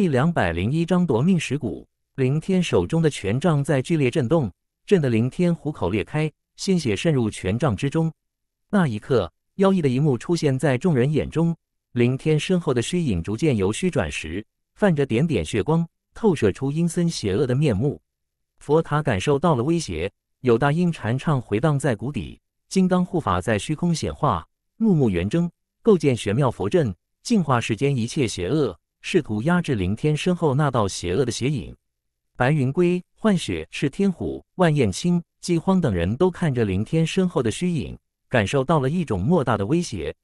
第两百零一章夺命石骨。凌天手中的权杖在剧烈震动，震得凌天虎口裂开，鲜血渗入权杖之中。那一刻，妖异的一幕出现在众人眼中。凌天身后的虚影逐渐由虚转实，泛着点点血光，透射出阴森邪恶的面目。佛塔感受到了威胁，有大音禅唱回荡在谷底，金刚护法在虚空显化，怒目圆睁，构建玄妙佛阵，净化世间一切邪恶，试图压制凌天身后那道邪恶的邪影。白云龟、幻雪、赤天虎、万燕青、饥荒等人都看着凌天身后的虚影，感受到了一种莫大的威胁。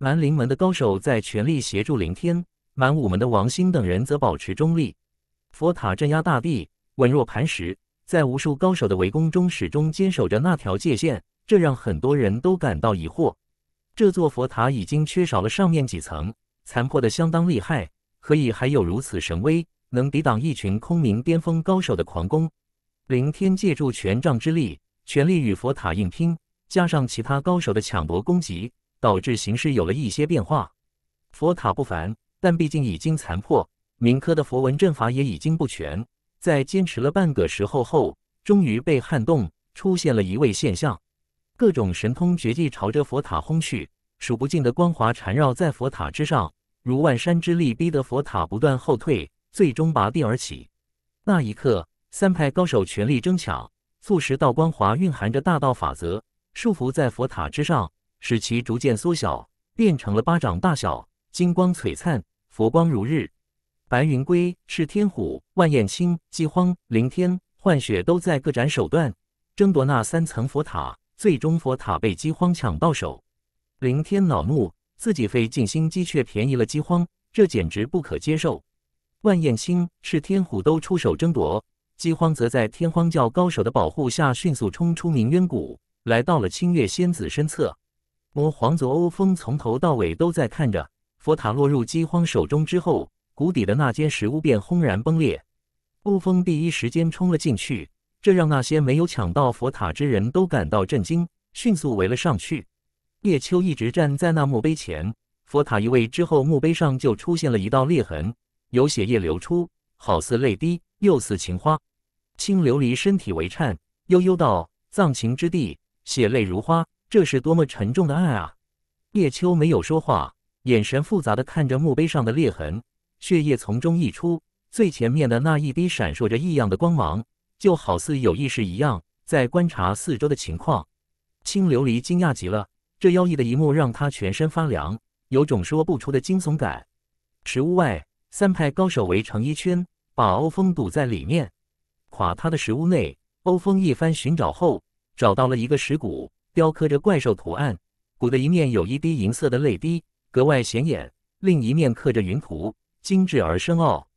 兰陵门的高手在全力协助凌天，满武门的王兴等人则保持中立。佛塔镇压大地，稳若磐石，在无数高手的围攻中，始终坚守着那条界限，这让很多人都感到疑惑。这座佛塔已经缺少了上面几层，残破的相当厉害，何以还有如此神威，能抵挡一群空明巅峰高手的狂攻？凌天借助权杖之力，全力与佛塔硬拼，加上其他高手的抢夺攻击。导致形势有了一些变化。佛塔不凡，但毕竟已经残破，明科的佛文阵法也已经不全。在坚持了半个时候后，终于被撼动，出现了一位现象：各种神通绝技朝着佛塔轰去，数不尽的光华缠绕在佛塔之上，如万山之力，逼得佛塔不断后退，最终拔地而起。那一刻，三派高手全力争抢，数十道光华蕴含着大道法则，束缚在佛塔之上。使其逐渐缩小，变成了巴掌大小，金光璀璨，佛光如日。白云龟、赤天虎、万燕青、饥荒、凌天、幻雪都在各展手段，争夺那三层佛塔。最终，佛塔被饥荒抢到手。凌天恼怒，自己费尽心机却便宜了饥荒，这简直不可接受。万燕青、赤天虎都出手争夺，饥荒则在天荒教高手的保护下，迅速冲出明渊谷，来到了清月仙子身侧。魔皇族欧风从头到尾都在看着佛塔落入饥荒手中之后，谷底的那间石屋便轰然崩裂。欧风第一时间冲了进去，这让那些没有抢到佛塔之人都感到震惊，迅速围了上去。叶秋一直站在那墓碑前，佛塔移位之后，墓碑上就出现了一道裂痕，有血液流出，好似泪滴，又似情花。青琉璃身体微颤，悠悠道：“藏情之地，血泪如花。”这是多么沉重的爱啊！叶秋没有说话，眼神复杂的看着墓碑上的裂痕，血液从中溢出，最前面的那一滴闪烁着异样的光芒，就好似有意识一样，在观察四周的情况。青琉璃惊讶极了，这妖异的一幕让他全身发凉，有种说不出的惊悚感。石屋外，三派高手围成一圈，把欧风堵在里面。垮塌的石屋内，欧风一番寻找后，找到了一个石鼓。雕刻着怪兽图案，鼓的一面有一滴银色的泪滴，格外显眼；另一面刻着云图，精致而深奥。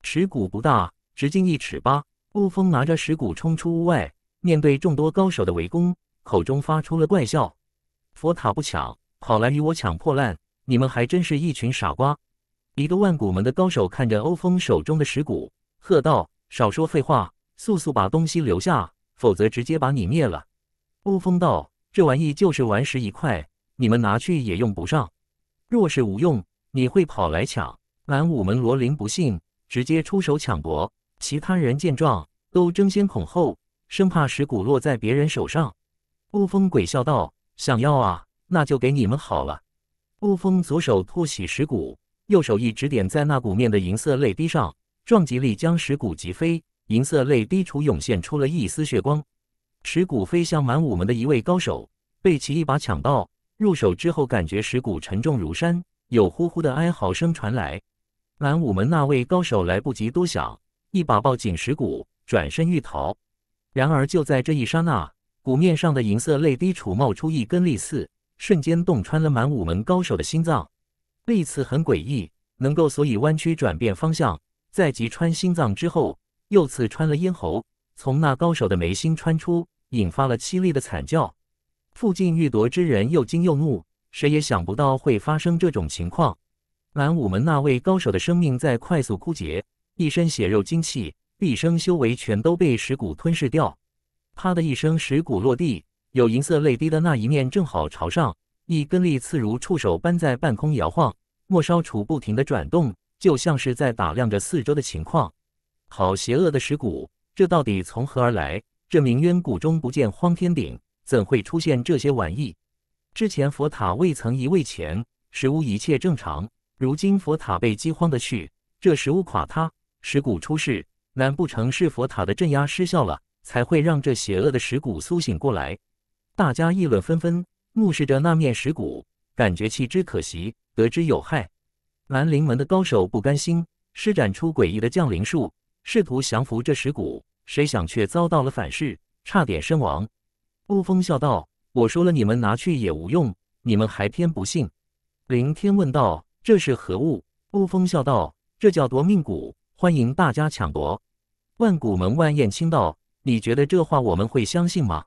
石鼓不大，直径一尺八。欧风拿着石鼓冲出屋外，面对众多高手的围攻，口中发出了怪笑：“佛塔不抢，跑来与我抢破烂，你们还真是一群傻瓜！”一个万古门的高手看着欧风手中的石鼓，喝道：“少说废话，速速把东西留下，否则直接把你灭了。”欧风道。这玩意就是顽石一块，你们拿去也用不上。若是无用，你会跑来抢？蓝武门罗琳不信，直接出手抢夺。其他人见状，都争先恐后，生怕石骨落在别人手上。欧风鬼笑道：“想要啊，那就给你们好了。”乌风左手托起石骨，右手一指点在那鼓面的银色泪滴上，撞击力将石骨击飞，银色泪滴处涌现出了一丝血光。石鼓飞向满武门的一位高手，被其一把抢到。入手之后，感觉石鼓沉重如山，有呼呼的哀嚎声传来。满武门那位高手来不及多想，一把抱紧石鼓，转身欲逃。然而就在这一刹那，鼓面上的银色泪滴处冒出一根利刺，瞬间洞穿了满武门高手的心脏。利刺很诡异，能够所以弯曲转变方向，在击穿心脏之后，又刺穿了咽喉。从那高手的眉心穿出，引发了凄厉的惨叫。附近欲夺之人又惊又怒，谁也想不到会发生这种情况。满武门那位高手的生命在快速枯竭，一身血肉精气，毕生修为全都被石骨吞噬掉。啪的一声，石骨落地，有银色泪滴的那一面正好朝上，一根利刺如触手般在半空摇晃，末梢处不停的转动，就像是在打量着四周的情况。好邪恶的石鼓，这到底从何而来？这明渊谷中不见荒天顶，怎会出现这些玩意？之前佛塔未曾移位前，石屋一切正常。如今佛塔被饥荒的去，这石屋垮塌，石鼓出世，难不成是佛塔的镇压失效了，才会让这邪恶的石鼓苏醒过来？大家议论纷纷，目视着那面石鼓，感觉弃之可惜，得之有害。兰陵门的高手不甘心，施展出诡异的降临术，试图降服这石鼓，谁想却遭到了反噬，差点身亡。乌风笑道：“我说了，你们拿去也无用，你们还偏不信。”凌天问道。这是何物？乌风笑道：“这叫夺命蛊，欢迎大家抢夺。”万古门万燕青道：“你觉得这话我们会相信吗？”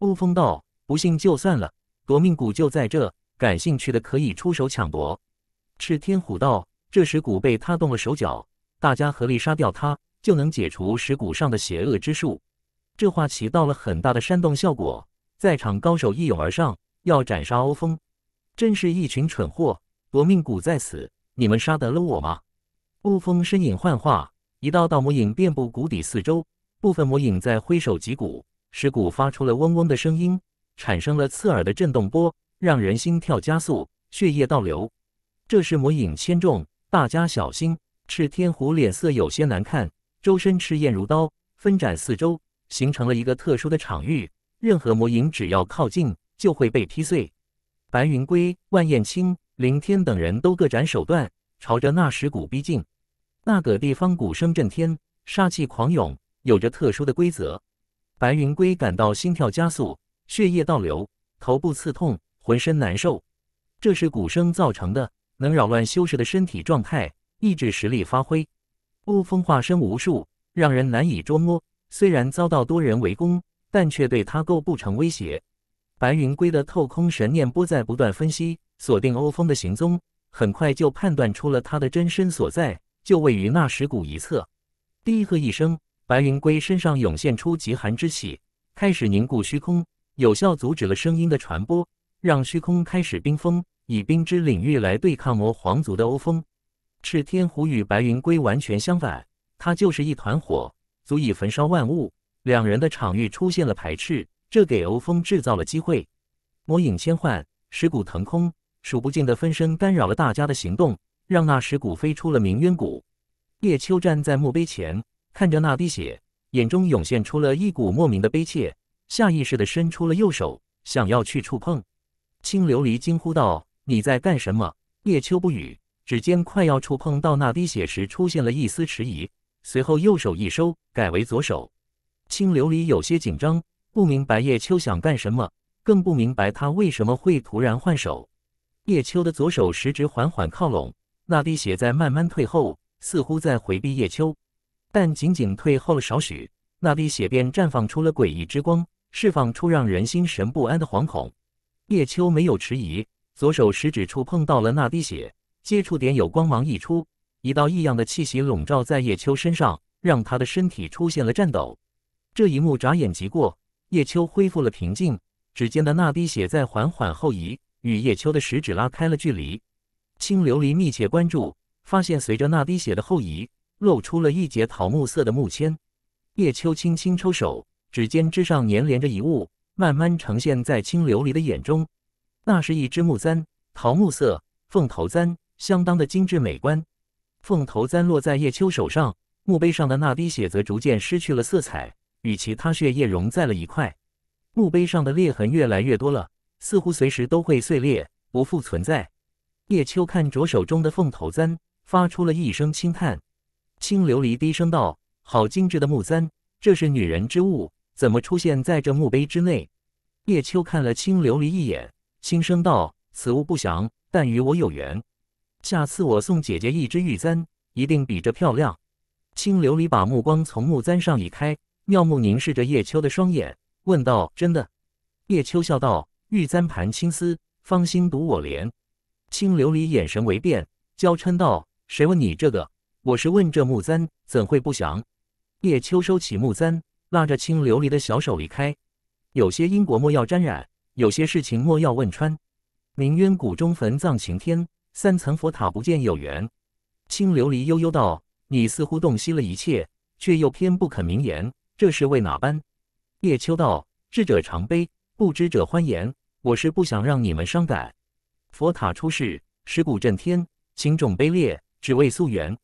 乌风道：“不信就算了，夺命蛊就在这，感兴趣的可以出手抢夺。”赤天虎道：“这石蛊被他动了手脚，大家合力杀掉他，就能解除石蛊上的邪恶之术。”这话起到了很大的煽动效果，在场高手一涌而上，要斩杀欧风，真是一群蠢货。夺命蛊在此，你们杀得了我吗？欧风身影幻化，一道道魔影遍布谷底四周，部分魔影在挥手击鼓，石鼓发出了嗡嗡的声音，产生了刺耳的震动波，让人心跳加速，血液倒流。这是魔影千重，大家小心！赤天虎脸色有些难看，周身赤焰如刀，分斩四周，形成了一个特殊的场域，任何魔影只要靠近，就会被劈碎。白云归、万燕青。凌天等人都各展手段，朝着那石鼓逼近。那个地方鼓声震天，杀气狂涌，有着特殊的规则。白云龟感到心跳加速，血液倒流，头部刺痛，浑身难受。这是鼓声造成的，能扰乱修士的身体状态，抑制实力发挥。乌风化身无数，让人难以捉摸。虽然遭到多人围攻，但却对他构不成威胁。白云龟的透空神念波在不断分析。锁定欧风的行踪，很快就判断出了他的真身所在，就位于那石谷一侧。低喝一声，白云龟身上涌现出极寒之气，开始凝固虚空，有效阻止了声音的传播，让虚空开始冰封，以冰之领域来对抗魔皇族的欧风。赤天虎与白云龟完全相反，它就是一团火，足以焚烧万物。两人的场域出现了排斥，这给欧风制造了机会。魔影切换，石骨腾空。数不尽的分身干扰了大家的行动，让那石鼓飞出了明渊谷。叶秋站在墓碑前，看着那滴血，眼中涌现出了一股莫名的悲切，下意识地伸出了右手，想要去触碰。青琉璃惊呼道：“你在干什么？”叶秋不语，指尖快要触碰到那滴血时，出现了一丝迟疑，随后右手一收，改为左手。青琉璃有些紧张，不明白叶秋想干什么，更不明白他为什么会突然换手。叶秋的左手食指缓缓靠拢，那滴血在慢慢退后，似乎在回避叶秋，但仅仅退后了少许，那滴血便绽放出了诡异之光，释放出让人心神不安的惶恐。叶秋没有迟疑，左手食指触碰到了那滴血，接触点有光芒溢出，一道异样的气息笼罩在叶秋身上，让他的身体出现了颤抖。这一幕眨眼即过，叶秋恢复了平静，指尖的那滴血在缓缓后移。与叶秋的食指拉开了距离，青琉璃密切关注，发现随着那滴血的后移，露出了一截桃木色的木签。叶秋轻轻抽手，指尖之上粘连着一物，慢慢呈现在青琉璃的眼中。那是一只木簪，桃木色，凤头簪，相当的精致美观。凤头簪落在叶秋手上，墓碑上的那滴血则逐渐失去了色彩，与其他血液融在了一块。墓碑上的裂痕越来越多了。似乎随时都会碎裂，不复存在。叶秋看着手中的凤头簪，发出了一声轻叹。青琉璃低声道：“好精致的木簪，这是女人之物，怎么出现在这墓碑之内？”叶秋看了青琉璃一眼，轻声道：“此物不详，但与我有缘。下次我送姐姐一只玉簪，一定比这漂亮。”青琉璃把目光从木簪上移开，妙目凝视着叶秋的双眼，问道：“真的？”叶秋笑道。玉簪盘青丝，芳心独我怜。青琉璃眼神为变，娇嗔道：“谁问你这个？我是问这木簪，怎会不祥？”叶秋收起木簪，拉着青琉璃的小手离开。有些因果莫要沾染，有些事情莫要问穿。明渊谷中坟葬晴天，三层佛塔不见有缘。青琉璃悠悠道：“你似乎洞悉了一切，却又偏不肯明言，这是为哪般？”叶秋道：“智者常悲，不知者欢颜。我是不想让你们伤感。佛塔出世，石鼓震天，轻重卑劣，只为溯源。”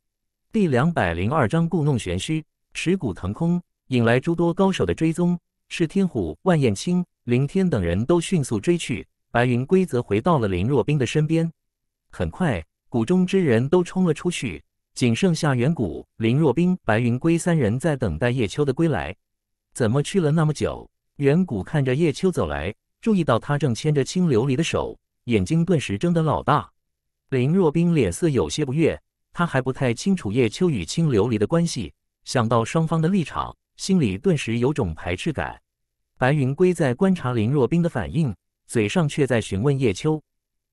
第两百零二章故弄玄虚，石骨腾空，引来诸多高手的追踪。赤天虎、万燕青、凌天等人都迅速追去，白云归则回到了林若冰的身边。很快，谷中之人都冲了出去，仅剩下远古、林若冰、白云归三人在等待叶秋的归来。怎么去了那么久？远古看着叶秋走来，注意到他正牵着青琉璃的手，眼睛顿时睁得老大。林若冰脸色有些不悦，他还不太清楚叶秋与青琉璃的关系，想到双方的立场，心里顿时有种排斥感。白云归在观察林若冰的反应，嘴上却在询问叶秋。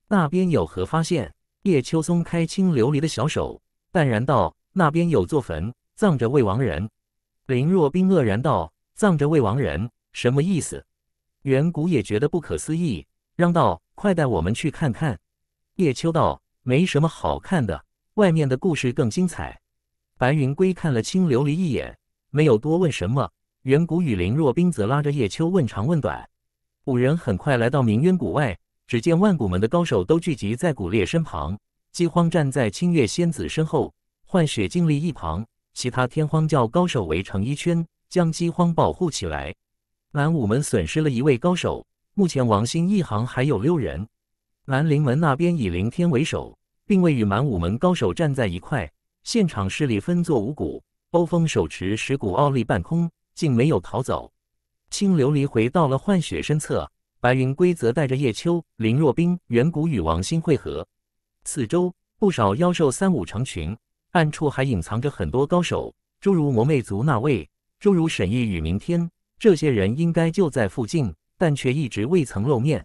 那边有何发现？叶秋松开青琉璃的小手，淡然道：“那边有座坟，葬着魏王人。”林若冰愕然道：“葬着魏王人，什么意思？”远古也觉得不可思议，嚷道：“快带我们去看看！”叶秋道：“没什么好看的，外面的故事更精彩。”白云归看了青琉璃一眼，没有多问什么。远古与林若冰则拉着叶秋问长问短。五人很快来到明渊谷外。只见万古门的高手都聚集在古烈身旁，饥荒站在清月仙子身后，幻雪静立一旁，其他天荒教高手围成一圈，将饥荒保护起来。南武门损失了一位高手，目前王星一行还有六人。南陵门那边以凌天为首，并未与满武门高手站在一块，现场势力分作五股。欧风手持石鼓傲立半空，竟没有逃走。青琉璃回到了幻雪身侧。白云归则带着叶秋、林若冰、远古与王星会合，四周不少妖兽三五成群，暗处还隐藏着很多高手，诸如魔魅族那位，诸如沈毅与明天，这些人应该就在附近，但却一直未曾露面。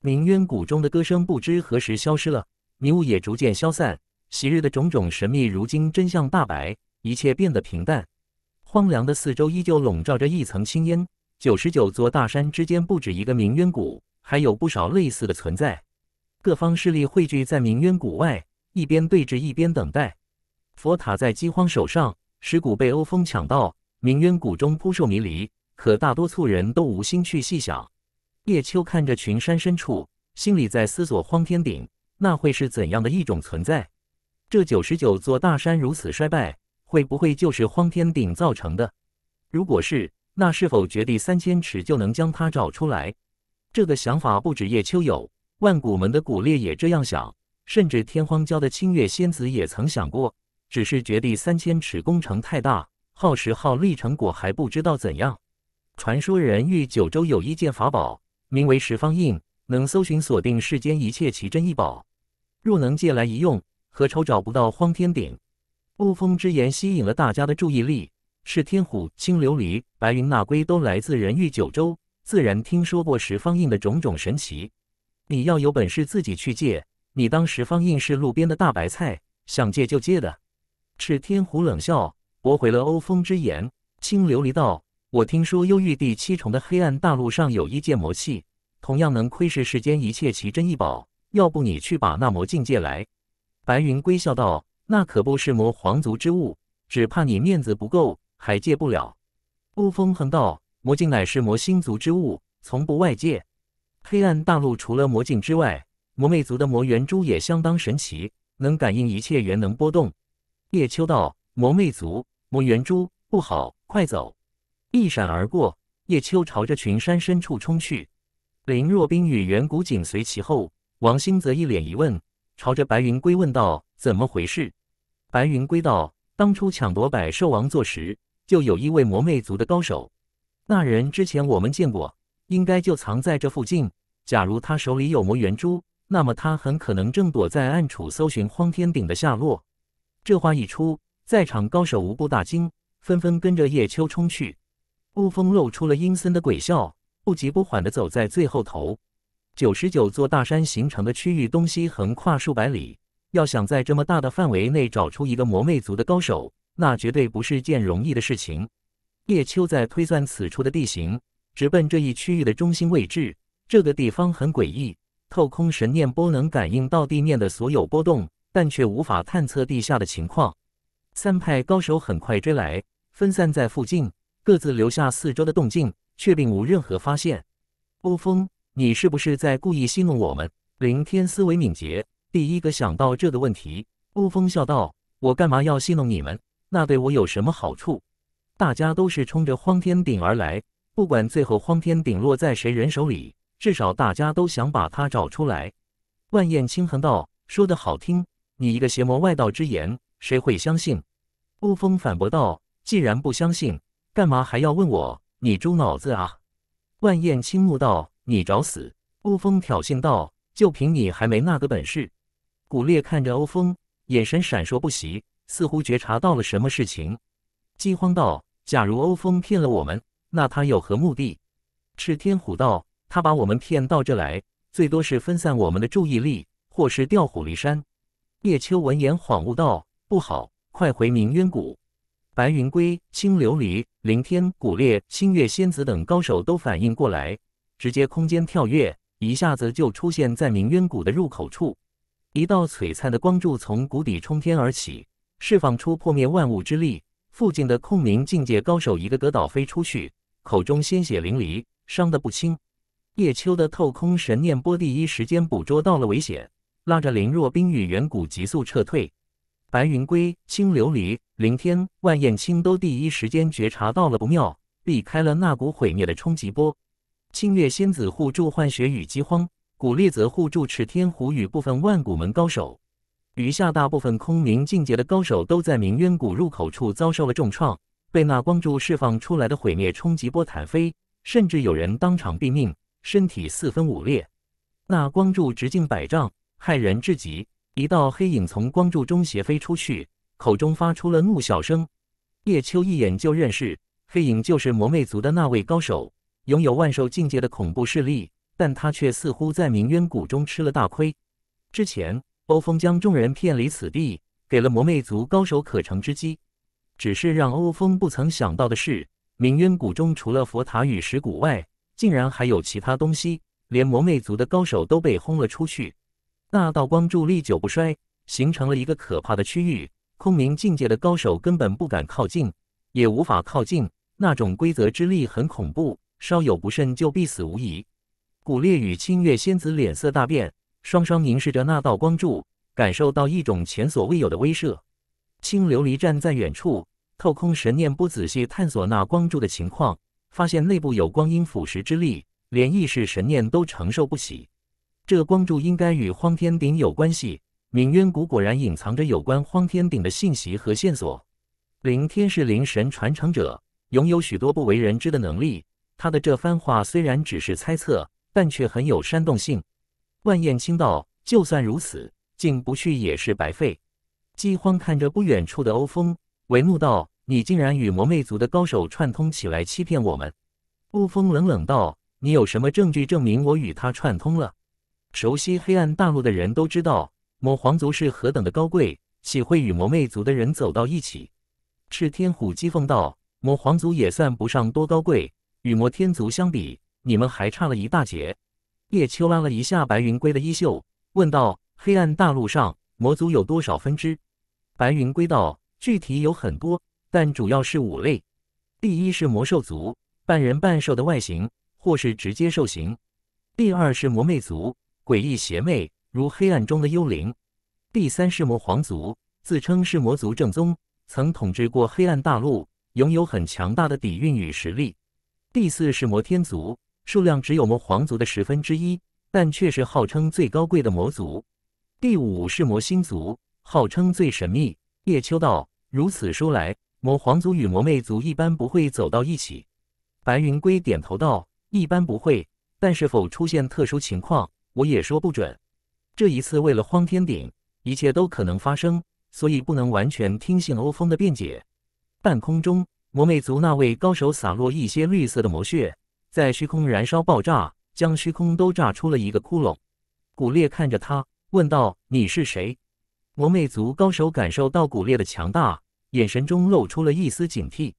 明渊谷中的歌声不知何时消失了，迷雾也逐渐消散，昔日的种种神秘如今真相大白，一切变得平淡。荒凉的四周依旧笼罩着一层青烟。九十九座大山之间不止一个明渊谷，还有不少类似的存在。各方势力汇聚在明渊谷外，一边对峙一边等待。佛塔在饥荒手上，尸骨被欧风抢到。明渊谷中扑朔迷离，可大多数人都无心去细想。叶秋看着群山深处，心里在思索：荒天顶那会是怎样的一种存在？这九十九座大山如此衰败，会不会就是荒天顶造成的？如果是，那是否绝地三千尺就能将它找出来？这个想法不止叶秋有，万古门的古烈也这样想，甚至天荒教的清月仙子也曾想过。只是绝地三千尺工程太大，耗时耗力，成果还不知道怎样。传说人玉九州有一件法宝，名为十方印，能搜寻锁定世间一切奇珍异宝。若能借来一用，何愁找不到荒天顶？欧风之言吸引了大家的注意力。是天虎、青琉璃、白云那龟都来自人域九州，自然听说过十方印的种种神奇。你要有本事自己去借，你当十方印是路边的大白菜，想借就借的。赤天虎冷笑，驳回了欧风之言。青琉璃道：“我听说幽域第七重的黑暗大陆上有一件魔器，同样能窥视世间一切奇珍异宝。要不你去把那魔镜借来？”白云归笑道：“那可不是魔皇族之物，只怕你面子不够。”还借不了。乌风横道：“魔镜乃是魔星族之物，从不外借。黑暗大陆除了魔镜之外，魔魅族的魔元珠也相当神奇，能感应一切元能波动。”叶秋道：“魔魅族魔元珠不好，快走！”一闪而过，叶秋朝着群山深处冲去。林若冰与远古紧随其后，王星则一脸疑问，朝着白云归问道：“怎么回事？”白云归道：“当初抢夺百兽王座时。”就有一位魔魅族的高手，那人之前我们见过，应该就藏在这附近。假如他手里有魔元珠，那么他很可能正躲在暗处搜寻荒天顶的下落。这话一出，在场高手无不大惊，纷纷跟着叶秋冲去。乌风露出了阴森的鬼笑，不急不缓地走在最后头。九十九座大山形成的区域东西横跨数百里，要想在这么大的范围内找出一个魔魅族的高手。那绝对不是件容易的事情。叶秋在推算此处的地形，直奔这一区域的中心位置。这个地方很诡异，透空神念波能感应到地面的所有波动，但却无法探测地下的情况。三派高手很快追来，分散在附近，各自留下四周的动静，却并无任何发现。欧风，你是不是在故意戏弄我们？林天思维敏捷，第一个想到这个问题。欧风笑道：“我干嘛要戏弄你们？那对我有什么好处？大家都是冲着荒天鼎而来，不管最后荒天鼎落在谁人手里，至少大家都想把它找出来。”万燕轻哼道：“说的好听。”你一个邪魔外道之言，谁会相信？欧风反驳道：“既然不相信，干嘛还要问我？你猪脑子啊！”万燕轻怒道：“你找死！”欧风挑衅道：“就凭你还没那个本事？”古烈看着欧风，眼神闪烁不息，似乎觉察到了什么事情，饥荒道：“假如欧风骗了我们，那他有何目的？”赤天虎道：“他把我们骗到这来，最多是分散我们的注意力，或是调虎离山。”叶秋闻言恍悟道：“不好，快回明渊谷！”白云归、青琉璃、凌天、古烈、清月仙子等高手都反应过来，直接空间跳跃，一下子就出现在明渊谷的入口处。一道璀璨的光柱从谷底冲天而起，释放出破灭万物之力。附近的空明境界高手一个个倒飞出去，口中鲜血淋漓，伤得不轻。叶秋的透空神念波第一时间捕捉到了危险。拉着林若冰与远古急速撤退，白云归、青琉璃、凌天、万燕青都第一时间觉察到了不妙，避开了那股毁灭的冲击波。清月仙子护住幻雪与饥荒，古烈则护住赤天虎与部分万古门高手。余下大部分空明境界的高手都在明渊谷入口处遭受了重创，被那光柱释放出来的毁灭冲击波弹飞，甚至有人当场毙命，身体四分五裂。那光柱直径百丈。骇人至极！一道黑影从光柱中斜飞出去，口中发出了怒笑声。叶秋一眼就认识，黑影就是魔魅族的那位高手，拥有万兽境界的恐怖势力。但他却似乎在冥渊谷中吃了大亏。之前，欧风将众人骗离此地，给了魔魅族高手可乘之机。只是让欧风不曾想到的是，冥渊谷中除了佛塔与石鼓外，竟然还有其他东西，连魔魅族的高手都被轰了出去。那道光柱历久不衰，形成了一个可怕的区域，空明境界的高手根本不敢靠近，也无法靠近。那种规则之力很恐怖，稍有不慎就必死无疑。古烈与清月仙子脸色大变，双双凝视着那道光柱，感受到一种前所未有的威慑。青琉璃站在远处，透空神念不仔细探索那光柱的情况，发现内部有光阴腐蚀之力，连意识神念都承受不起。这光柱应该与荒天鼎有关系。冥渊谷果然隐藏着有关荒天鼎的信息和线索。灵天是灵神传承者，拥有许多不为人知的能力。他的这番话虽然只是猜测，但却很有煽动性。万燕青道：“就算如此，进不去也是白费。”饥荒看着不远处的欧风，为怒道：“你竟然与魔魅族的高手串通起来欺骗我们！”欧风冷冷道：“你有什么证据证明我与他串通了？”熟悉黑暗大陆的人都知道，魔皇族是何等的高贵，岂会与魔魅族的人走到一起？赤天虎讥讽道：“魔皇族也算不上多高贵，与魔天族相比，你们还差了一大截。”叶秋拉了一下白云龟的衣袖，问道：“黑暗大陆上魔族有多少分支？”白云龟道：“具体有很多，但主要是五类。第一是魔兽族，半人半兽的外形，或是直接兽形；第二是魔魅族。”诡异邪魅，如黑暗中的幽灵。第三是魔皇族，自称是魔族正宗，曾统治过黑暗大陆，拥有很强大的底蕴与实力。第四是魔天族，数量只有魔皇族的十分之一，但却是号称最高贵的魔族。第五是魔星族，号称最神秘。叶秋道：如此说来，魔皇族与魔魅族一般不会走到一起。白云龟点头道：一般不会，但是否出现特殊情况？我也说不准，这一次为了荒天鼎，一切都可能发生，所以不能完全听信欧风的辩解。半空中，魔魅族那位高手洒落一些绿色的魔血，在虚空燃烧爆炸，将虚空都炸出了一个窟窿。古烈看着他，问道：“你是谁？”魔魅族高手感受到古烈的强大，眼神中露出了一丝警惕。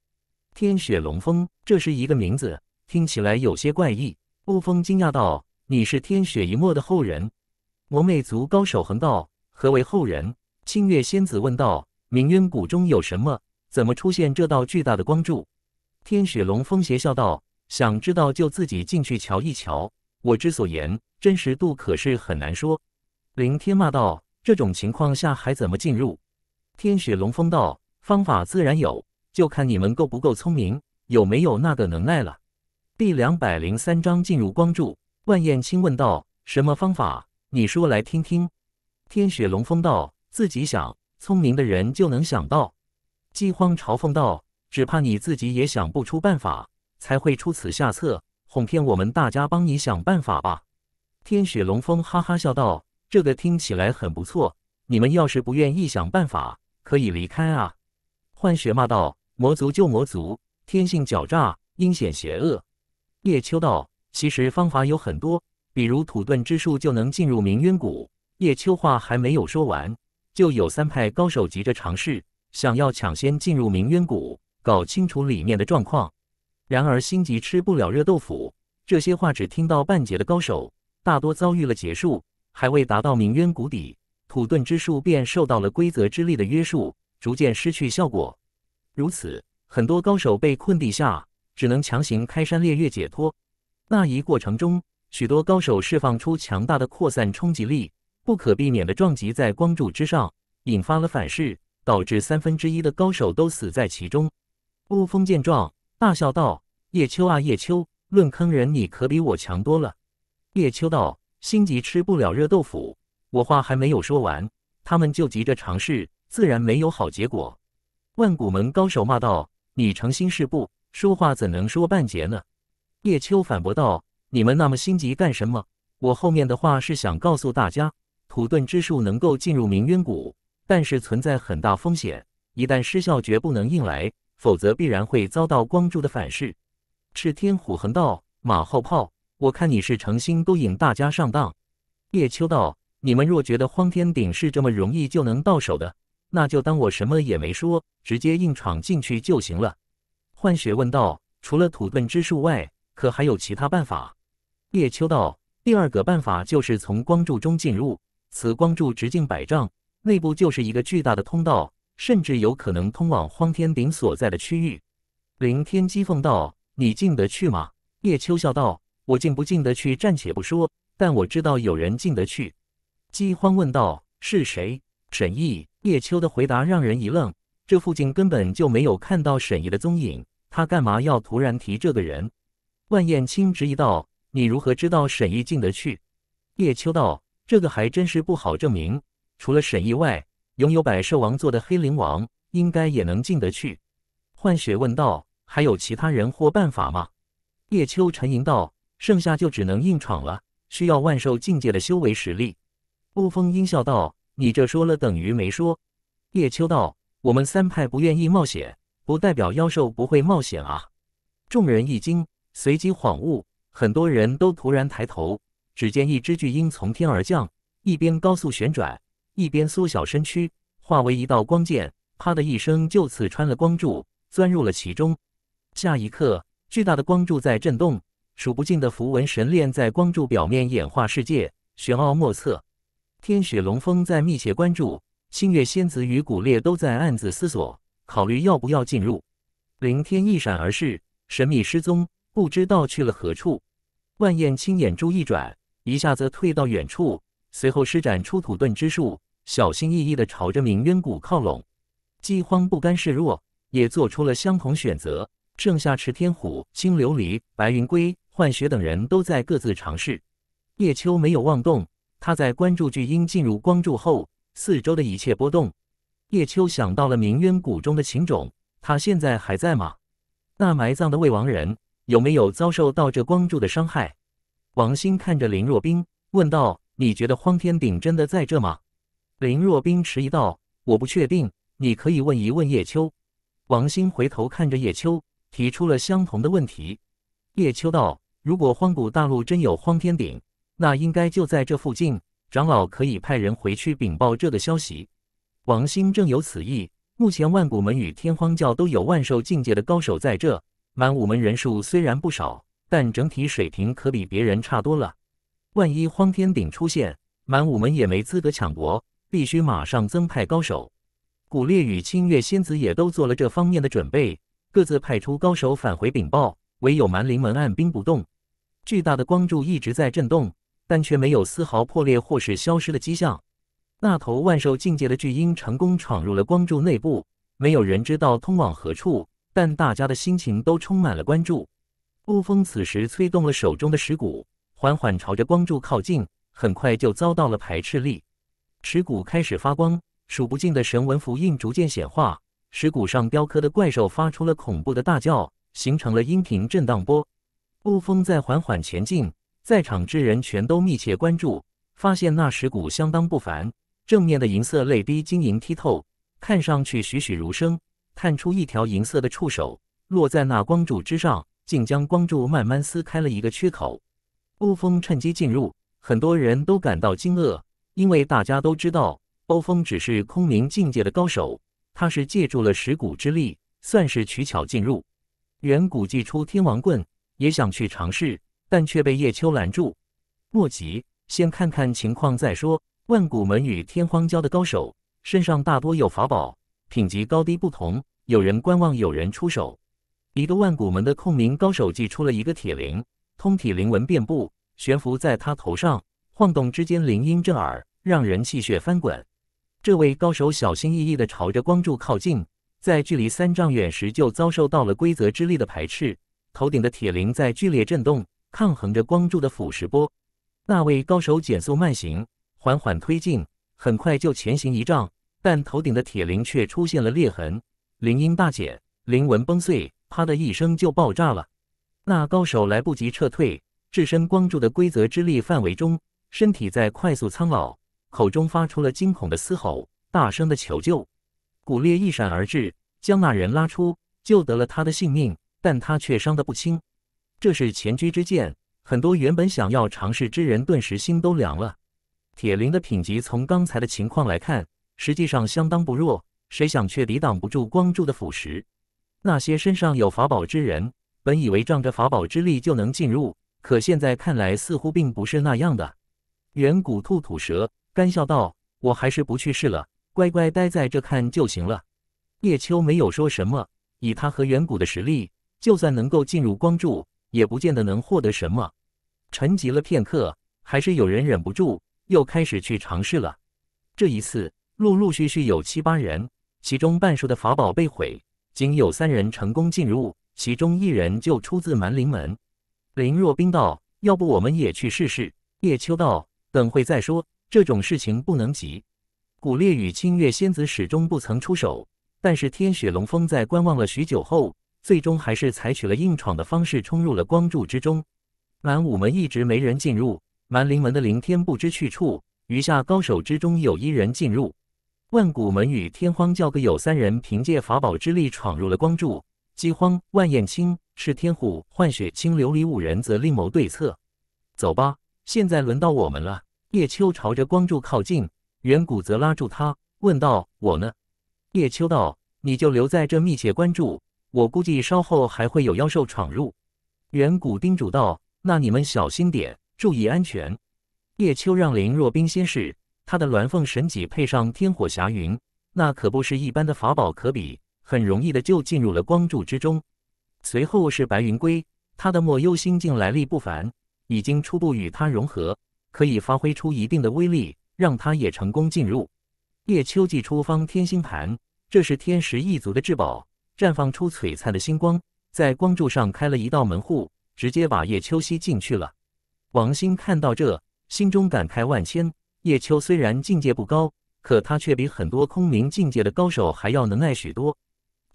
天雪龙风，这是一个名字，听起来有些怪异。欧风惊讶道。你是天雪一墨的后人，魔魅族高手横道。何为后人？清月仙子问道：“明渊谷中有什么？怎么出现这道巨大的光柱？”天雪龙风邪笑道：“想知道就自己进去瞧一瞧。我之所言，真实度可是很难说。”林天骂道：“这种情况下还怎么进入？”天雪龙风道：“方法自然有，就看你们够不够聪明，有没有那个能耐了。”第两百零三章进入光柱。万燕青问道：“什么方法？你说来听听。”天雪龙风道：“自己想，聪明的人就能想到。”饥荒嘲讽道：“只怕你自己也想不出办法，才会出此下策，哄骗我们大家帮你想办法吧。”天雪龙风哈哈笑道：“这个听起来很不错。你们要是不愿意想办法，可以离开啊。”幻雪骂道：“魔族就魔族，天性狡诈，阴险邪恶。”叶秋道：“其实方法有很多，比如土遁之术就能进入明渊谷。”叶秋话还没有说完，就有三派高手急着尝试。想要抢先进入明渊谷，搞清楚里面的状况。然而心急吃不了热豆腐，这些话只听到半截的高手，大多遭遇了劫数，还未达到明渊谷底，土遁之术便受到了规则之力的约束，逐渐失去效果。如此，很多高手被困地下，只能强行开山裂月解脱。那一过程中，许多高手释放出强大的扩散冲击力，不可避免地撞击在光柱之上，引发了反噬。导致三分之一的高手都死在其中。乌峰见状，大笑道：“叶秋啊，叶秋，论坑人，你可比我强多了。”叶秋道：“心急吃不了热豆腐，我话还没有说完，他们就急着尝试，自然没有好结果。”万古门高手骂道：“你诚心是不？说话怎能说半截呢？”叶秋反驳道：“你们那么心急干什么？我后面的话是想告诉大家，土遁之术能够进入明渊谷。”但是存在很大风险，一旦失效，绝不能硬来，否则必然会遭到光柱的反噬。赤天虎横道：“马后炮，我看你是诚心勾引大家上当。”叶秋道：“你们若觉得荒天鼎是这么容易就能到手的，那就当我什么也没说，直接硬闯进去就行了。”幻雪问道：“除了土遁之术外，可还有其他办法？”叶秋道：“第二个办法就是从光柱中进入，此光柱直径百丈。”内部就是一个巨大的通道，甚至有可能通往荒天顶所在的区域。凌天讥讽道：“你进得去吗？”叶秋笑道：“我进不进得去暂且不说，但我知道有人进得去。”饥荒问道：“是谁？”沈毅。叶秋的回答让人一愣，这附近根本就没有看到沈毅的踪影，他干嘛要突然提这个人？万燕青质疑道：“你如何知道沈毅进得去？”叶秋道：“这个还真是不好证明。”除了沈毅外，拥有百兽王座的黑灵王应该也能进得去。幻雪问道：“还有其他人或办法吗？”叶秋沉吟道：“剩下就只能硬闯了，需要万兽境界的修为实力。”雾峰阴笑道：“你这说了等于没说。”叶秋道：“我们三派不愿意冒险，不代表妖兽不会冒险啊！”众人一惊，随即恍悟，很多人都突然抬头，只见一只巨鹰从天而降，一边高速旋转。一边缩小身躯，化为一道光剑，啪的一声就刺穿了光柱，钻入了其中。下一刻，巨大的光柱在震动，数不尽的符文神链在光柱表面演化世界，玄奥莫测。天雪龙风在密切关注，星月仙子与古烈都在暗自思索，考虑要不要进入。凌天一闪而逝，神秘失踪，不知道去了何处。万燕青眼珠一转，一下子退到远处，随后施展出土遁之术。小心翼翼地朝着明渊谷靠拢，饥荒不甘示弱，也做出了相同选择。剩下池天虎、青琉璃、白云龟、幻雪等人都在各自尝试。叶秋没有妄动，他在关注巨鹰进入光柱后，四周的一切波动。叶秋想到了明渊谷中的情种，他现在还在吗？那埋葬的未亡人有没有遭受到这光柱的伤害？王兴看着林若冰问道：“你觉得荒天顶真的在这吗？”林若冰迟疑道：“我不确定，你可以问一问叶秋。”王兴回头看着叶秋，提出了相同的问题。叶秋道：“如果荒古大陆真有荒天顶，那应该就在这附近，长老可以派人回去禀报这个消息。”王兴正有此意。目前万古门与天荒教都有万兽境界的高手在这，满武门人数虽然不少，但整体水平可比别人差多了。万一荒天鼎出现，满武门也没资格抢夺。必须马上增派高手。古烈与清月仙子也都做了这方面的准备，各自派出高手返回禀报。唯有蛮灵门按兵不动，巨大的光柱一直在震动，但却没有丝毫破裂或是消失的迹象。那头万兽境界的巨鹰成功闯入了光柱内部，没有人知道通往何处，但大家的心情都充满了关注。欧风此时催动了手中的石鼓，缓缓朝着光柱靠近，很快就遭到了排斥力。石骨开始发光，数不尽的神纹符印逐渐显化，石鼓上雕刻的怪兽发出了恐怖的大叫，形成了音频震荡波。欧风在缓缓前进，在场之人全都密切关注，发现那石鼓相当不凡，正面的银色泪滴晶莹剔透，看上去栩栩如生，探出一条银色的触手，落在那光柱之上。竟将光柱慢慢撕开了一个缺口，欧风趁机进入，很多人都感到惊愕，因为大家都知道欧风只是空明境界的高手，他是借助了石骨之力，算是取巧进入。远古祭出天王棍，也想去尝试，但却被叶秋拦住。莫急，先看看情况再说。万古门与天荒教的高手身上大多有法宝，品级高低不同，有人观望，有人出手。一个万古门的控明高手祭出了一个铁铃，通体灵纹遍布，悬浮在他头上，晃动之间铃音震耳，让人气血翻滚。这位高手小心翼翼地朝着光柱靠近，在距离三丈远时就遭受到了规则之力的排斥，头顶的铁铃在剧烈震动，抗衡着光柱的腐蚀波。那位高手减速慢行，缓缓推进，很快就前行一丈，但头顶的铁铃却出现了裂痕，铃音大减，灵纹崩碎。啪的一声就爆炸了，那高手来不及撤退，置身光柱的规则之力范围中，身体在快速苍老，口中发出了惊恐的嘶吼，大声的求救。古烈一闪而至，将那人拉出，救得了他的性命，但他却伤得不轻。这是前车之鉴，很多原本想要尝试之人顿时心都凉了。铁灵的品级从刚才的情况来看，实际上相当不弱，谁想却抵挡不住光柱的腐蚀。那些身上有法宝之人，本以为仗着法宝之力就能进入，可现在看来似乎并不是那样的。远古吐吐舌，干笑道：“我还是不去试了，乖乖待在这看就行了。”叶秋没有说什么，以他和远古的实力，就算能够进入光柱，也不见得能获得什么。沉寂了片刻，还是有人忍不住，又开始去尝试了。这一次，陆陆续续有七八人，其中半数的法宝被毁。仅有三人成功进入，其中一人就出自蛮灵门。林若冰道：“要不我们也去试试？”叶秋道：“等会再说，这种事情不能急。”古烈与清月仙子始终不曾出手，但是天雪龙峰在观望了许久后，最终还是采取了硬闯的方式冲入了光柱之中。蛮武门一直没人进入，蛮灵门的灵天不知去处，余下高手之中有一人进入。万古门与天荒教各有三人凭借法宝之力闯入了光柱。饥荒、万燕青、赤天虎、幻雪青琉璃五人则另谋对策。走吧，现在轮到我们了。叶秋朝着光柱靠近，远古则拉住他，问道：“我呢？”叶秋道：“你就留在这密切关注，我估计稍后还会有妖兽闯入。”远古叮嘱道：“那你们小心点，注意安全。”叶秋让林若冰先试。他的鸾凤神戟配上天火霞云，那可不是一般的法宝可比，很容易的就进入了光柱之中。随后是白云龟，他的墨幽心境来历不凡，已经初步与他融合，可以发挥出一定的威力，让他也成功进入。叶秋祭出方天星盘，这是天石一族的至宝，绽放出璀璨的星光，在光柱上开了一道门户，直接把叶秋吸进去了。王兴看到这，心中感慨万千。叶秋虽然境界不高，可他却比很多空明境界的高手还要能耐许多。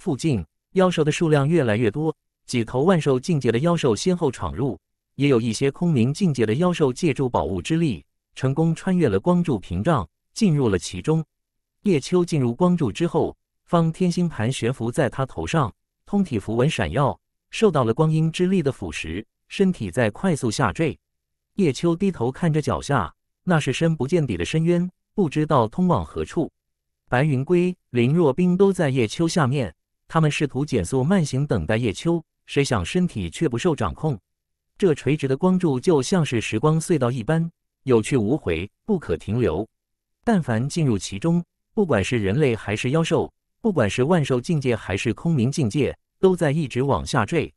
附近妖兽的数量越来越多，几头万兽境界的妖兽先后闯入，也有一些空明境界的妖兽借助宝物之力，成功穿越了光柱屏障，进入了其中。叶秋进入光柱之后，方天星盘悬浮在他头上，通体符文闪耀，受到了光阴之力的腐蚀，身体在快速下坠。叶秋低头看着脚下。那是深不见底的深渊，不知道通往何处。白云龟、林若冰都在叶秋下面，他们试图减速慢行，等待叶秋。谁想身体却不受掌控，这垂直的光柱就像是时光隧道一般，有去无回，不可停留。但凡进入其中，不管是人类还是妖兽，不管是万兽境界还是空明境界，都在一直往下坠。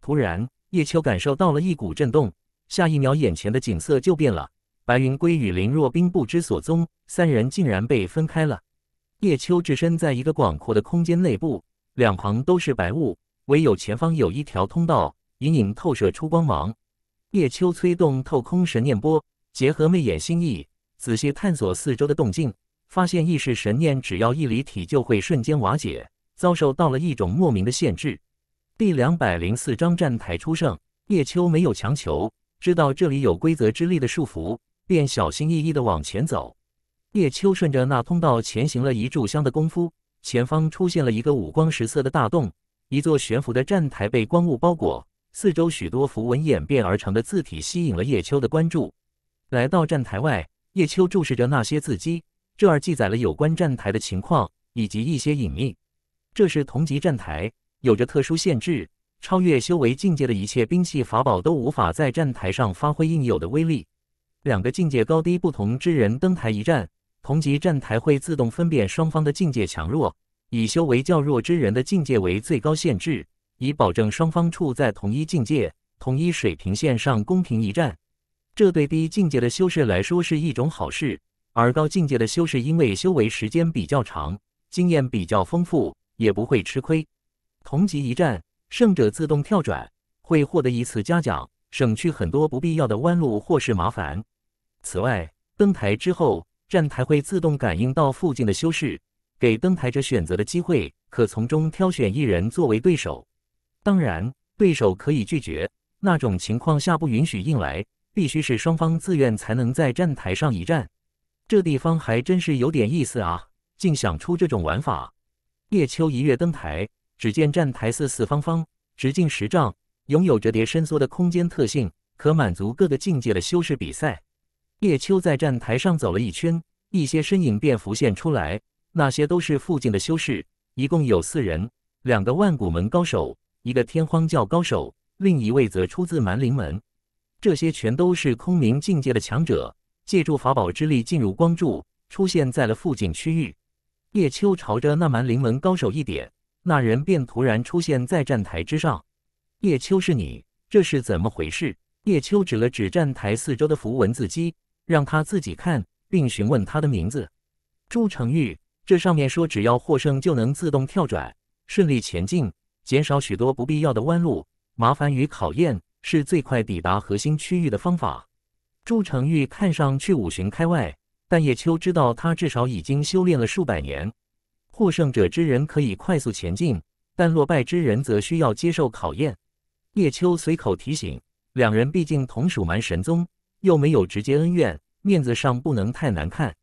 突然，叶秋感受到了一股震动，下一秒，眼前的景色就变了。白云归与林若冰不知所踪，三人竟然被分开了。叶秋置身在一个广阔的空间内部，两旁都是白雾，唯有前方有一条通道，隐隐透射出光芒。叶秋催动透空神念波，结合媚眼心意，仔细探索四周的动静，发现意识神念只要一离体就会瞬间瓦解，遭受到了一种莫名的限制。第两百零四章站台出胜。叶秋没有强求，知道这里有规则之力的束缚，便小心翼翼地往前走。叶秋顺着那通道前行了一炷香的功夫，前方出现了一个五光十色的大洞，一座悬浮的站台被光雾包裹，四周许多符文演变而成的字体吸引了叶秋的关注。来到站台外，叶秋注视着那些字迹，这儿记载了有关站台的情况以及一些隐秘。这是同级站台，有着特殊限制，超越修为境界的一切兵器法宝都无法在站台上发挥应有的威力。两个境界高低不同之人登台一战。同级站台会自动分辨双方的境界强弱，以修为较弱之人的境界为最高限制，以保证双方处在同一境界、同一水平线上公平一战。这对低境界的修士来说是一种好事，而高境界的修士因为修为时间比较长，经验比较丰富，也不会吃亏。同级一战，胜者自动跳转，会获得一次嘉奖，省去很多不必要的弯路或是麻烦。此外，登台之后。站台会自动感应到附近的修士，给登台者选择的机会，可从中挑选一人作为对手。当然，对手可以拒绝，那种情况下不允许硬来，必须是双方自愿才能在站台上一战。这地方还真是有点意思啊，竟想出这种玩法。叶秋一跃登台，只见站台四四方方，直径十丈，拥有折叠伸缩的空间特性，可满足各个境界的修士比赛。叶秋在站台上走了一圈，一些身影便浮现出来。那些都是附近的修士，一共有四人：两个万古门高手，一个天荒教高手，另一位则出自蛮灵门。这些全都是空明境界的强者，借助法宝之力进入光柱，出现在了附近区域。叶秋朝着那蛮灵门高手一点，那人便突然出现在站台之上。叶秋，是你？这是怎么回事？叶秋指了指站台四周的符文字迹。让他自己看，并询问他的名字，朱成玉。这上面说，只要获胜就能自动跳转，顺利前进，减少许多不必要的弯路、麻烦与考验，是最快抵达核心区域的方法。朱成玉看上去五旬开外，但叶秋知道他至少已经修炼了数百年。获胜者之人可以快速前进，但落败之人则需要接受考验。叶秋随口提醒，两人毕竟同属蛮神宗。又没有直接恩怨，面子上不能太难看。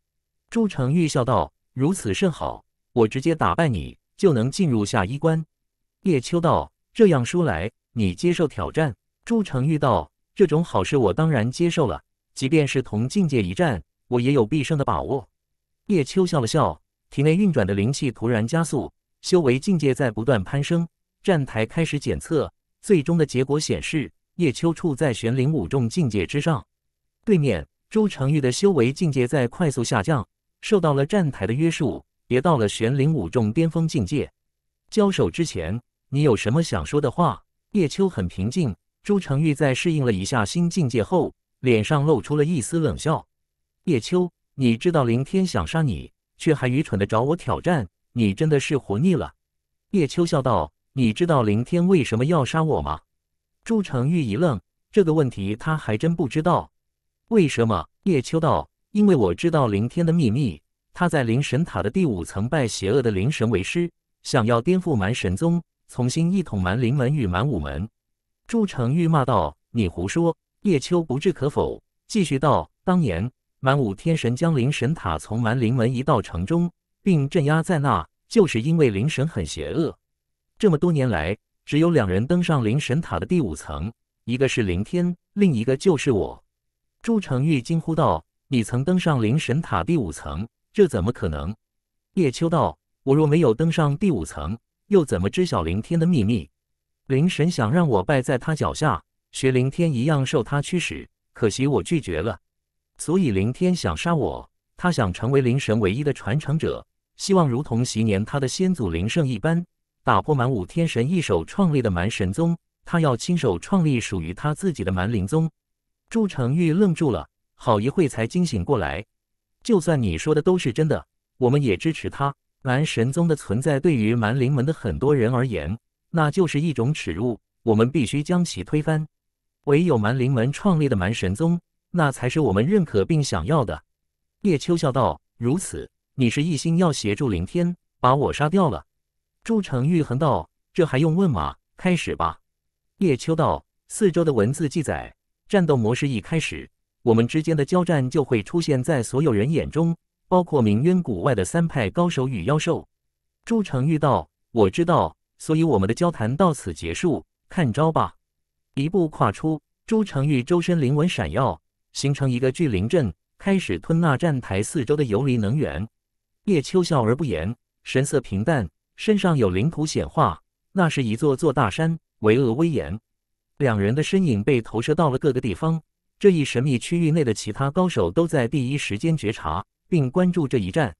朱成玉笑道：“如此甚好，我直接打败你，就能进入下一关。”叶秋道：“这样说来，你接受挑战？”朱成玉道：“这种好事我当然接受了，即便是同境界一战，我也有必胜的把握。”叶秋笑了笑，体内运转的灵气突然加速，修为境界在不断攀升。站台开始检测，最终的结果显示，叶秋处在玄灵五重境界之上。对面朱成玉的修为境界在快速下降，受到了站台的约束，也到了玄灵五重巅峰境界。交手之前，你有什么想说的话？叶秋很平静。朱成玉在适应了一下新境界后，脸上露出了一丝冷笑。叶秋，你知道林天想杀你，却还愚蠢的找我挑战，你真的是活腻了。叶秋笑道：“你知道林天为什么要杀我吗？”朱成玉一愣，这个问题他还真不知道。为什么？叶秋道：“因为我知道灵天的秘密。他在灵神塔的第五层拜邪恶的灵神为师，想要颠覆蛮神宗，重新一统蛮灵门与蛮武门。”朱成玉骂道：“你胡说！”叶秋不置可否，继续道：“当年蛮武天神将灵神塔从蛮灵门移到城中，并镇压在那，就是因为灵神很邪恶。这么多年来，只有两人登上灵神塔的第五层，一个是灵天，另一个就是我。”朱成玉惊呼道：“你曾登上灵神塔第五层，这怎么可能？”叶秋道：“我若没有登上第五层，又怎么知晓灵天的秘密？灵神想让我拜在他脚下，学灵天一样受他驱使，可惜我拒绝了。所以灵天想杀我，他想成为灵神唯一的传承者，希望如同昔年他的先祖灵圣一般，打破满武天神一手创立的蛮神宗。他要亲手创立属于他自己的蛮灵宗。朱成玉愣住了，好一会才惊醒过来。就算你说的都是真的，我们也支持他。蛮神宗的存在对于蛮灵门的很多人而言，那就是一种耻辱。我们必须将其推翻。唯有蛮灵门创立的蛮神宗，那才是我们认可并想要的。叶秋笑道：“如此，你是一心要协助凌天把我杀掉了？”朱成玉哼道：“这还用问吗？开始吧。”叶秋道：“四周的文字记载，战斗模式一开始，我们之间的交战就会出现在所有人眼中，包括冥渊谷外的三派高手与妖兽。”朱成玉道：“我知道，所以我们的交谈到此结束，看招吧！”一步跨出，朱成玉周身灵纹闪耀，形成一个巨灵阵，开始吞纳站台四周的游离能源。叶秋笑而不言，神色平淡，身上有灵图显化，那是一座座大山。巍峨威严，两人的身影被投射到了各个地方。这一神秘区域内的其他高手都在第一时间觉察并关注这一战。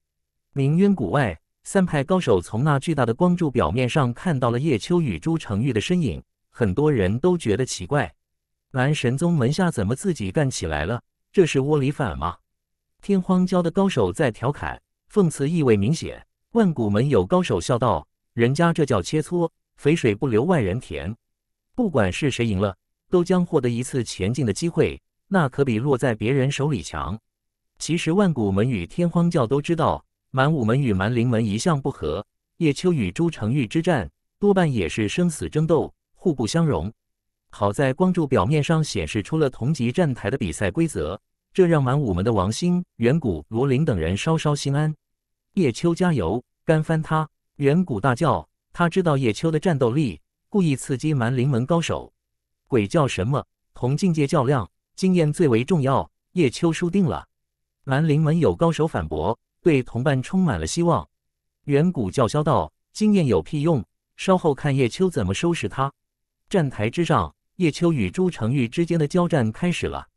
冥渊谷外，三派高手从那巨大的光柱表面上看到了叶秋与朱成玉的身影。很多人都觉得奇怪：蓝神宗门下怎么自己干起来了？这是窝里反吗？天荒教的高手在调侃，讽刺意味明显。万古门有高手笑道：“人家这叫切磋。”肥水不流外人田，不管是谁赢了，都将获得一次前进的机会，那可比落在别人手里强。其实万古门与天荒教都知道，满武门与蛮灵门一向不和，叶秋与朱成玉之战多半也是生死争斗，互不相容。好在光柱表面上显示出了同级站台的比赛规则，这让满武门的王兴、远古、罗林等人稍稍心安。叶秋加油，干翻他！远古大叫。他知道叶秋的战斗力，故意刺激蛮灵门高手。鬼叫什么？同境界较量，经验最为重要。叶秋输定了。蛮灵门有高手反驳，对同伴充满了希望。远古叫嚣道：“经验有屁用！稍后看叶秋怎么收拾他。”站台之上，叶秋与朱成玉之间的交战开始了。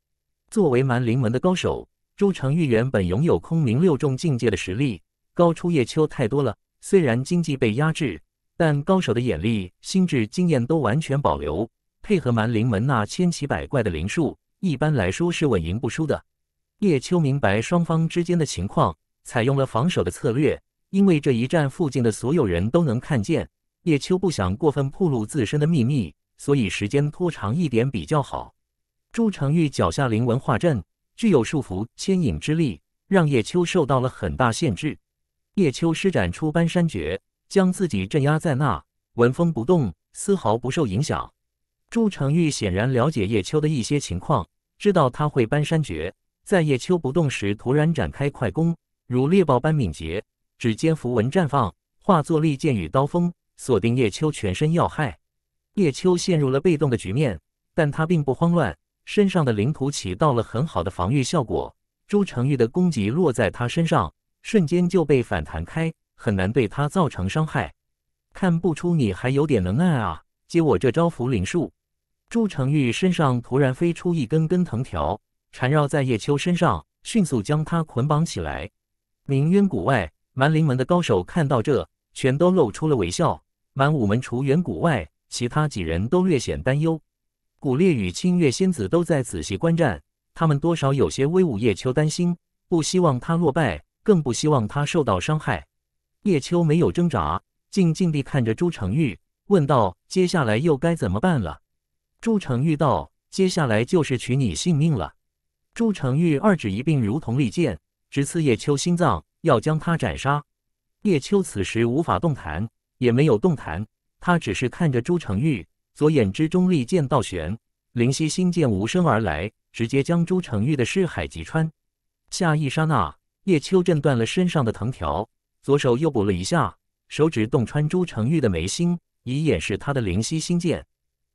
作为蛮灵门的高手，朱成玉原本拥有空明六重境界的实力，高出叶秋太多了。虽然经济被压制。但高手的眼力、心智、经验都完全保留，配合蛮灵门那千奇百怪的灵术，一般来说是稳赢不输的。叶秋明白双方之间的情况，采用了防守的策略，因为这一战附近的所有人都能看见。叶秋不想过分暴露自身的秘密，所以时间拖长一点比较好。朱成玉脚下灵文化阵具有束缚、牵引之力，让叶秋受到了很大限制。叶秋施展出搬山诀。将自己镇压在那，纹风不动，丝毫不受影响。朱成玉显然了解叶秋的一些情况，知道他会搬山诀，在叶秋不动时突然展开快攻，如猎豹般敏捷，指尖符文绽放，化作利剑与刀锋，锁定叶秋全身要害。叶秋陷入了被动的局面，但他并不慌乱，身上的灵土起到了很好的防御效果。朱成玉的攻击落在他身上，瞬间就被反弹开。很难对他造成伤害，看不出你还有点能耐啊！接我这招符灵术。朱成玉身上突然飞出一根根藤条，缠绕在叶秋身上，迅速将他捆绑起来。冥渊谷外，蛮灵门的高手看到这，全都露出了微笑。蛮武门除远谷外，其他几人都略显担忧。古烈与清月仙子都在仔细观战，他们多少有些威武。叶秋担心，不希望他落败，更不希望他受到伤害。叶秋没有挣扎，静静地看着朱成玉，问道：“接下来又该怎么办了？”朱成玉道：“接下来就是取你性命了。”朱成玉二指一并，如同利剑，直刺叶秋心脏，要将他斩杀。叶秋此时无法动弹，也没有动弹，他只是看着朱成玉，左眼之中利剑倒悬，灵犀星剑无声而来，直接将朱成玉的尸海击穿。下一刹那，叶秋震断了身上的藤条。左手又补了一下，手指洞穿朱成玉的眉心，以掩饰他的灵犀星剑。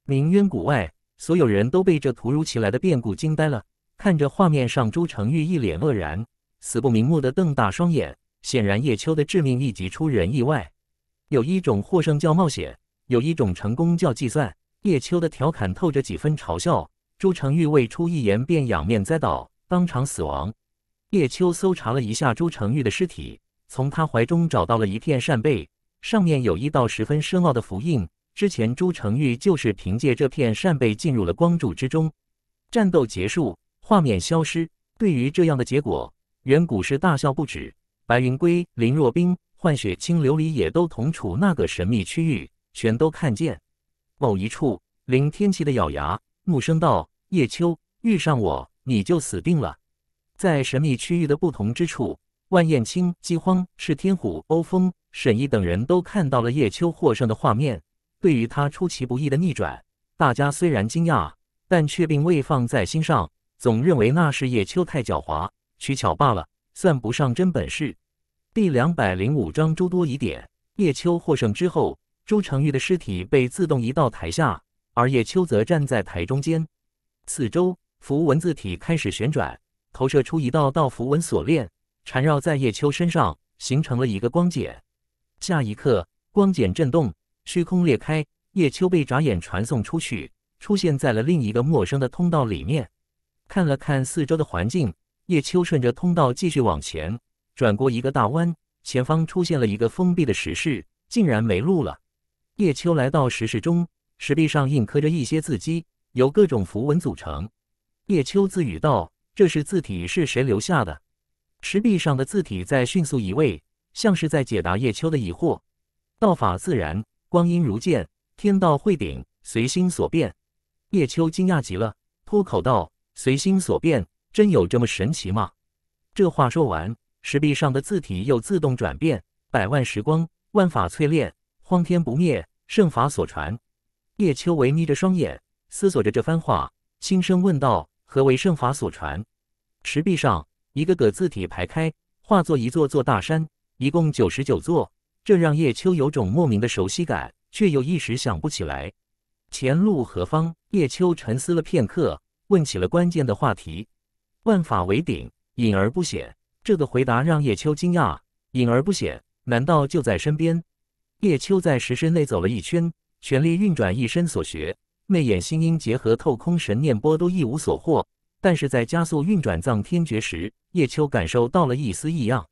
冥渊谷外，所有人都被这突如其来的变故惊呆了，看着画面上朱成玉一脸愕然，死不瞑目的瞪大双眼。显然，叶秋的致命一击出人意外。有一种获胜叫冒险，有一种成功叫计算。叶秋的调侃透着几分嘲笑。朱成玉未出一言，便仰面栽倒，当场死亡。叶秋搜查了一下朱成玉的尸体，从他怀中找到了一片扇贝，上面有一道十分深奥的符印。之前朱成玉就是凭借这片扇贝进入了光柱之中。战斗结束，画面消失。对于这样的结果，远古是大笑不止。白云龟、林若冰、幻雪清、琉璃也都同处那个神秘区域，全都看见。某一处，林天齐的咬牙，怒声道：“叶秋，遇上我，你就死定了。”在神秘区域的不同之处，万燕青、饥荒、赤天虎、欧风、沈毅等人都看到了叶秋获胜的画面。对于他出其不意的逆转，大家虽然惊讶，但却并未放在心上，总认为那是叶秋太狡猾，取巧罢了，算不上真本事。第两百零五章诸多疑点。叶秋获胜之后，朱成玉的尸体被自动移到台下，而叶秋则站在台中间，四周符文字体开始旋转。投射出一道道符文锁链，缠绕在叶秋身上，形成了一个光茧。下一刻，光茧震动，虚空裂开，叶秋被眨眼传送出去，出现在了另一个陌生的通道里面。看了看四周的环境，叶秋顺着通道继续往前，转过一个大弯，前方出现了一个封闭的石室，竟然没路了。叶秋来到石室中，石壁上印刻着一些字迹，由各种符文组成。叶秋自语道。这是字体是谁留下的？石壁上的字体在迅速移位，像是在解答叶秋的疑惑。道法自然，光阴如箭，天道会顶，随心所变。叶秋惊讶极了，脱口道：“随心所变，真有这么神奇吗？”这话说完，石壁上的字体又自动转变。百万时光，万法淬炼，荒天不灭，圣法所传。叶秋微眯着双眼，思索着这番话，轻声问道。何为圣法所传？石壁上一个个字体排开，化作一座座大山，一共九十九座。这让叶秋有种莫名的熟悉感，却又一时想不起来。前路何方？叶秋沉思了片刻，问起了关键的话题：“万法为顶，隐而不显。”这个回答让叶秋惊讶：“隐而不显，难道就在身边？”叶秋在石室内走了一圈，全力运转一身所学。内眼心音结合透空神念波都一无所获，但是在加速运转藏天诀时，叶秋感受到了一丝异样。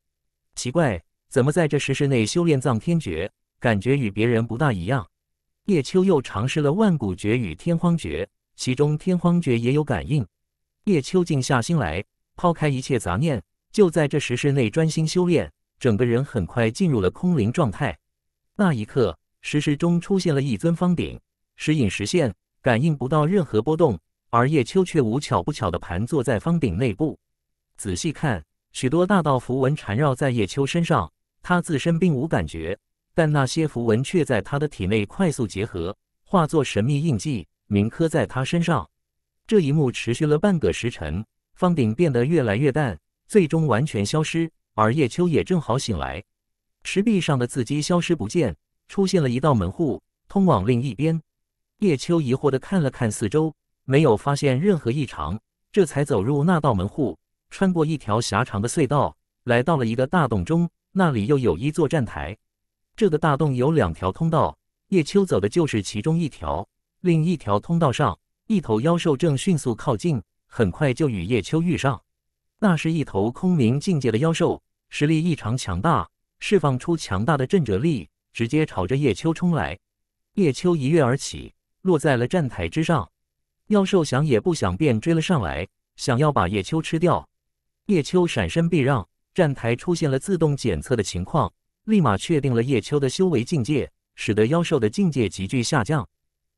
奇怪，怎么在这石室内修炼藏天诀，感觉与别人不大一样？叶秋又尝试了万古诀与天荒诀，其中天荒诀也有感应。叶秋静下心来，抛开一切杂念，就在这石室内专心修炼，整个人很快进入了空灵状态。那一刻，石室中出现了一尊方鼎，时隐时现。感应不到任何波动，而叶秋却无巧不巧地盘坐在方鼎内部。仔细看，许多大道符文缠绕在叶秋身上，他自身并无感觉，但那些符文却在他的体内快速结合，化作神秘印记，铭刻在他身上。这一幕持续了半个时辰，方鼎变得越来越淡，最终完全消失。而叶秋也正好醒来，石壁上的字迹消失不见，出现了一道门户，通往另一边。叶秋疑惑地看了看四周，没有发现任何异常，这才走入那道门户，穿过一条狭长的隧道，来到了一个大洞中。那里又有一座站台。这个大洞有两条通道，叶秋走的就是其中一条。另一条通道上，一头妖兽正迅速靠近，很快就与叶秋遇上。那是一头空明境界的妖兽，实力异常强大，释放出强大的震慑力，直接朝着叶秋冲来。叶秋一跃而起。落在了站台之上，妖兽想也不想便追了上来，想要把叶秋吃掉。叶秋闪身避让，站台出现了自动检测的情况，立马确定了叶秋的修为境界，使得妖兽的境界急剧下降。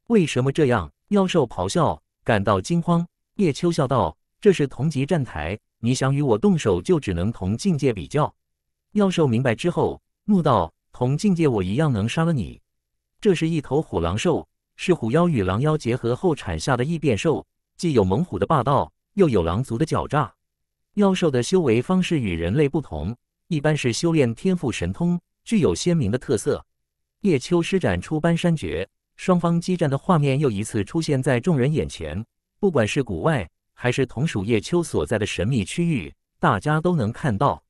为什么这样？妖兽咆哮，感到惊慌。叶秋笑道：“这是同级站台，你想与我动手，就只能同境界比较。”妖兽明白之后，怒道：“同境界，我一样能杀了你。”这是一头虎狼兽。是虎妖与狼妖结合后产下的异变兽，既有猛虎的霸道，又有狼族的狡诈。妖兽的修为方式与人类不同，一般是修炼天赋神通，具有鲜明的特色。叶秋施展出搬山诀，双方激战的画面又一次出现在众人眼前。不管是谷外，还是同属叶秋所在的神秘区域，大家都能看到。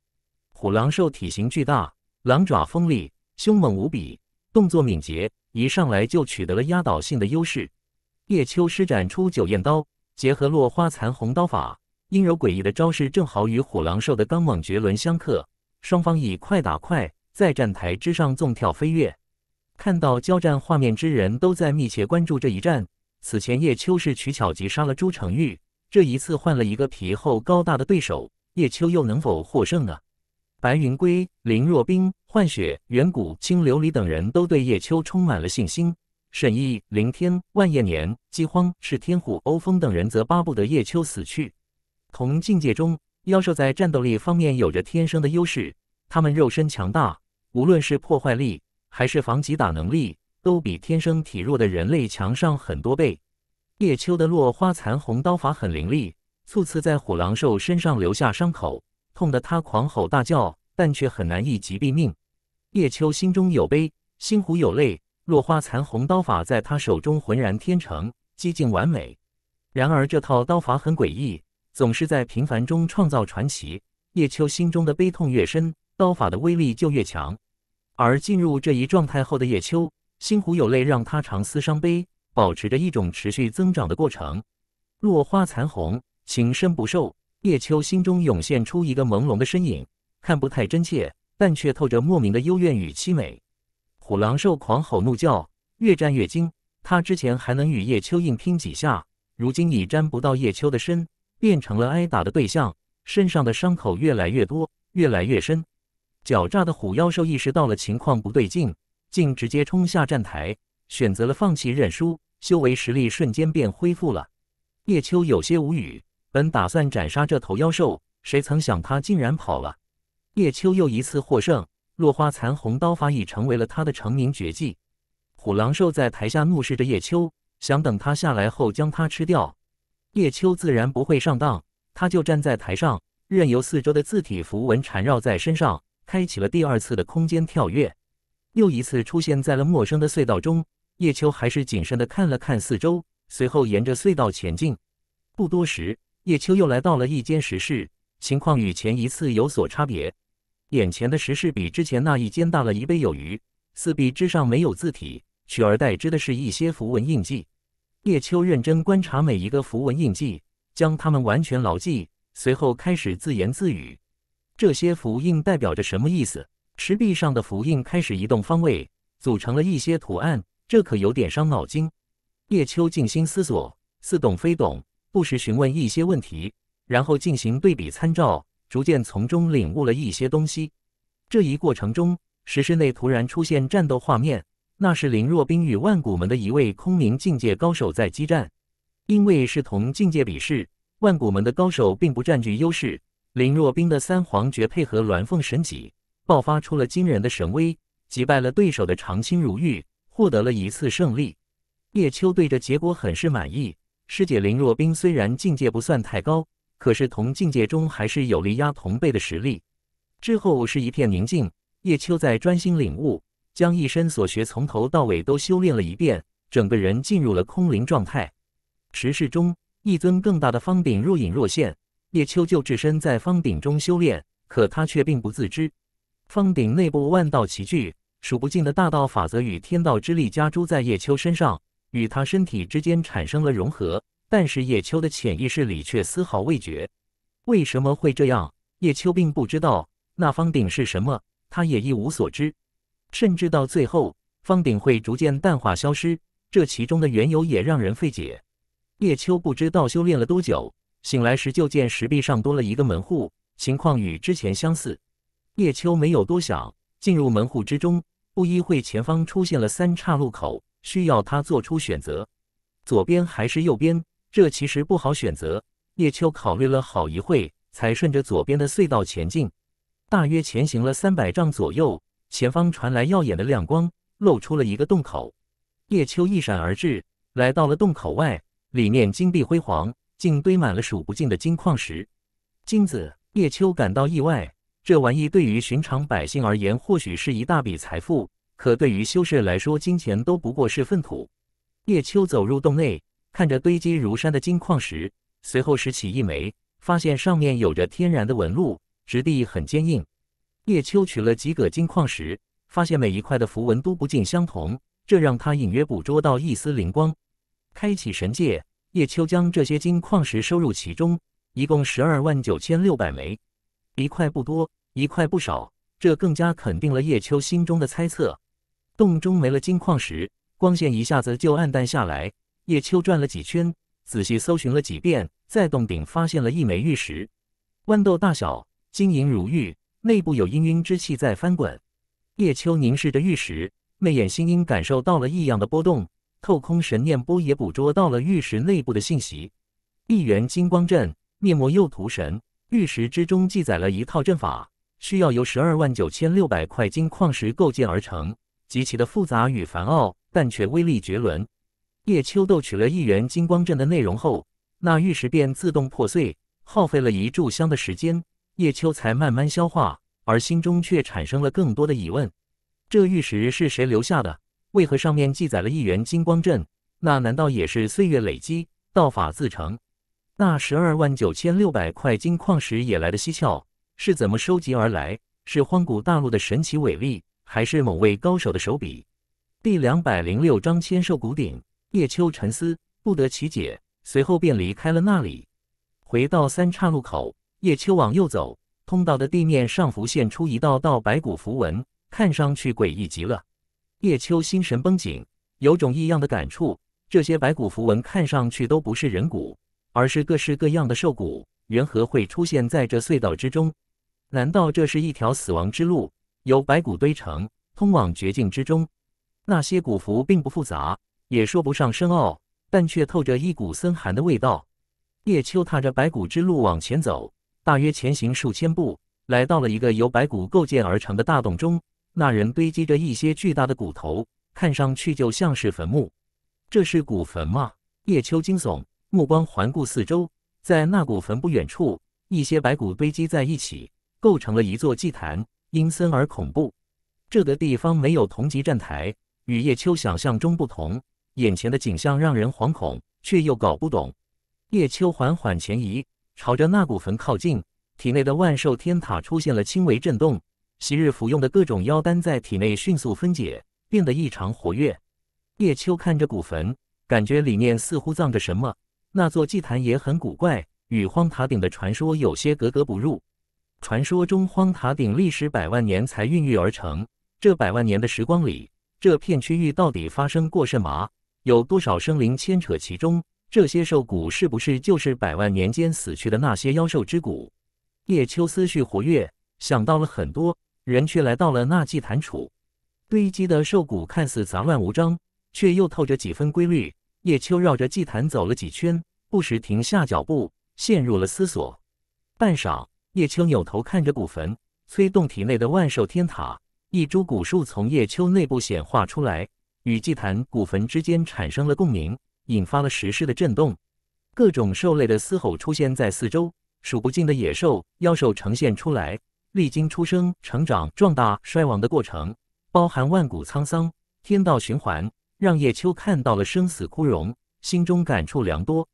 虎狼兽体型巨大，狼爪锋利，凶猛无比，动作敏捷。一上来就取得了压倒性的优势。叶秋施展出九焰刀，结合落花残红刀法，阴柔诡异的招式正好与虎狼兽的刚猛绝伦相克，双方以快打快，在站台之上纵跳飞跃。看到交战画面之人都在密切关注这一战。此前叶秋是取巧击杀了朱成玉，这一次换了一个皮厚高大的对手，叶秋又能否获胜呢？白云归、林若冰、幻雪、远古、青琉璃等人都对叶秋充满了信心。沈毅、凌天、万叶年、饥荒、是天虎、欧风等人则巴不得叶秋死去。同境界中，妖兽在战斗力方面有着天生的优势，他们肉身强大，无论是破坏力还是防击打能力，都比天生体弱的人类强上很多倍。叶秋的落花残红刀法很凌厉，簇次在虎狼兽身上留下伤口，痛得他狂吼大叫，但却很难一击毙命。叶秋心中有悲，心湖有泪。落花残红刀法在他手中浑然天成，几近完美。然而这套刀法很诡异，总是在平凡中创造传奇。叶秋心中的悲痛越深，刀法的威力就越强。而进入这一状态后的叶秋，心湖有泪，让他常思伤悲，保持着一种持续增长的过程。落花残红，情深不寿。叶秋心中涌现出一个朦胧的身影，看不太真切，但却透着莫名的幽怨与凄美。虎狼兽狂吼怒叫，越战越精。他之前还能与叶秋硬拼几下，如今已沾不到叶秋的身，变成了挨打的对象，身上的伤口越来越多，越来越深。狡诈的虎妖兽意识到了情况不对劲，竟直接冲下站台，选择了放弃认输，修为实力瞬间便恢复了。叶秋有些无语，本打算斩杀这头妖兽，谁曾想他竟然跑了。叶秋又一次获胜。落花残红刀法已成为了他的成名绝技。虎狼兽在台下怒视着叶秋，想等他下来后将他吃掉。叶秋自然不会上当，他就站在台上，任由四周的字体符文缠绕在身上，开启了第二次的空间跳跃，又一次出现在了陌生的隧道中。叶秋还是谨慎的看了看四周，随后沿着隧道前进。不多时，叶秋又来到了一间石室，情况与前一次有所差别。眼前的石室比之前那一间大了一倍有余，四壁之上没有字体，取而代之的是一些符文印记。叶秋认真观察每一个符文印记，将它们完全牢记，随后开始自言自语：“这些符印代表着什么意思？”石壁上的符印开始移动方位，组成了一些图案，这可有点伤脑筋。叶秋静心思索，似懂非懂，不时询问一些问题，然后进行对比参照。逐渐从中领悟了一些东西。这一过程中，石室内突然出现战斗画面，那是林若冰与万古门的一位空明境界高手在激战。因为是同境界比试，万古门的高手并不占据优势。林若冰的三皇诀配合鸾凤神戟，爆发出了惊人的神威，击败了对手的长青如玉，获得了一次胜利。叶秋对这结果很是满意。师姐林若冰虽然境界不算太高。可是同境界中还是有力压同辈的实力。之后是一片宁静，叶秋在专心领悟，将一身所学从头到尾都修炼了一遍，整个人进入了空灵状态。石室中，一尊更大的方鼎若隐若现，叶秋就置身在方鼎中修炼，可他却并不自知。方鼎内部万道齐聚，数不尽的大道法则与天道之力加诸在叶秋身上，与他身体之间产生了融合。但是叶秋的潜意识里却丝毫未觉，为什么会这样？叶秋并不知道那方鼎是什么，他也一无所知。甚至到最后，方鼎会逐渐淡化消失，这其中的缘由也让人费解。叶秋不知道修炼了多久，醒来时就见石壁上多了一个门户，情况与之前相似。叶秋没有多想，进入门户之中，不一会前方出现了三岔路口，需要他做出选择：左边还是右边？这其实不好选择。叶秋考虑了好一会，才顺着左边的隧道前进。大约前行了三百丈左右，前方传来耀眼的亮光，露出了一个洞口。叶秋一闪而至，来到了洞口外，里面金碧辉煌，竟堆满了数不尽的金矿石。金子，叶秋感到意外。这玩意对于寻常百姓而言，或许是一大笔财富，可对于修士来说，金钱都不过是粪土。叶秋走入洞内。看着堆积如山的金矿石，随后拾起一枚，发现上面有着天然的纹路，质地很坚硬。叶秋取了几个金矿石，发现每一块的符文都不尽相同，这让他隐约捕捉到一丝灵光。开启神界，叶秋将这些金矿石收入其中，一共十二万九千六百枚，一块不多，一块不少，这更加肯定了叶秋心中的猜测。洞中没了金矿石，光线一下子就暗淡下来。叶秋转了几圈，仔细搜寻了几遍，在洞顶发现了一枚玉石，豌豆大小，晶莹如玉，内部有氤氲之气在翻滚。叶秋凝视着玉石，媚眼星鹰感受到了异样的波动，透空神念波也捕捉到了玉石内部的信息。一元金光阵，灭魔佑图神。玉石之中记载了一套阵法，需要由十二万九千六百块金矿石构建而成，极其的复杂与繁奥，但却威力绝伦。叶秋斗取了一元金光阵的内容后，那玉石便自动破碎，耗费了一炷香的时间，叶秋才慢慢消化，而心中却产生了更多的疑问：这玉石是谁留下的？为何上面记载了一元金光阵？那难道也是岁月累积，道法自成？那十二万九千六百块金矿石也来的蹊跷，是怎么收集而来？是荒古大陆的神奇伟力，还是某位高手的手笔？第两百零六章千兽古鼎。叶秋沉思，不得其解，随后便离开了那里。回到三岔路口，叶秋往右走，通道的地面上浮现出一道道白骨符文，看上去诡异极了。叶秋心神绷紧，有种异样的感触：这些白骨符文看上去都不是人骨。而是各式各样的兽骨，缘何会出现在这隧道之中？难道这是一条死亡之路，由白骨堆成，通往绝境之中？那些古符并不复杂，也说不上深奥，但却透着一股森寒的味道。叶秋踏着白骨之路往前走，大约前行数千步，来到了一个由白骨构建而成的大洞中。那人堆积着一些巨大的骨头，看上去就像是坟墓。这是古坟吗？叶秋惊悚。目光环顾四周，在那古坟不远处，一些白骨堆积在一起，构成了一座祭坛，阴森而恐怖。这个地方没有同级站台，与叶秋想象中不同。眼前的景象让人惶恐，却又搞不懂。叶秋缓缓前移，朝着那古坟靠近，体内的万寿天塔出现了轻微震动，昔日服用的各种妖丹在体内迅速分解，变得异常活跃。叶秋看着古坟，感觉里面似乎葬着什么。那座祭坛也很古怪，与荒塔顶的传说有些格格不入。传说中，荒塔顶历时百万年才孕育而成。这百万年的时光里，这片区域到底发生过什么？有多少生灵牵扯其中？这些兽骨是不是就是百万年间死去的那些妖兽之骨？叶秋思绪活跃，想到了很多，人却来到了那祭坛处。堆积的兽骨看似杂乱无章，却又透着几分规律。叶秋绕着祭坛走了几圈，不时停下脚步，陷入了思索。半晌，叶秋扭头看着古坟，催动体内的万寿天塔，一株古树从叶秋内部显化出来，与祭坛、古坟之间产生了共鸣，引发了石室的震动。各种兽类的嘶吼出现在四周，数不尽的野兽、妖兽呈现出来，历经出生、成长、壮大、衰亡的过程，包含万古沧桑、天道循环。让叶秋看到了生死枯荣，心中感触良多。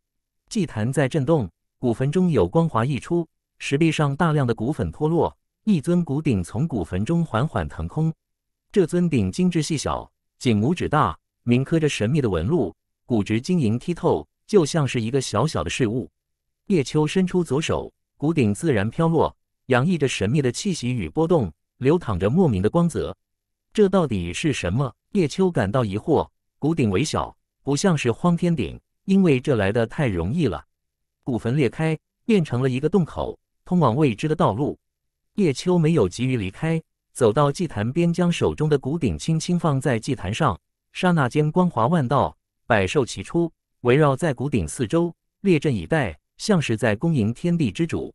祭坛在震动，古坟中有光华溢出，石壁上大量的骨粉脱落，一尊古鼎从古坟中缓缓腾空。这尊鼎精致细小，仅拇指大，铭刻着神秘的纹路，骨质晶莹剔透，就像是一个小小的事物。叶秋伸出左手，骨顶自然飘落，洋溢着神秘的气息与波动，流淌着莫名的光泽。这到底是什么？叶秋感到疑惑。骨顶微小，不像是荒天顶，因为这来的太容易了。骨坟裂开，变成了一个洞口，通往未知的道路。叶秋没有急于离开，走到祭坛边，将手中的骨鼎轻轻放在祭坛上，刹那间光华万道，百兽齐出，围绕在古鼎四周，列阵以待，像是在恭迎天地之主。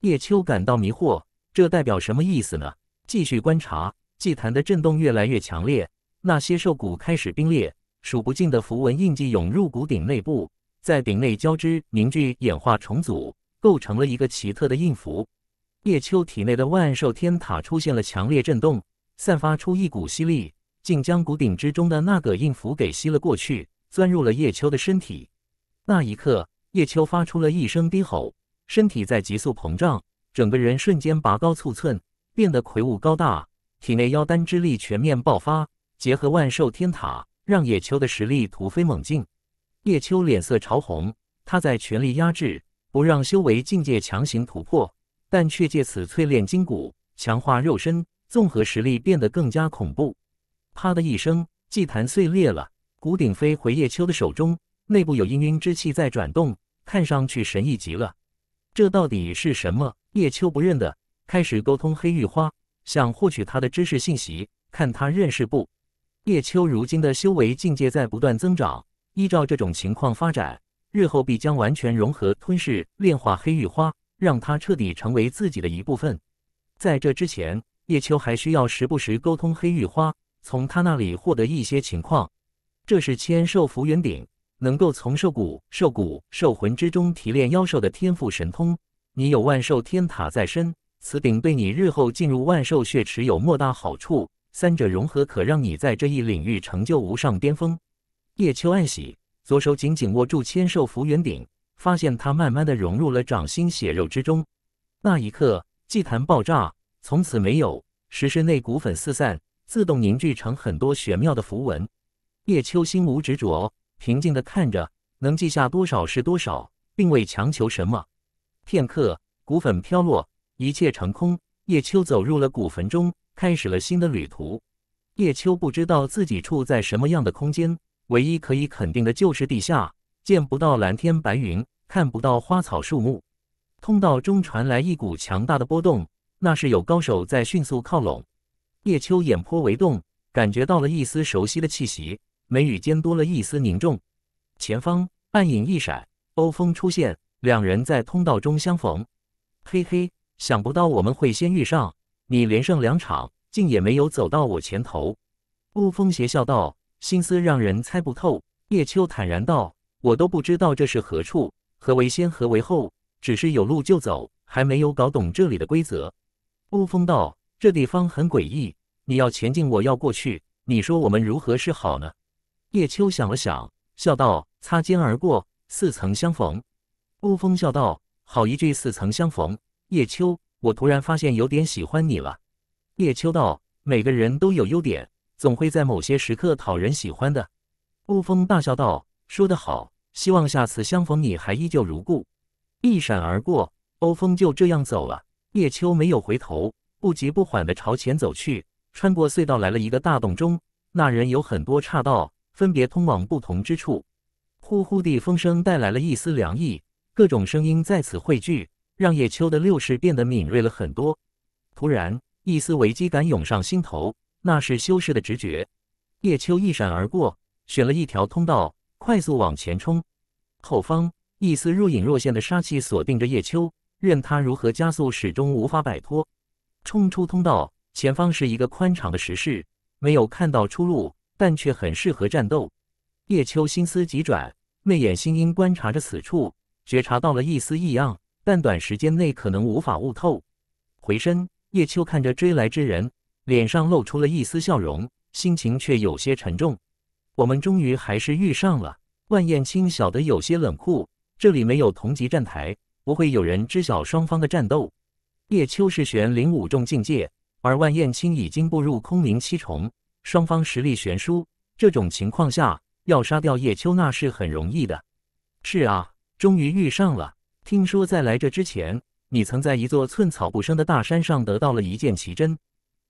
叶秋感到迷惑，这代表什么意思呢？继续观察，祭坛的震动越来越强烈，那些兽骨开始冰裂。数不尽的符文印记涌入古鼎内部，在鼎内交织、凝聚、演化、重组，构成了一个奇特的印符。叶秋体内的万寿天塔出现了强烈震动，散发出一股吸力，竟将古鼎之中的那个印符给吸了过去，钻入了叶秋的身体。那一刻，叶秋发出了一声低吼，身体在急速膨胀，整个人瞬间拔高数寸，变得魁梧高大，体内妖丹之力全面爆发，结合万寿天塔。让叶秋的实力突飞猛进，叶秋脸色潮红，他在全力压制，不让修为境界强行突破，但却借此淬炼筋骨，强化肉身，综合实力变得更加恐怖。啪的一声，祭坛碎裂了，骨鼎飞回叶秋的手中，内部有氤氲之气在转动，看上去神异极了。这到底是什么？叶秋不认得，开始沟通黑玉花，想获取他的知识信息，看他认识不。叶秋如今的修为境界在不断增长，依照这种情况发展。日后必将完全融合、吞噬、炼化黑玉花，让它彻底成为自己的一部分。在这之前，叶秋还需要时不时沟通黑玉花，从他那里获得一些情况。这是千兽伏元鼎，能够从兽骨、兽骨、兽魂之中提炼妖兽的天赋神通。你有万兽天塔在身，此鼎对你日后进入万兽血池有莫大好处。三者融合，可让你在这一领域成就无上巅峰。叶秋暗喜。左手紧紧握住千兽伏元鼎，发现它慢慢的融入了掌心血肉之中。那一刻，祭坛爆炸，从此没有石室内骨粉四散，自动凝聚成很多玄妙的符文。叶秋心无执着，平静的看着，能记下多少是多少，并未强求什么。片刻，骨粉飘落，一切成空。叶秋走入了骨坟中，开始了新的旅途。叶秋不知道自己处在什么样的空间。唯一可以肯定的就是地下见不到蓝天白云，看不到花草树木。通道中传来一股强大的波动，那是有高手在迅速靠拢。叶秋眼波为动，感觉到了一丝熟悉的气息，眉宇间多了一丝凝重。前方暗影一闪，欧风出现，两人在通道中相逢。嘿嘿，想不到我们会先遇上，你连胜两场，竟也没有走到我前头。欧风邪笑道。心思让人猜不透。叶秋坦然道：“我都不知道这是何处，何为先，何为后，只是有路就走，还没有搞懂这里的规则。”欧风道：“这地方很诡异，你要前进，我要过去，你说我们如何是好呢？”叶秋想了想，笑道：“擦肩而过，似曾相逢。”欧风笑道：“好一句似曾相逢。”叶秋，我突然发现有点喜欢你了。叶秋道：“每个人都有优点。”总会在某些时刻讨人喜欢的。欧风大笑道：“说得好，希望下次相逢你还依旧如故。”一闪而过，欧风就这样走了。叶秋没有回头，不急不缓地朝前走去，穿过隧道来了一个大洞中。那人有很多岔道，分别通往不同之处。呼呼地风声带来了一丝凉意，各种声音在此汇聚，让叶秋的六识变得敏锐了很多。突然，一丝危机感涌上心头。那是修士的直觉。叶秋一闪而过，选了一条通道，快速往前冲。后方一丝若隐若现的杀气锁定着叶秋，任他如何加速，始终无法摆脱。冲出通道，前方是一个宽敞的石室，没有看到出路，但却很适合战斗。叶秋心思急转，媚眼星鹰观察着此处，觉察到了一丝异样，但短时间内可能无法悟透。回身，叶秋看着追来之人。脸上露出了一丝笑容，心情却有些沉重。我们终于还是遇上了。万燕青小得有些冷酷，这里没有同级站台，不会有人知晓双方的战斗。叶秋是玄灵五重境界，而万燕青已经步入空明七重，双方实力悬殊。这种情况下，要杀掉叶秋那是很容易的。是啊，终于遇上了。听说在来这之前，你曾在一座寸草不生的大山上得到了一件奇珍。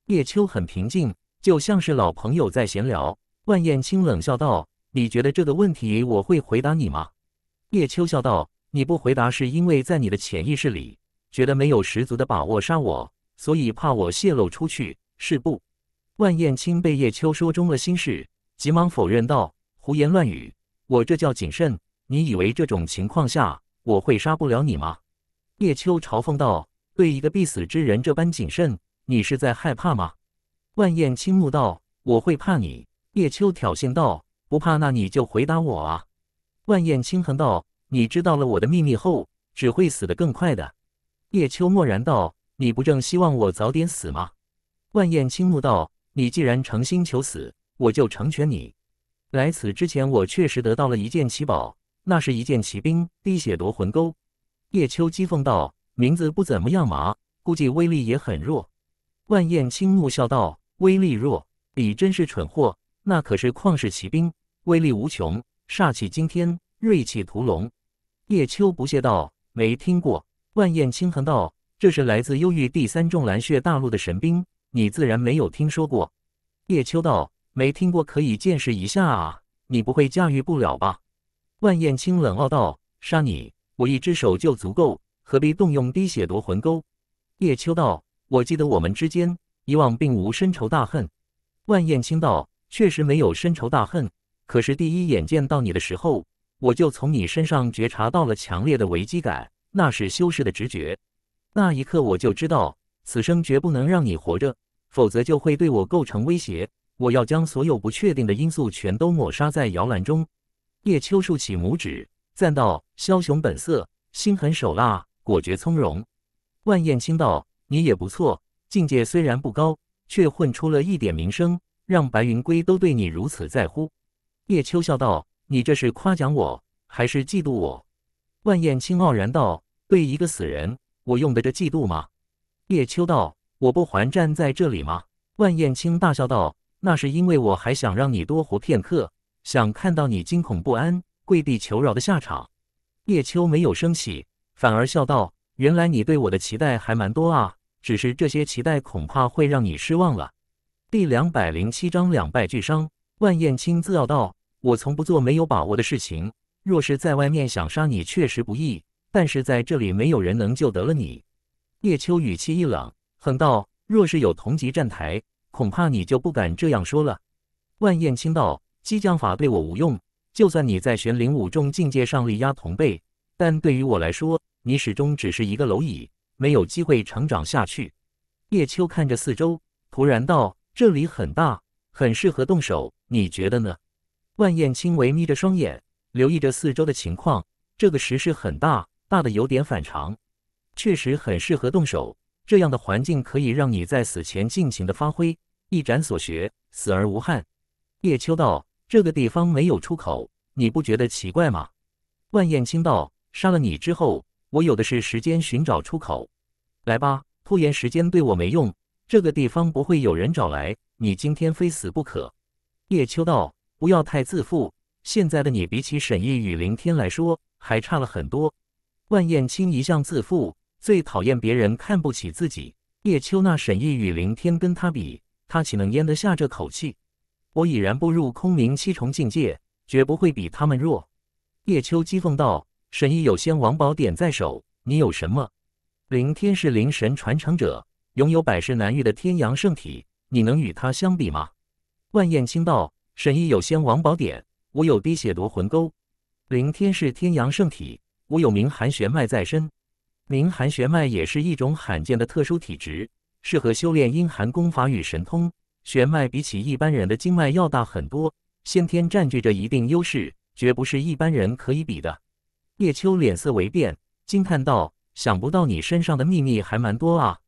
叶秋很平静，就像是老朋友在闲聊。万燕青冷笑道：“你觉得这个问题我会回答你吗？”叶秋笑道：“你不回答是因为在你的潜意识里觉得没有十足的把握杀我，所以怕我泄露出去，是不？”万燕青被叶秋说中了心事，急忙否认道：“胡言乱语，我这叫谨慎。你以为这种情况下我会杀不了你吗？”叶秋嘲讽道：“对一个必死之人这般谨慎。”你是在害怕吗？万燕青怒道：“我会怕你。”叶秋挑衅道：“不怕，那你就回答我啊！”万燕青哼道：“你知道了我的秘密后，只会死得更快的。”叶秋默然道：“你不正希望我早点死吗？”万燕青怒道：“你既然诚心求死，我就成全你。来此之前，我确实得到了一件奇宝，那是一件奇兵滴血夺魂钩。”叶秋讥讽道：“名字不怎么样嘛，估计威力也很弱。”万燕青怒笑道：“威力弱，你真是蠢货！那可是旷世奇兵，威力无穷，煞气惊天，锐气屠龙。”叶秋不屑道：“没听过。万燕青哼道：“这是来自幽域第三重蓝血大陆的神兵，你自然没有听说过。”叶秋道：“没听过，可以见识一下啊！你不会驾驭不了吧？”万燕青冷傲道：“杀你，我一只手就足够，何必动用滴血夺魂钩？”叶秋道：“我记得我们之间以往并无深仇大恨。”万燕青道：“确实没有深仇大恨，可是第一眼见到你的时候，我就从你身上觉察到了强烈的危机感。”那是修士的直觉，那一刻我就知道，此生绝不能让你活着，否则就会对我构成威胁。我要将所有不确定的因素全都抹杀在摇篮中。叶秋竖起拇指，赞道：“枭雄本色，心狠手辣，果决从容。”万燕青道：“你也不错，境界虽然不高，却混出了一点名声，让白云龟都对你如此在乎。”叶秋笑道：“你这是夸奖我，还是嫉妒我？”万燕青傲然道。对一个死人，我用得着嫉妒吗？叶秋道：“我不还站在这里吗？”万燕青大笑道：“那是因为我还想让你多活片刻，想看到你惊恐不安、跪地求饶的下场。”叶秋没有生气，反而笑道：“原来你对我的期待还蛮多啊，只是这些期待恐怕会让你失望了。”第两百零七章两败俱伤。万燕青自傲道：“我从不做没有把握的事情，若是在外面想杀你，确实不易。”但是在这里没有人能救得了你。叶秋语气一冷，哼道：“若是有同级站台，恐怕你就不敢这样说了。”万燕青道：“激将法对我无用，就算你在玄灵五重境界上力压同辈，但对于我来说，你始终只是一个蝼蚁，没有机会成长下去。”叶秋看着四周，突然道：“这里很大，很适合动手，你觉得呢？”万燕青微眯着双眼，留意着四周的情况。这个石室很大。大的有点反常，确实很适合动手。这样的环境可以让你在死前尽情的发挥，一展所学，死而无憾。叶秋道：“这个地方没有出口，你不觉得奇怪吗？”万燕青道：“杀了你之后，我有的是时间寻找出口。来吧，拖延时间对我没用。这个地方不会有人找来，你今天非死不可。”叶秋道：“不要太自负，现在的你比起沈毅与凌天来说，还差了很多。”万燕青一向自负，最讨厌别人看不起自己。叶秋那沈毅与凌天跟他比，他岂能咽得下这口气？我已然步入空明七重境界，绝不会比他们弱。叶秋讥讽道：“沈毅有仙王宝典在手，你有什么？凌天是灵神传承者，拥有百世难遇的天阳圣体，你能与他相比吗？”万燕青道：“沈毅有仙王宝典，我有滴血夺魂钩。凌天是天阳圣体。”我有明寒玄脉在身，明寒玄脉也是一种罕见的特殊体质，适合修炼阴寒功法与神通。玄脉比起一般人的经脉要大很多，先天占据着一定优势，绝不是一般人可以比的。叶秋脸色微变，惊叹道：“想不到你身上的秘密还蛮多啊！”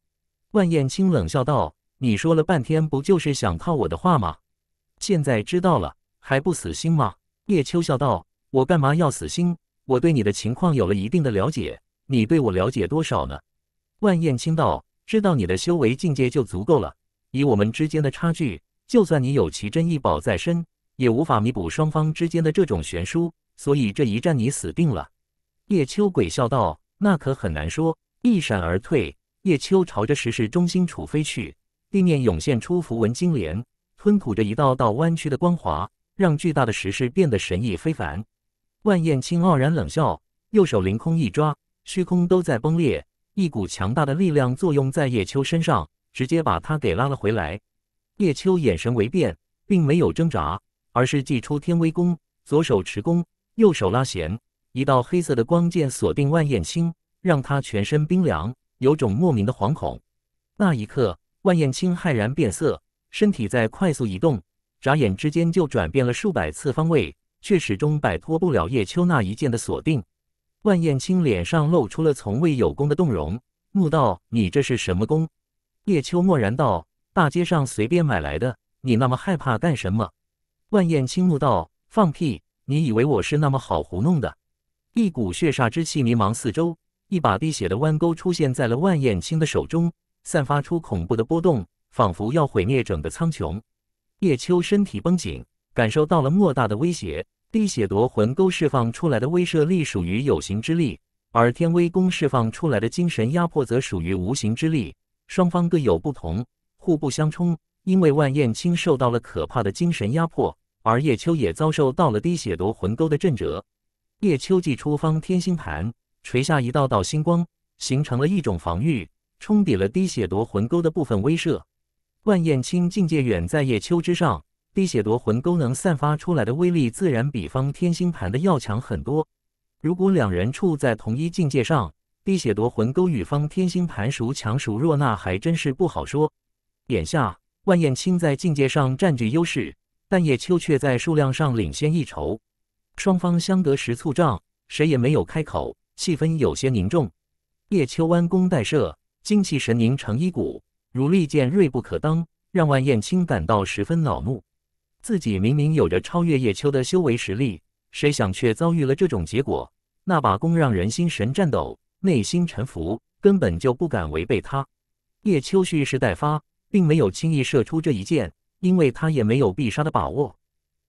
万燕青冷笑道：“你说了半天，不就是想套我的话吗？现在知道了，还不死心吗？”叶秋笑道：“我干嘛要死心？”我对你的情况有了一定的了解，你对我了解多少呢？万燕青道：“知道你的修为境界就足够了。以我们之间的差距，就算你有奇珍异宝在身，也无法弥补双方之间的这种悬殊。所以这一战你死定了。”叶秋鬼笑道：“那可很难说。”一闪而退，叶秋朝着石室中心处飞去，地面涌现出符文金莲，吞吐着一道道弯曲的光华，让巨大的石室变得神异非凡。万燕青傲然冷笑，右手凌空一抓，虚空都在崩裂，一股强大的力量作用在叶秋身上，直接把他给拉了回来。叶秋眼神为变，并没有挣扎，而是祭出天威弓，左手持弓，右手拉弦，一道黑色的光剑锁定万燕青，让他全身冰凉，有种莫名的惶恐。那一刻，万燕青骇然变色，身体在快速移动，眨眼之间就转变了数百次方位。却始终摆脱不了叶秋那一剑的锁定。万燕青脸上露出了从未有功的动容，怒道：“你这是什么功？”叶秋默然道：“大街上随便买来的，你那么害怕干什么？”万燕青怒道：“放屁！你以为我是那么好糊弄的？”一股血煞之气迷茫四周，一把滴血的弯钩出现在了万燕青的手中，散发出恐怖的波动，仿佛要毁灭整个苍穹。叶秋身体绷紧。感受到了莫大的威胁，滴血夺魂钩释放出来的威慑力属于有形之力，而天威宫释放出来的精神压迫则属于无形之力，双方各有不同，互不相冲。因为万燕青受到了可怕的精神压迫，而叶秋也遭受到了滴血夺魂钩的震折。叶秋祭出方天星盘，垂下一道道星光，形成了一种防御，冲抵了滴血夺魂钩的部分威慑。万燕青境界远在叶秋之上，滴血夺魂钩能散发出来的威力自然比方天星盘的要强很多。如果两人处在同一境界上，滴血夺魂钩与方天星盘孰强孰弱，那还真是不好说。眼下。万燕青在境界上占据优势，但叶秋却在数量上领先一筹。双方相隔十簇丈，谁也没有开口，气氛有些凝重。叶秋弯弓带射，精气神凝成一股，如利剑锐不可当，让万燕青感到十分恼怒。自己明明有着超越叶秋的修为实力，谁想却遭遇了这种结果？那把弓让人心神颤抖，内心臣服，根本就不敢违背他。叶秋蓄势待发。并没有轻易射出这一箭，因为他也没有必杀的把握。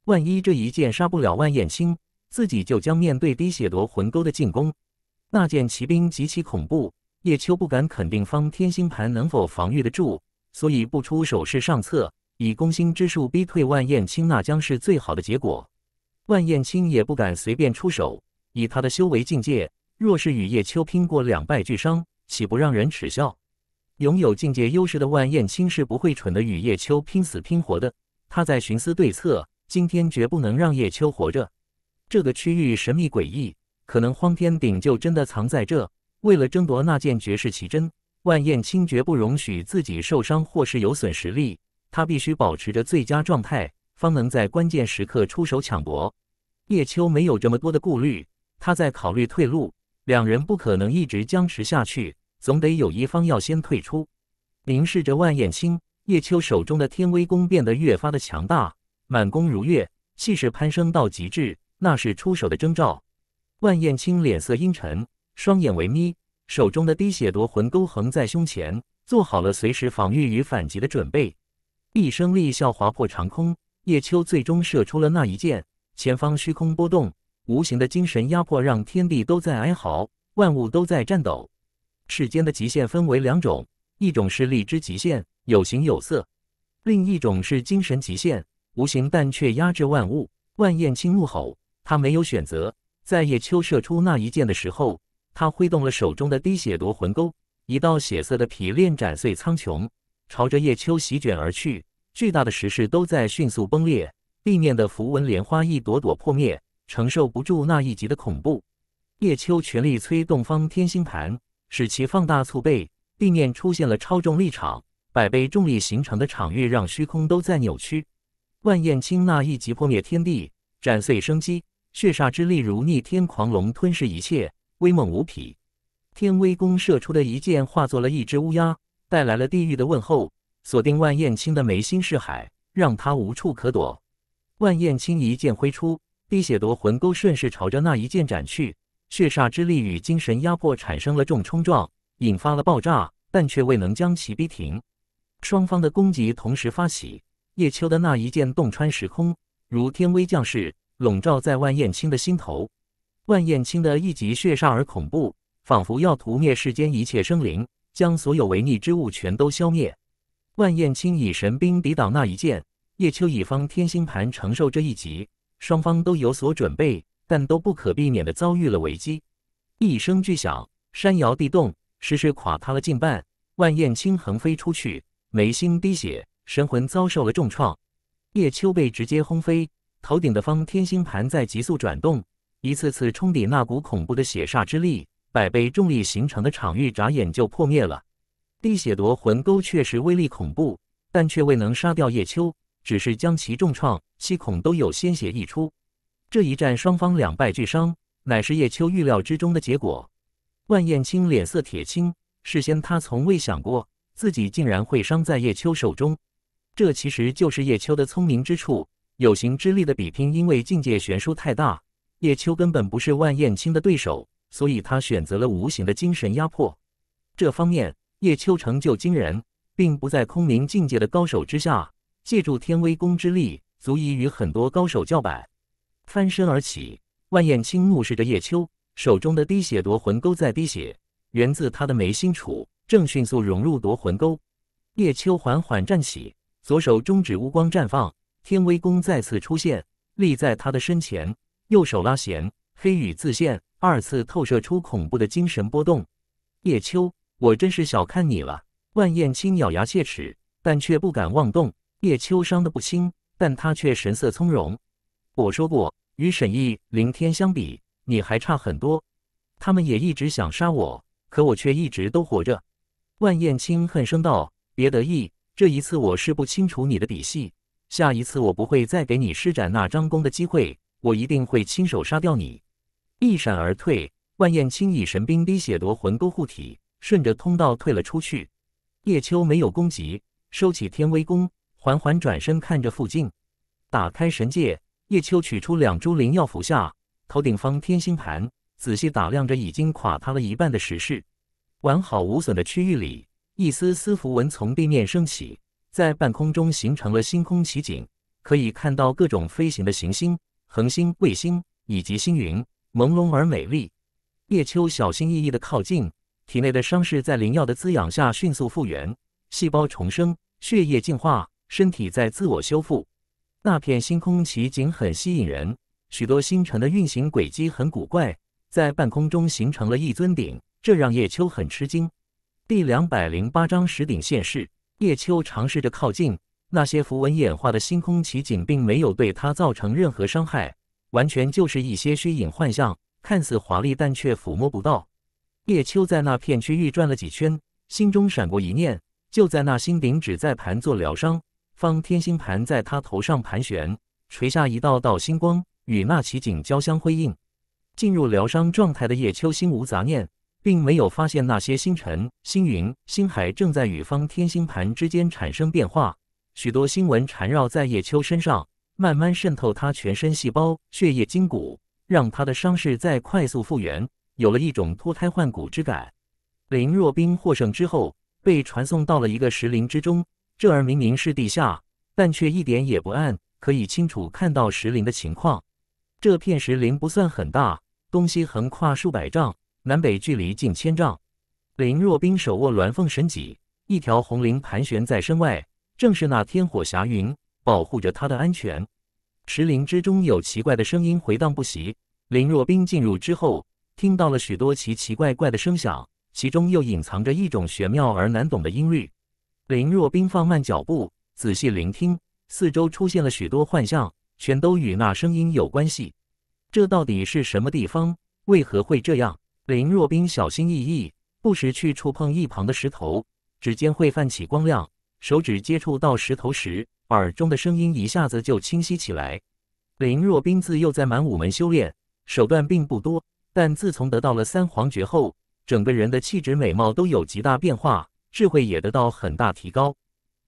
万一这一箭杀不了万燕青，自己就将面对滴血夺魂钩的进攻。那件骑兵极其恐怖，叶秋不敢肯定方天星盘能否防御得住，所以不出手势上策，以攻心之术逼退万燕青，那将是最好的结果。万燕青也不敢随便出手，以他的修为境界，若是与叶秋拼过两败俱伤，岂不让人耻笑？拥有境界优势的万燕青是不会蠢的，与叶秋拼死拼活的。他在寻思对策，今天绝不能让叶秋活着。这个区域神秘诡异，可能荒天鼎就真的藏在这。为了争夺那件绝世奇珍，万燕青绝不容许自己受伤或是有损实力。他必须保持着最佳状态，方能在关键时刻出手抢夺。叶秋没有这么多的顾虑，他在考虑退路。两人不可能一直僵持下去。总得有一方要先退出。凝视着万燕青，叶秋手中的天威弓变得越发的强大，满弓如月，气势攀升到极致，那是出手的征兆。万燕青脸色阴沉，双眼微眯，手中的滴血夺魂钩横在胸前，做好了随时防御与反击的准备。一声厉啸划破长空，叶秋最终射出了那一箭。前方虚空波动，无形的精神压迫让天地都在哀嚎，万物都在颤抖。世间的极限分为两种，一种是力之极限，有形有色；另一种是精神极限，无形但却压制万物。万燕青怒吼，他没有选择。在叶秋射出那一箭的时候，他挥动了手中的滴血夺魂钩，一道血色的劈链斩碎苍穹，朝着叶秋席卷而去。巨大的石室都在迅速崩裂，地面的符文莲花一朵朵破灭，承受不住那一击的恐怖。叶秋全力催动方天星盘。使其放大促倍，地面出现了超重力场，百倍重力形成的场域让虚空都在扭曲。万燕青那一击破灭天地，斩碎生机，血煞之力如逆天狂龙吞噬一切，威猛无匹。天威弓射出的一箭化作了一只乌鸦，带来了地狱的问候，锁定万燕青的眉心视海，让他无处可躲。万燕青一剑挥出，滴血夺魂钩顺势朝着那一剑斩去。血煞之力与精神压迫产生了重冲撞，引发了爆炸，但却未能将其逼停。双方的攻击同时发起，叶秋的那一剑洞穿时空，如天威降世，笼罩在万燕青的心头。万燕青的一击血煞而恐怖，仿佛要屠灭世间一切生灵，将所有违逆之物全都消灭。万燕青以神兵抵挡那一剑，叶秋以方天星盘承受这一击，双方都有所准备。但都不可避免地遭遇了危机。一声巨响，山摇地动，石室垮塌了近半。万燕青横飞出去，眉心滴血，神魂遭受了重创。叶秋被直接轰飞，头顶的方天星盘在急速转动，一次次冲抵那股恐怖的血煞之力，百倍重力形成的场域眨眼就破灭了。滴血夺魂钩确实威力恐怖，但却未能杀掉叶秋，只是将其重创，七孔都有鲜血溢出。这一战双方两败俱伤，乃是叶秋预料之中的结果。万燕青脸色铁青，事先他从未想过自己竟然会伤在叶秋手中。这其实就是叶秋的聪明之处。有形之力的比拼，因为境界悬殊太大，叶秋根本不是万燕青的对手，所以他选择了无形的精神压迫。这方面，叶秋成就惊人，并不在空明境界的高手之下，借助天威功之力，足以与很多高手叫板。翻身而起，万燕青怒视着叶秋，手中的滴血夺魂钩在滴血，源自他的眉心处，正迅速融入夺魂钩。叶秋缓缓站起，左手中指乌光绽放，天威弓再次出现，立在他的身前，右手拉弦，黑羽自现，二次透射出恐怖的精神波动。叶秋，我真是小看你了。万燕青咬牙切齿，但却不敢妄动。叶秋伤得不轻，但他却神色从容。我说过，与沈毅、林天相比，你还差很多。他们也一直想杀我，可我却一直都活着。万燕青恨声道：“别得意，这一次我是不清楚你的底细，下一次我不会再给你施展那张弓的机会，我一定会亲手杀掉你。”一闪而退，万燕青以神兵滴血夺魂钩护体，顺着通道退了出去。叶秋没有攻击，收起天威弓，缓缓转身看着附近，打开神界。叶秋取出两株灵药服下，头顶方天星盘，仔细打量着已经垮塌了一半的石室。完好无损的区域里，一丝丝符文从地面升起，在半空中形成了星空奇景，可以看到各种飞行的行星、恒星、卫星以及星云，朦胧而美丽。叶秋小心翼翼地靠近，体内的伤势在灵药的滋养下迅速复原，细胞重生，血液净化，身体在自我修复。那片星空奇景很吸引人，许多星辰的运行轨迹很古怪，在半空中形成了一尊鼎，这让叶秋很吃惊。第两百零八章石鼎现世。叶秋尝试着靠近那些符文演化的星空奇景，并没有对他造成任何伤害，完全就是一些虚影幻象，看似华丽，但却抚摸不到。叶秋在那片区域转了几圈，心中闪过一念：就在那星顶只在盘坐疗伤。方天星盘在他头上盘旋，垂下一道道星光，与那奇景交相辉映。进入疗伤状态的叶秋心无杂念，并没有发现那些星辰、星云、星海正在与方天星盘之间产生变化。许多星纹缠绕在叶秋身上，慢慢渗透他全身细胞、血液、筋骨，让他的伤势在快速复原，有了一种脱胎换骨之感。林若冰获胜之后，被传送到了一个石林之中。这儿明明是地下，但却一点也不暗，可以清楚看到石林的情况。这片石林不算很大，东西横跨数百丈，南北距离近千丈。林若冰手握鸾凤神戟，一条红绫盘旋在身外，正是那天火霞云保护着他的安全。石林之中有奇怪的声音回荡不息。林若冰进入之后，听到了许多奇奇怪怪的声响，其中又隐藏着一种玄妙而难懂的音律。林若冰放慢脚步，仔细聆听，四周出现了许多幻象，全都与那声音有关系。这到底是什么地方？为何会这样？林若冰小心翼翼，不时去触碰一旁的石头，指尖会泛起光亮。手指接触到石头时，耳中的声音一下子就清晰起来。林若冰自幼在满武门修炼，手段并不多，但自从得到了三皇诀后，整个人的气质美貌都有极大变化。智慧也得到很大提高。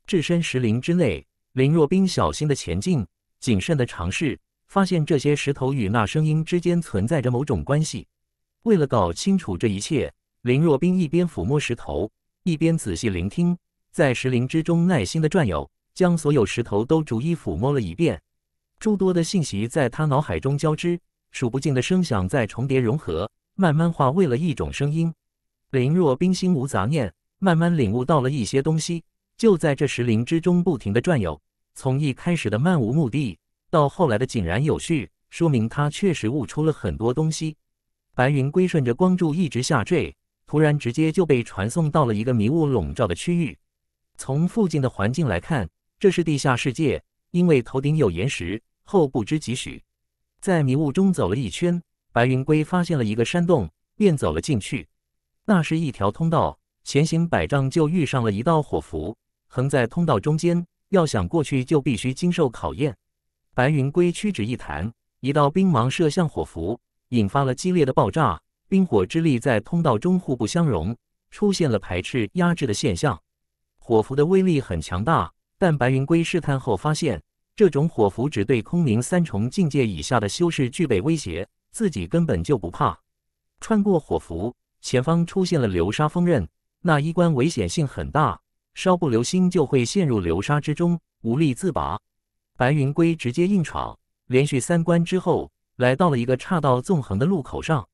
置身石林之内，林若冰小心的前进，谨慎的尝试，发现这些石头与那声音之间存在着某种关系。为了搞清楚这一切，林若冰一边抚摸石头，一边仔细聆听，在石林之中耐心的转悠，将所有石头都逐一抚摸了一遍。诸多的信息在他脑海中交织，数不尽的声响在重叠融合，慢慢化为了一种声音。林若冰心无杂念。慢慢领悟到了一些东西，就在这石林之中不停的转悠，从一开始的漫无目的，到后来的井然有序，说明他确实悟出了很多东西。白云龟顺着光柱一直下坠，突然直接就被传送到了一个迷雾笼罩的区域。从附近的环境来看，这是地下世界，因为头顶有岩石。后不知几许，在迷雾中走了一圈，白云龟发现了一个山洞，便走了进去。那是一条通道。前行百丈就遇上了一道火符，横在通道中间。要想过去，就必须经受考验。白云龟屈指一弹，一道冰芒射向火符，引发了激烈的爆炸。冰火之力在通道中互不相容，出现了排斥、压制的现象。火符的威力很强大，但白云龟试探后发现，这种火符只对空明三重境界以下的修士具备威胁，自己根本就不怕。穿过火符，前方出现了流沙锋刃。那一关危险性很大，稍不留心就会陷入流沙之中，无力自拔。白云龟直接硬闯，连续三关之后，来到了一个岔道纵横的路口上。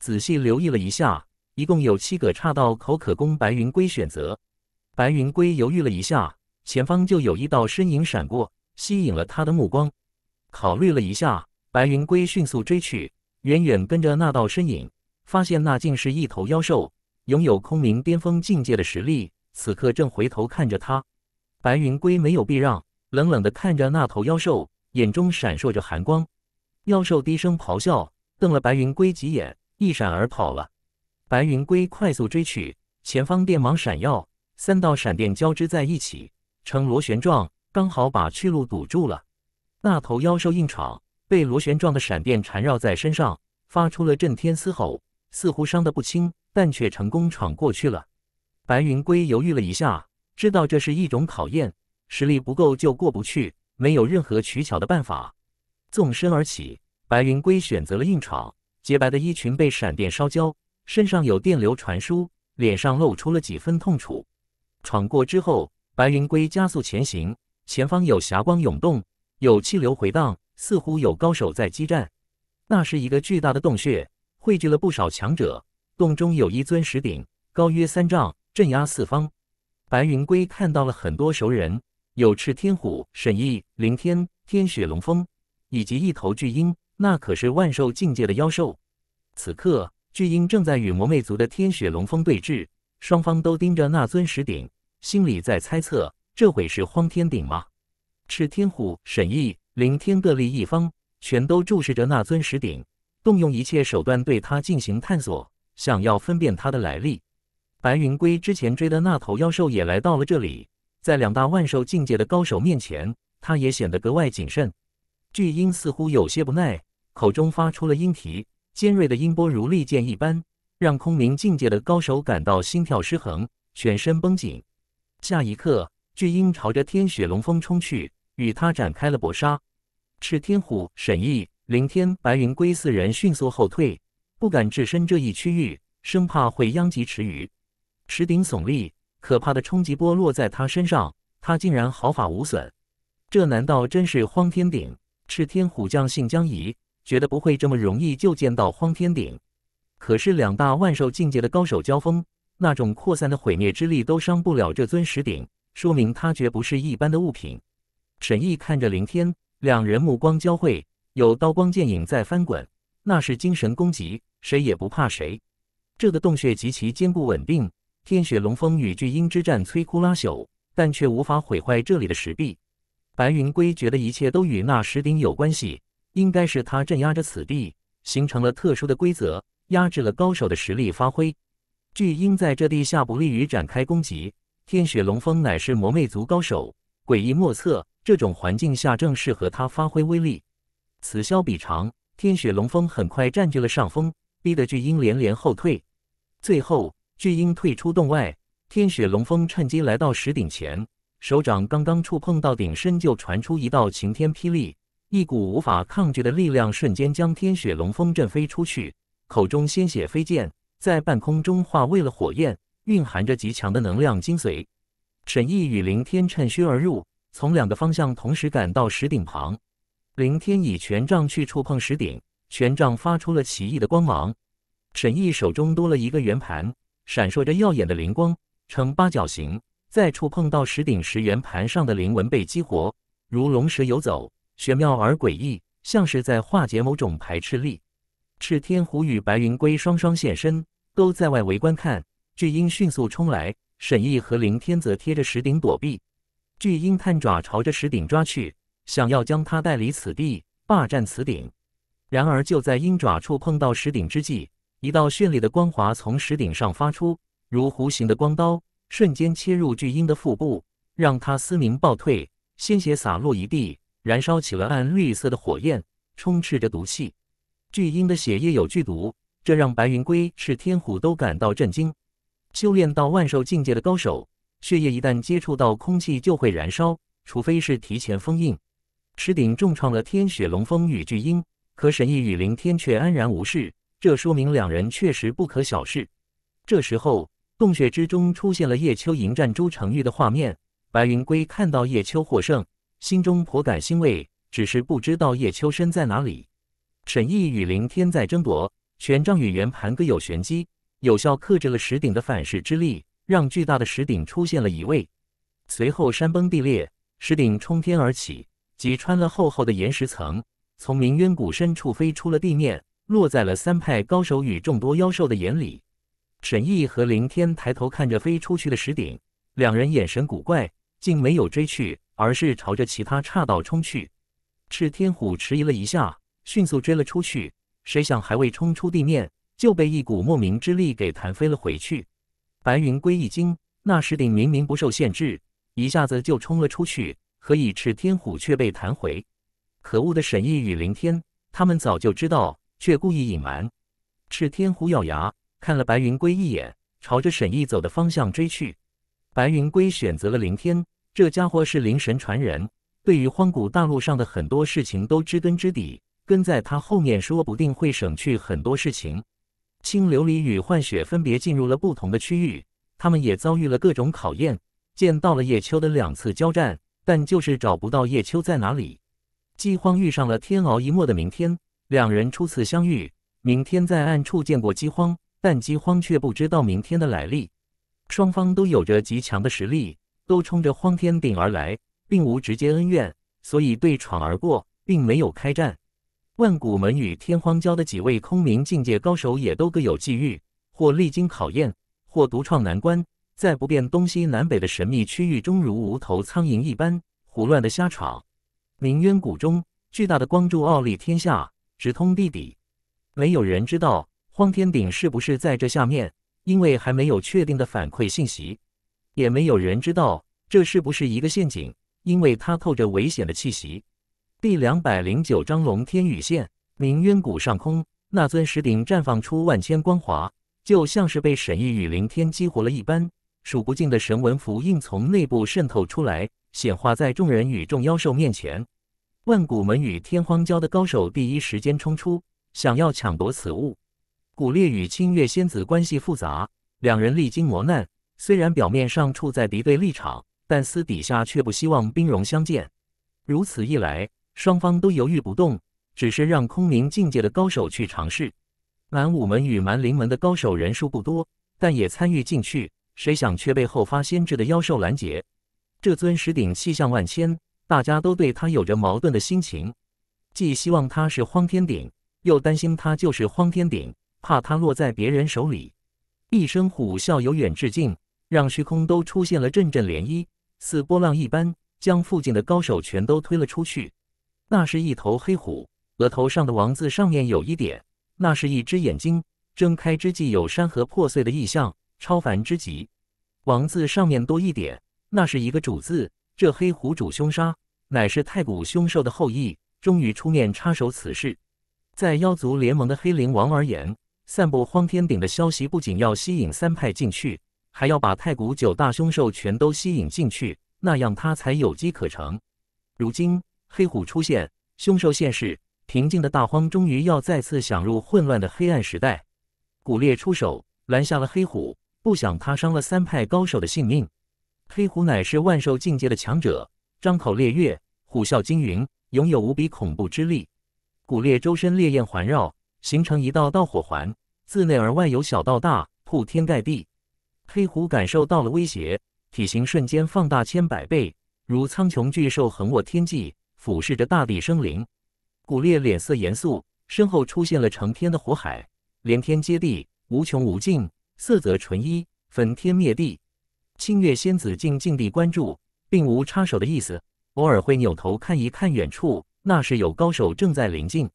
仔细留意了一下，一共有七个岔道口可供白云龟选择。白云龟犹豫了一下，前方就有一道身影闪过，吸引了他的目光。考虑了一下，白云龟迅速追去，远远跟着那道身影，发现那竟是一头妖兽，拥有空明巅峰境界的实力，此刻正回头看着他。白云龟没有避让，冷冷地看着那头妖兽，眼中闪烁着寒光。妖兽低声咆哮，瞪了白云龟几眼，一闪而跑了。白云龟快速追去，前方电芒闪耀，三道闪电交织在一起，呈螺旋状，刚好把去路堵住了。那头妖兽硬闯，被螺旋状的闪电缠绕在身上，发出了震天嘶吼，似乎伤得不轻，但却成功闯过去了。白云龟犹豫了一下，知道这是一种考验，实力不够就过不去，没有任何取巧的办法。纵身而起，白云龟选择了硬闯。洁白的衣裙被闪电烧焦，身上有电流传输，脸上露出了几分痛楚。闯过之后，白云龟加速前行，前方有霞光涌动，有气流回荡，似乎有高手在激战。那是一个巨大的洞穴，汇聚了不少强者。洞中有一尊石鼎，高约三丈，镇压四方。白云龟看到了很多熟人，有赤天虎、沈毅、凌天、天雪龙风。以及一头巨鹰，那可是万兽境界的妖兽。此刻，巨鹰正在与魔魅族的天雪龙风对峙，双方都盯着那尊石鼎，心里在猜测：这会是荒天鼎吗？赤天虎、沈毅、凌天各立一方，全都注视着那尊石鼎，动用一切手段对它进行探索，想要分辨它的来历。白云龟之前追的那头妖兽也来到了这里，在两大万兽境界的高手面前，它也显得格外谨慎。巨鹰似乎有些不耐，口中发出了鹰啼，尖锐的音波如利剑一般，让空明境界的高手感到心跳失衡，全身绷紧。下一刻，巨鹰朝着天雪龙风冲去，与他展开了搏杀。赤天虎、沈毅、凌天、白云龟四人迅速后退，不敢置身这一区域，生怕会殃及池鱼。石鼎耸立，可怕的冲击波落在他身上，他竟然毫发无损。这难道真是荒天鼎？赤天虎将信将疑，觉得不会这么容易就见到荒天鼎。可是两大万兽境界的高手交锋，那种扩散的毁灭之力都伤不了这尊石鼎，说明它绝不是一般的物品。沈毅看着凌天，两人目光交汇，有刀光剑影在翻滚，那是精神攻击，谁也不怕谁。这个洞穴极其坚固稳定，天雪龙风与巨鹰之战摧枯拉朽，但却无法毁坏这里的石壁。白云龟觉得一切都与那石鼎有关系，应该是他镇压着此地，形成了特殊的规则，压制了高手的实力发挥。巨鹰在这地下不利于展开攻击，天雪龙风乃是魔魅族高手，诡异莫测，这种环境下正适合他发挥威力。此消彼长，天雪龙风很快占据了上风，逼得巨鹰连连后退。最后，巨鹰退出洞外，天雪龙风趁机来到石顶前。手掌刚刚触碰到顶身，就传出一道晴天霹雳，一股无法抗拒的力量瞬间将天雪龙风震飞出去，口中鲜血飞溅，在半空中化为了火焰，蕴含着极强的能量精髓。沈毅与凌天趁虚而入，从两个方向同时赶到石顶旁。凌天以权杖去触碰石顶，权杖发出了奇异的光芒。沈毅手中多了一个圆盘，闪烁着耀眼的灵光，呈八角形。在触碰到石顶时，圆盘上的灵纹被激活，如龙蛇游走，玄妙而诡异，像是在化解某种排斥力。赤天虎与白云龟双双现身，都在外围观看。巨鹰迅速冲来，沈毅和凌天则贴着石顶躲避。巨鹰探爪朝着石顶抓去，想要将它带离此地，霸占此顶。然而就在鹰爪触碰到石顶之际，一道绚丽的光华从石顶上发出，如弧形的光刀。瞬间切入巨鹰的腹部，让他嘶鸣暴退，鲜血洒落一地，燃烧起了暗绿色的火焰，充斥着毒气。巨鹰的血液有剧毒，这让白云龟、赤天虎都感到震惊。修炼到万兽境界的高手，血液一旦接触到空气就会燃烧，除非是提前封印。石鼎重创了天雪龙风与巨鹰，可沈毅与林天却安然无事，这说明两人确实不可小视。这时候。洞穴之中出现了叶秋迎战朱成玉的画面。白云龟看到叶秋获胜，心中颇感欣慰，只是不知道叶秋身在哪里。沈毅与凌天在争夺，权杖与圆盘各有玄机，有效克制了石鼎的反噬之力，让巨大的石鼎出现了移位。随后山崩地裂，石鼎冲天而起，击穿了厚厚的岩石层，从冥渊谷深处飞出了地面，落在了三派高手与众多妖兽的眼里。沈毅和凌天抬头看着飞出去的石鼎，两人眼神古怪，竟没有追去，而是朝着其他岔道冲去。赤天虎迟疑了一下，迅速追了出去。谁想还未冲出地面，就被一股莫名之力给弹飞了回去。白云归一惊，那石鼎明明不受限制，一下子就冲了出去，何以赤天虎却被弹回？可恶的沈毅与凌天，他们早就知道，却故意隐瞒。赤天虎咬牙看了白云归一眼，朝着沈毅走的方向追去。白云归选择了凌天，这家伙是灵神传人，对于荒古大陆上的很多事情都知根知底。跟在他后面，说不定会省去很多事情。青琉璃与幻雪分别进入了不同的区域，他们也遭遇了各种考验，见到了叶秋的两次交战，但就是找不到叶秋在哪里。饥荒遇上了天熬一墨的明天，两人初次相遇，明天在暗处见过饥荒，但饥荒却不知道明天的来历。双方都有着极强的实力，都冲着荒天顶而来，并无直接恩怨，所以对闯而过，并没有开战。万古门与天荒教的几位空明境界高手也都各有际遇，或历经考验，或独创难关，在不辨东西南北的神秘区域中，如无头苍蝇一般胡乱的瞎闯。冥渊谷中，巨大的光柱傲立天下，直通地底。没有人知道荒天顶是不是在这下面，因为还没有确定的反馈信息。也没有人知道这是不是一个陷阱，因为它透着危险的气息。第两百零九章龙天羽现。冥渊谷上空，那尊石鼎绽放出万千光华，就像是被沈毅与凌天激活了一般，数不尽的神纹符印从内部渗透出来，显化在众人与众妖兽面前。万古门与天荒教的高手第一时间冲出，想要抢夺此物。古烈与清月仙子关系复杂，两人历经磨难，虽然表面上处在敌对立场，但私底下却不希望兵戎相见。如此一来。双方都犹豫不动，只是让空明境界的高手去尝试。满武门与蛮灵门的高手人数不多，但也参与进去。谁想却被后发先至的妖兽拦截。这尊石鼎气象万千，大家都对他有着矛盾的心情，既希望他是荒天鼎，又担心他就是荒天鼎，怕他落在别人手里。一声虎啸由远至近，让虚空都出现了阵阵涟漪，似波浪一般，将附近的高手全都推了出去。那是一头黑虎，额头上的王字上面有一点，那是一只眼睛，睁开之际有山河破碎的异象，超凡之极。王字上面多一点，那是一个主字，这黑虎主凶杀，乃是太古凶兽的后裔，终于出面插手此事。在妖族联盟的黑灵王而言，散布荒天顶的消息不仅要吸引三派进去，还要把太古九大凶兽全都吸引进去，那样他才有机可乘。如今。黑虎出现，凶兽现世，平静的大荒终于要再次想入混乱的黑暗时代。古烈出手拦下了黑虎，不想他伤了三派高手的性命。黑虎乃是万兽境界的强者，张口烈月，虎啸惊云，拥有无比恐怖之力。古烈周身烈焰环绕，形成一道道火环，自内而外由小到大，铺天盖地。黑虎感受到了威胁，体型瞬间放大千百倍，如苍穹巨兽横卧天际。俯视着大地生灵，古烈脸色严肃，身后出现了成天的火海，连天接地，无穷无尽，色泽纯一，分天灭地。清月仙子静静地关注，并无插手的意思，偶尔会扭头看一看远处，那是有高手正在临近。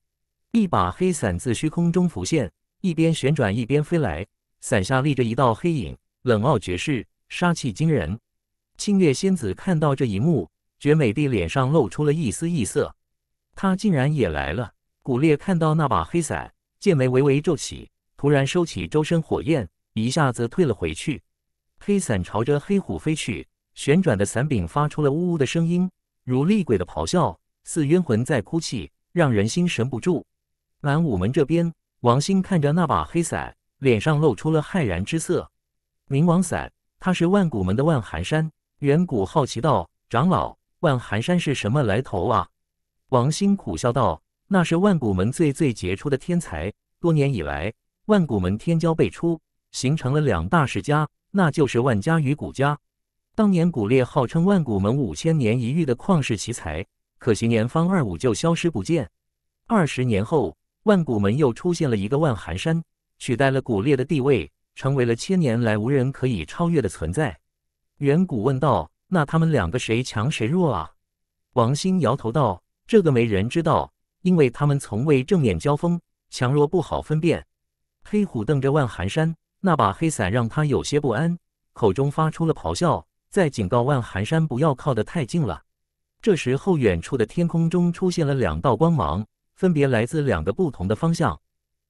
一把黑伞自虚空中浮现，一边旋转一边飞来，伞下立着一道黑影，冷傲绝世，杀气惊人。清月仙子看到这一幕。绝美帝脸上露出了一丝异色，他竟然也来了。古烈看到那把黑伞，剑眉微微皱起，突然收起周身火焰，一下子退了回去。黑伞朝着黑虎飞去，旋转的伞柄发出了呜呜的声音，如厉鬼的咆哮，似冤魂在哭泣，让人心神不住。南武门这边，王兴看着那把黑伞，脸上露出了骇然之色。冥王伞，他是万古门的万寒山。远古好奇道：“长老。”万寒山是什么来头啊？王兴苦笑道：“那是万古门最最杰出的天才，多年以来，万古门天骄辈出，形成了两大世家，那就是万家与古家。当年古烈号称万古门五千年一遇的旷世奇才，可惜年方二五就消失不见。二十年后，万古门又出现了一个万寒山，取代了古烈的地位，成为了千年来无人可以超越的存在。远古问道：“那他们两个谁强谁弱啊？”王兴摇头道：“这个没人知道，因为他们从未正面交锋，强弱不好分辨。”黑虎瞪着万寒山，那把黑伞让他有些不安，口中发出了咆哮，在警告万寒山不要靠得太近了。这时候，远处的天空中出现了两道光芒，分别来自两个不同的方向。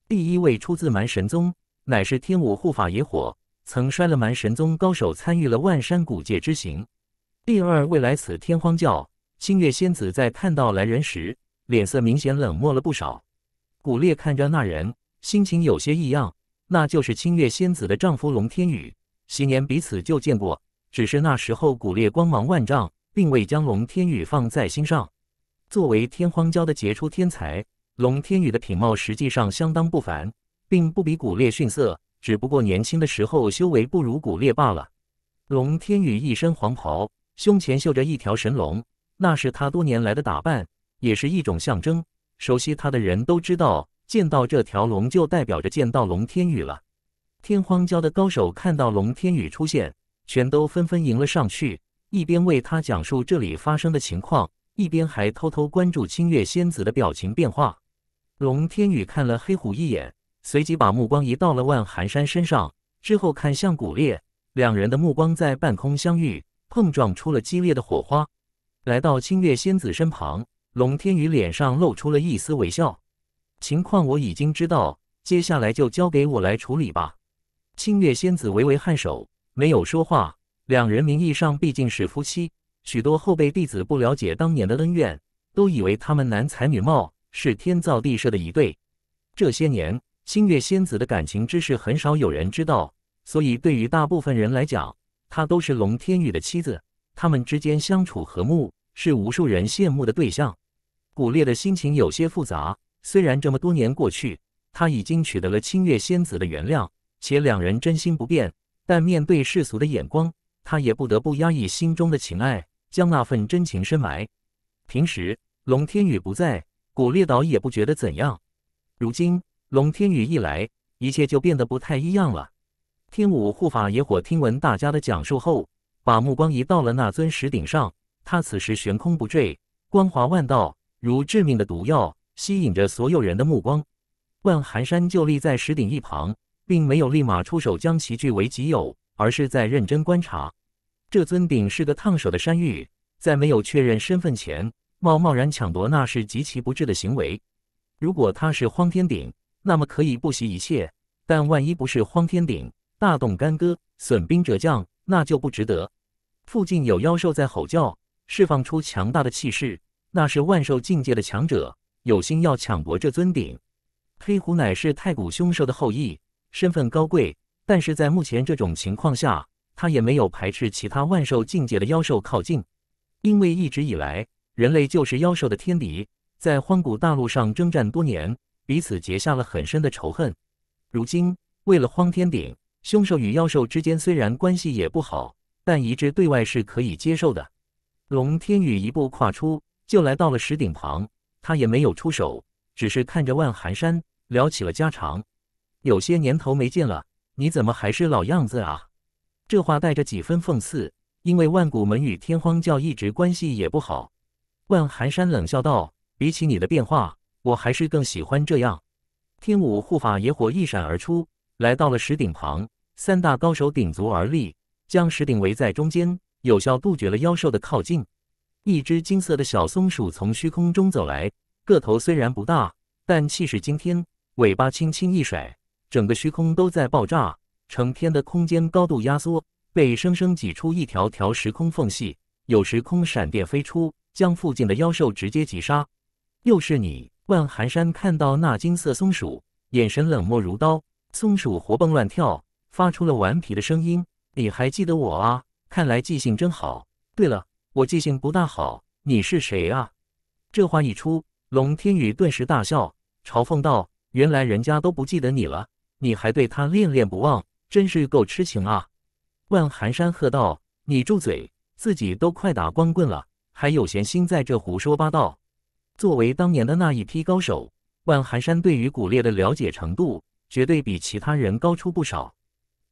第一位出自蛮神宗，乃是天武护法野火，曾摔了蛮神宗高手参与了万山古界之行。第二位来此天荒教。清月仙子在看到来人时，脸色明显冷漠了不少。古烈看着那人，心情有些异样。那就是清月仙子的丈夫龙天宇，昔年彼此就见过，只是那时候古烈光芒万丈，并未将龙天宇放在心上。作为天荒教的杰出天才，龙天宇的品貌实际上相当不凡，并不比古烈逊色，只不过年轻的时候修为不如古烈罢了。龙天宇一身黄袍，胸前绣着一条神龙。那是他多年来的打扮，也是一种象征。熟悉他的人都知道，见到这条龙就代表着见到龙天宇了。天荒教的高手看到龙天宇出现，全都纷纷迎了上去，一边为他讲述这里发生的情况，一边还偷偷关注清月仙子的表情变化。龙天宇看了黑虎一眼，随即把目光移到了万寒山身上，之后看向古烈，两人的目光在半空相遇，碰撞出了激烈的火花。来到清月仙子身旁，龙天宇脸上露出了一丝微笑。情况我已经知道，接下来就交给我来处理吧。清月仙子微微颔首，没有说话。两人名义上毕竟是夫妻，许多后辈弟子不了解当年的恩怨，都以为他们男才女貌，是天造地设的一对。这些年，清月仙子的感情之事很少有人知道，所以对于大部分人来讲，她都是龙天宇的妻子。他们之间相处和睦，是无数人羡慕的对象。古烈的心情有些复杂，虽然这么多年过去，他已经取得了清月仙子的原谅，且两人真心不变，但面对世俗的眼光，他也不得不压抑心中的情爱，将那份真情深埋。平时龙天宇不在，古烈倒也不觉得怎样。如今龙天宇一来，一切就变得不太一样了。天武护法野火听闻大家的讲述后。把目光移到了那尊石鼎上，他此时悬空不坠，光华万道，如致命的毒药，吸引着所有人的目光。万寒山就立在石鼎一旁，并没有立马出手将其据为己有，而是在认真观察。这尊鼎是个烫手的山芋，在没有确认身份前，贸贸然抢夺那是极其不智的行为。如果它是荒天鼎，那么可以不惜一切；但万一不是荒天鼎，大动干戈，损兵折将。那就不值得。附近有妖兽在吼叫，释放出强大的气势，那是万兽境界的强者，有心要抢夺这尊鼎。黑虎乃是太古凶兽的后裔，身份高贵，但是在目前这种情况下，他也没有排斥其他万兽境界的妖兽靠近，因为一直以来，人类就是妖兽的天敌，在荒古大陆上征战多年，彼此结下了很深的仇恨。如今，为了荒天鼎。凶兽与妖兽之间虽然关系也不好，但一致对外是可以接受的。龙天宇一步跨出，就来到了石鼎旁，他也没有出手，只是看着万寒山聊起了家常。有些年头没见了，你怎么还是老样子啊？这话带着几分讽刺，因为万古门与天荒教一直关系也不好。万寒山冷笑道：“比起你的变化，我还是更喜欢这样。”天武护法野火一闪而出。来到了石鼎旁，三大高手鼎足而立，将石鼎围在中间，有效杜绝了妖兽的靠近。一只金色的小松鼠从虚空中走来，个头虽然不大，但气势惊天，尾巴轻轻一甩，整个虚空都在爆炸，成片的空间高度压缩，被生生挤出一条条时空缝隙，有时空闪电飞出，将附近的妖兽直接击杀。又是你，万寒山看到那金色松鼠，眼神冷漠如刀。松鼠活蹦乱跳，发出了顽皮的声音。你还记得我啊？看来记性真好。对了，我记性不大好。你是谁啊？这话一出，龙天宇顿时大笑，嘲讽道：“原来人家都不记得你了，你还对他恋恋不忘，真是够痴情啊！万寒山喝道：“你住嘴！自己都快打光棍了，还有闲心在这胡说八道。”作为当年的那一批高手，万寒山对于古烈的了解程度绝对比其他人高出不少。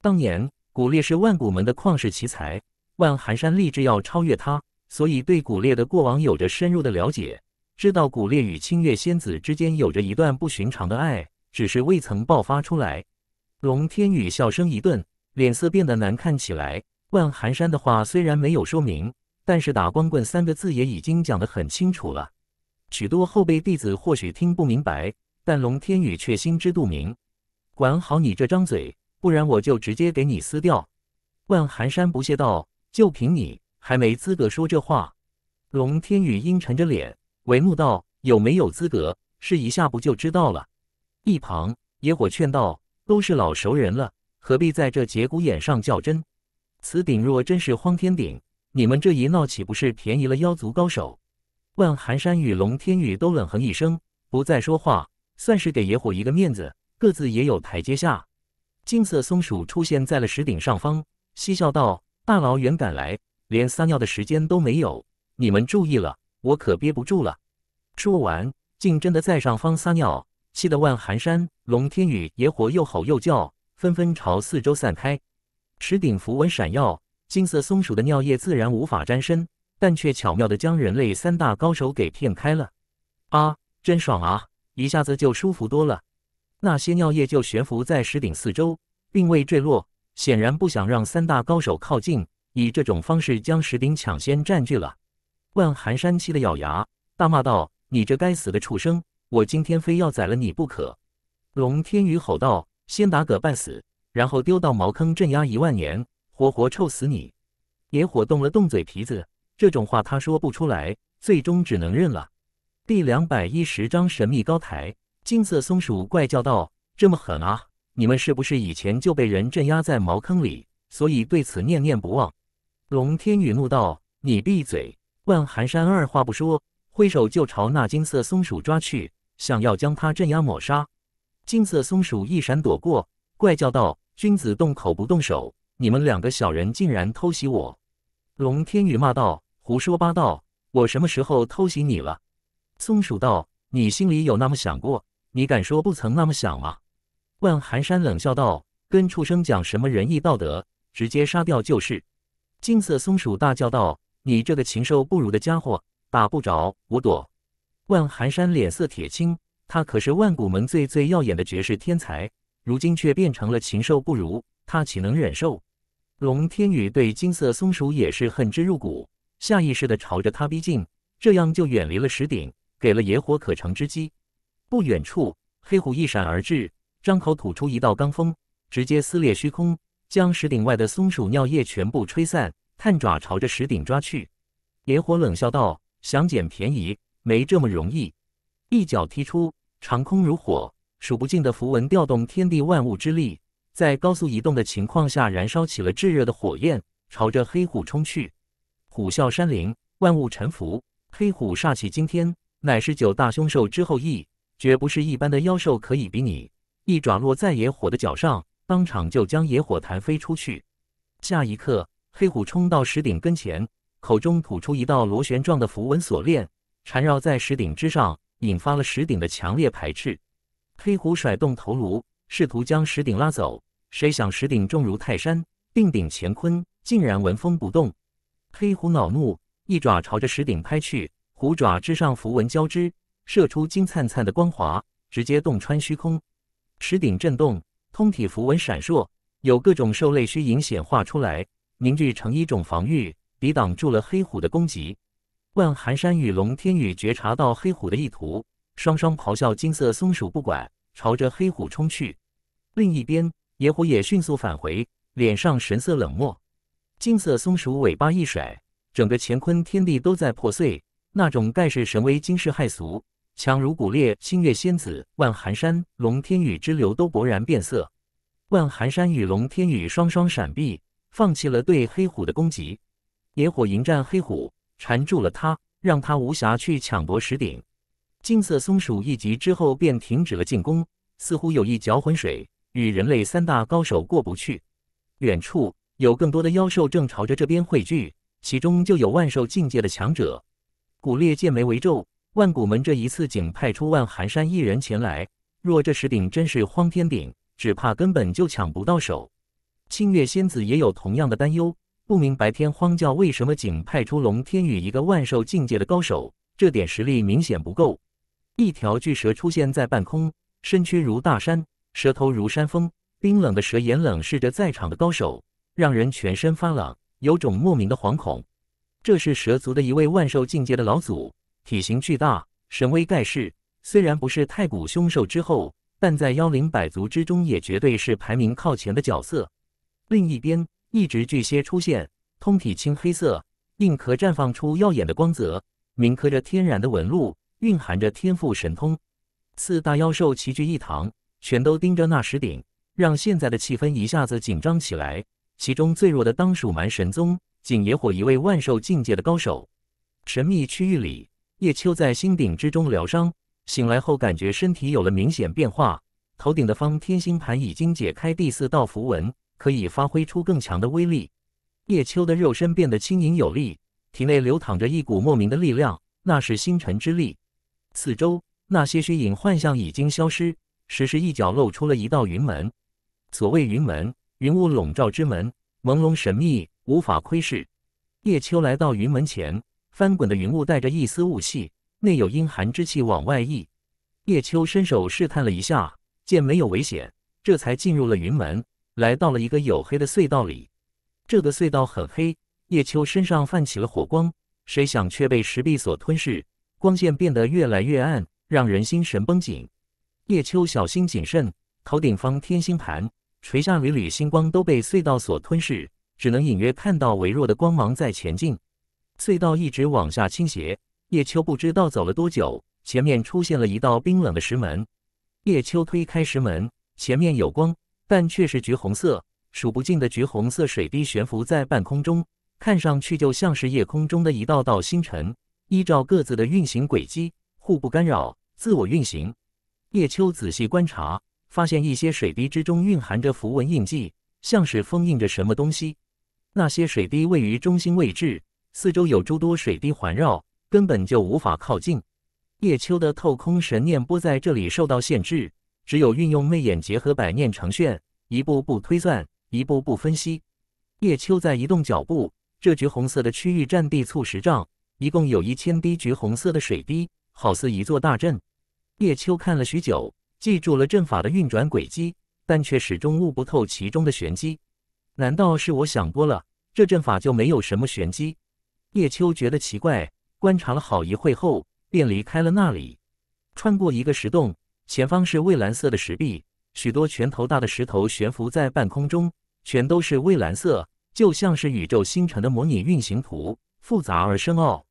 当年古烈是万古门的旷世奇才，万寒山立志要超越他，所以对古烈的过往有着深入的了解，知道古烈与清月仙子之间有着一段不寻常的爱，只是未曾爆发出来。龙天宇笑声一顿，脸色变得难看起来。万寒山的话虽然没有说明，但是“打光棍”三个字也已经讲得很清楚了。许多后辈弟子或许听不明白，但龙天宇却心知肚明。管好你这张嘴，不然我就直接给你撕掉。万寒山不屑道：“就凭你，还没资格说这话。”龙天宇阴沉着脸，为怒道：“有没有资格，试一下不就知道了？”一旁野火劝道：“都是老熟人了，何必在这节骨眼上较真？此鼎若真是荒天鼎，你们这一闹，岂不是便宜了妖族高手？”万寒山与龙天宇都冷哼一声，不再说话，算是给野火一个面子，各自也有台阶下。金色松鼠出现在了石顶上方，嬉笑道：“大老远赶来，连撒尿的时间都没有，你们注意了，我可憋不住了。”说完，竟真的在上方撒尿，气得万寒山、龙天宇、野火又吼又叫，纷纷朝四周散开。石顶符文闪耀，金色松鼠的尿液自然无法沾身。但却巧妙地将人类三大高手给骗开了，啊，真爽啊！一下子就舒服多了。那些尿液就悬浮在石顶四周，并未坠落，显然不想让三大高手靠近，以这种方式将石顶抢先占据了。万寒山气得咬牙，大骂道：“你这该死的畜生！我今天非要宰了你不可！”龙天宇吼道：“先打个半死，然后丢到茅坑镇压一万年，活活臭死你！”野火动了动嘴皮子。这种话他说不出来，最终只能认了。第两百一十章神秘高台。金色松鼠怪叫道：“这么狠啊！你们是不是以前就被人镇压在茅坑里，所以对此念念不忘？”龙天宇怒道：“你闭嘴！”万寒山二话不说，挥手就朝那金色松鼠抓去，想要将它镇压抹杀。金色松鼠一闪躲过，怪叫道：“君子动口不动手，你们两个小人竟然偷袭我！”龙天宇骂道。胡说八道！我什么时候偷袭你了？松鼠道：“你心里有那么想过？你敢说不曾那么想吗？”万寒山冷笑道：“跟畜生讲什么仁义道德，直接杀掉就是。”金色松鼠大叫道：“你这个禽兽不如的家伙，打不着我躲！”万寒山脸色铁青，他可是万古门最最耀眼的绝世天才，如今却变成了禽兽不如，他岂能忍受？龙天宇对金色松鼠也是恨之入骨。下意识地朝着他逼近，这样就远离了石顶，给了野火可乘之机。不远处，黑虎一闪而至，张口吐出一道罡风，直接撕裂虚空，将石顶外的松鼠尿液全部吹散，探爪朝着石顶抓去。野火冷笑道：“想捡便宜，没这么容易。”一脚踢出，长空如火，数不尽的符文调动天地万物之力，在高速移动的情况下，燃烧起了炙热的火焰，朝着黑虎冲去。虎啸山林，万物臣服。黑虎煞气惊天，乃是九大凶兽之后裔，绝不是一般的妖兽可以比拟。一爪落在野火的脚上，当场就将野火弹飞出去。下一刻，黑虎冲到石顶跟前，口中吐出一道螺旋状的符文锁链，缠绕在石顶之上，引发了石顶的强烈排斥。黑虎甩动头颅，试图将石顶拉走，谁想石顶重如泰山，定鼎乾坤，竟然纹风不动。黑虎恼怒，一爪朝着石顶拍去，虎爪之上符文交织，射出金灿灿的光华，直接洞穿虚空。石顶震动，通体符文闪烁，有各种兽类虚影显化出来，凝聚成一种防御，抵挡住了黑虎的攻击。万寒山与龙天宇觉察到黑虎的意图，双双咆哮。金色松鼠不管，朝着黑虎冲去。另一边，野虎也迅速返回，脸上神色冷漠。金色松鼠尾巴一甩，整个乾坤天地都在破碎。那种盖世神威惊世骇俗，强如骨裂。星月仙子、万寒山、龙天宇之流都勃然变色。万寒山与龙天宇双双闪避，放弃了对黑虎的攻击。野火迎战黑虎，缠住了他，让他无暇去抢夺石鼎。金色松鼠一击之后便停止了进攻，似乎有意搅浑水，与人类三大高手过不去。远处有更多的妖兽正朝着这边汇聚，其中就有万兽境界的强者。古烈剑眉为皱，万古门这一次仅派出万寒山一人前来，若这石鼎真是荒天鼎，只怕根本就抢不到手。清月仙子也有同样的担忧，不明白天荒教为什么仅派出龙天宇一个万兽境界的高手，这点实力明显不够。一条巨蛇出现在半空，身躯如大山，蛇头如山峰，冰冷的蛇眼冷视着在场的高手，让人全身发冷，有种莫名的惶恐。这是蛇族的一位万兽境界的老祖，体型巨大，神威盖世。虽然不是太古凶兽之后，但在妖灵百族之中也绝对是排名靠前的角色。另一边，一只巨蝎出现，通体青黑色，硬壳绽放出耀眼的光泽，铭刻着天然的纹路，蕴含着天赋神通。四大妖兽齐聚一堂，全都盯着那石鼎，让现在的气氛一下子紧张起来。其中最弱的当属蛮神宗，仅野火一位万兽境界的高手。神秘区域里，叶秋在星顶之中疗伤，醒来后感觉身体有了明显变化，头顶的方天星盘已经解开第四道符文。可以发挥出更强的威力。叶秋的肉身变得轻盈有力，体内流淌着一股莫名的力量，那是星辰之力。四周那些虚影幻象已经消失，时时一角露出了一道云门。所谓云门，云雾笼罩之门，朦胧神秘，无法窥视。叶秋来到云门前，翻滚的云雾带着一丝雾气，内有阴寒之气往外溢。叶秋伸手试探了一下，见没有危险，这才进入了云门。来到了一个黝黑的隧道里，这个隧道很黑，叶秋身上泛起了火光，谁想却被石壁所吞噬，光线变得越来越暗，让人心神绷紧。叶秋小心谨慎，头顶方天星盘垂下缕缕星光，都被隧道所吞噬，只能隐约看到微弱的光芒在前进。隧道一直往下倾斜，叶秋不知道走了多久，前面出现了一道冰冷的石门。叶秋推开石门，前面有光。但却是橘红色，数不尽的橘红色水滴悬浮在半空中，看上去就像是夜空中的一道道星辰，依照各自的运行轨迹，互不干扰，自我运行。叶秋仔细观察，发现一些水滴之中蕴含着符文印记，像是封印着什么东西。那些水滴位于中心位置，四周有诸多水滴环绕，根本就无法靠近。叶秋的透空神念波在这里受到限制。只有运用媚眼结合百念成炫，一步步推算，一步步分析。叶秋在移动脚步，这橘红色的区域占地促十丈，一共有一千滴橘红色的水滴，好似一座大阵。叶秋看了许久，记住了阵法的运转轨迹，但却始终悟不透其中的玄机。难道是我想多了？这阵法就没有什么玄机？叶秋觉得奇怪，观察了好一会后，便离开了那里，穿过一个石洞。前方是蔚蓝色的石壁，许多拳头大的石头悬浮在半空中，全都是蔚蓝色，就像是宇宙星辰的模拟运行图，复杂而深奥。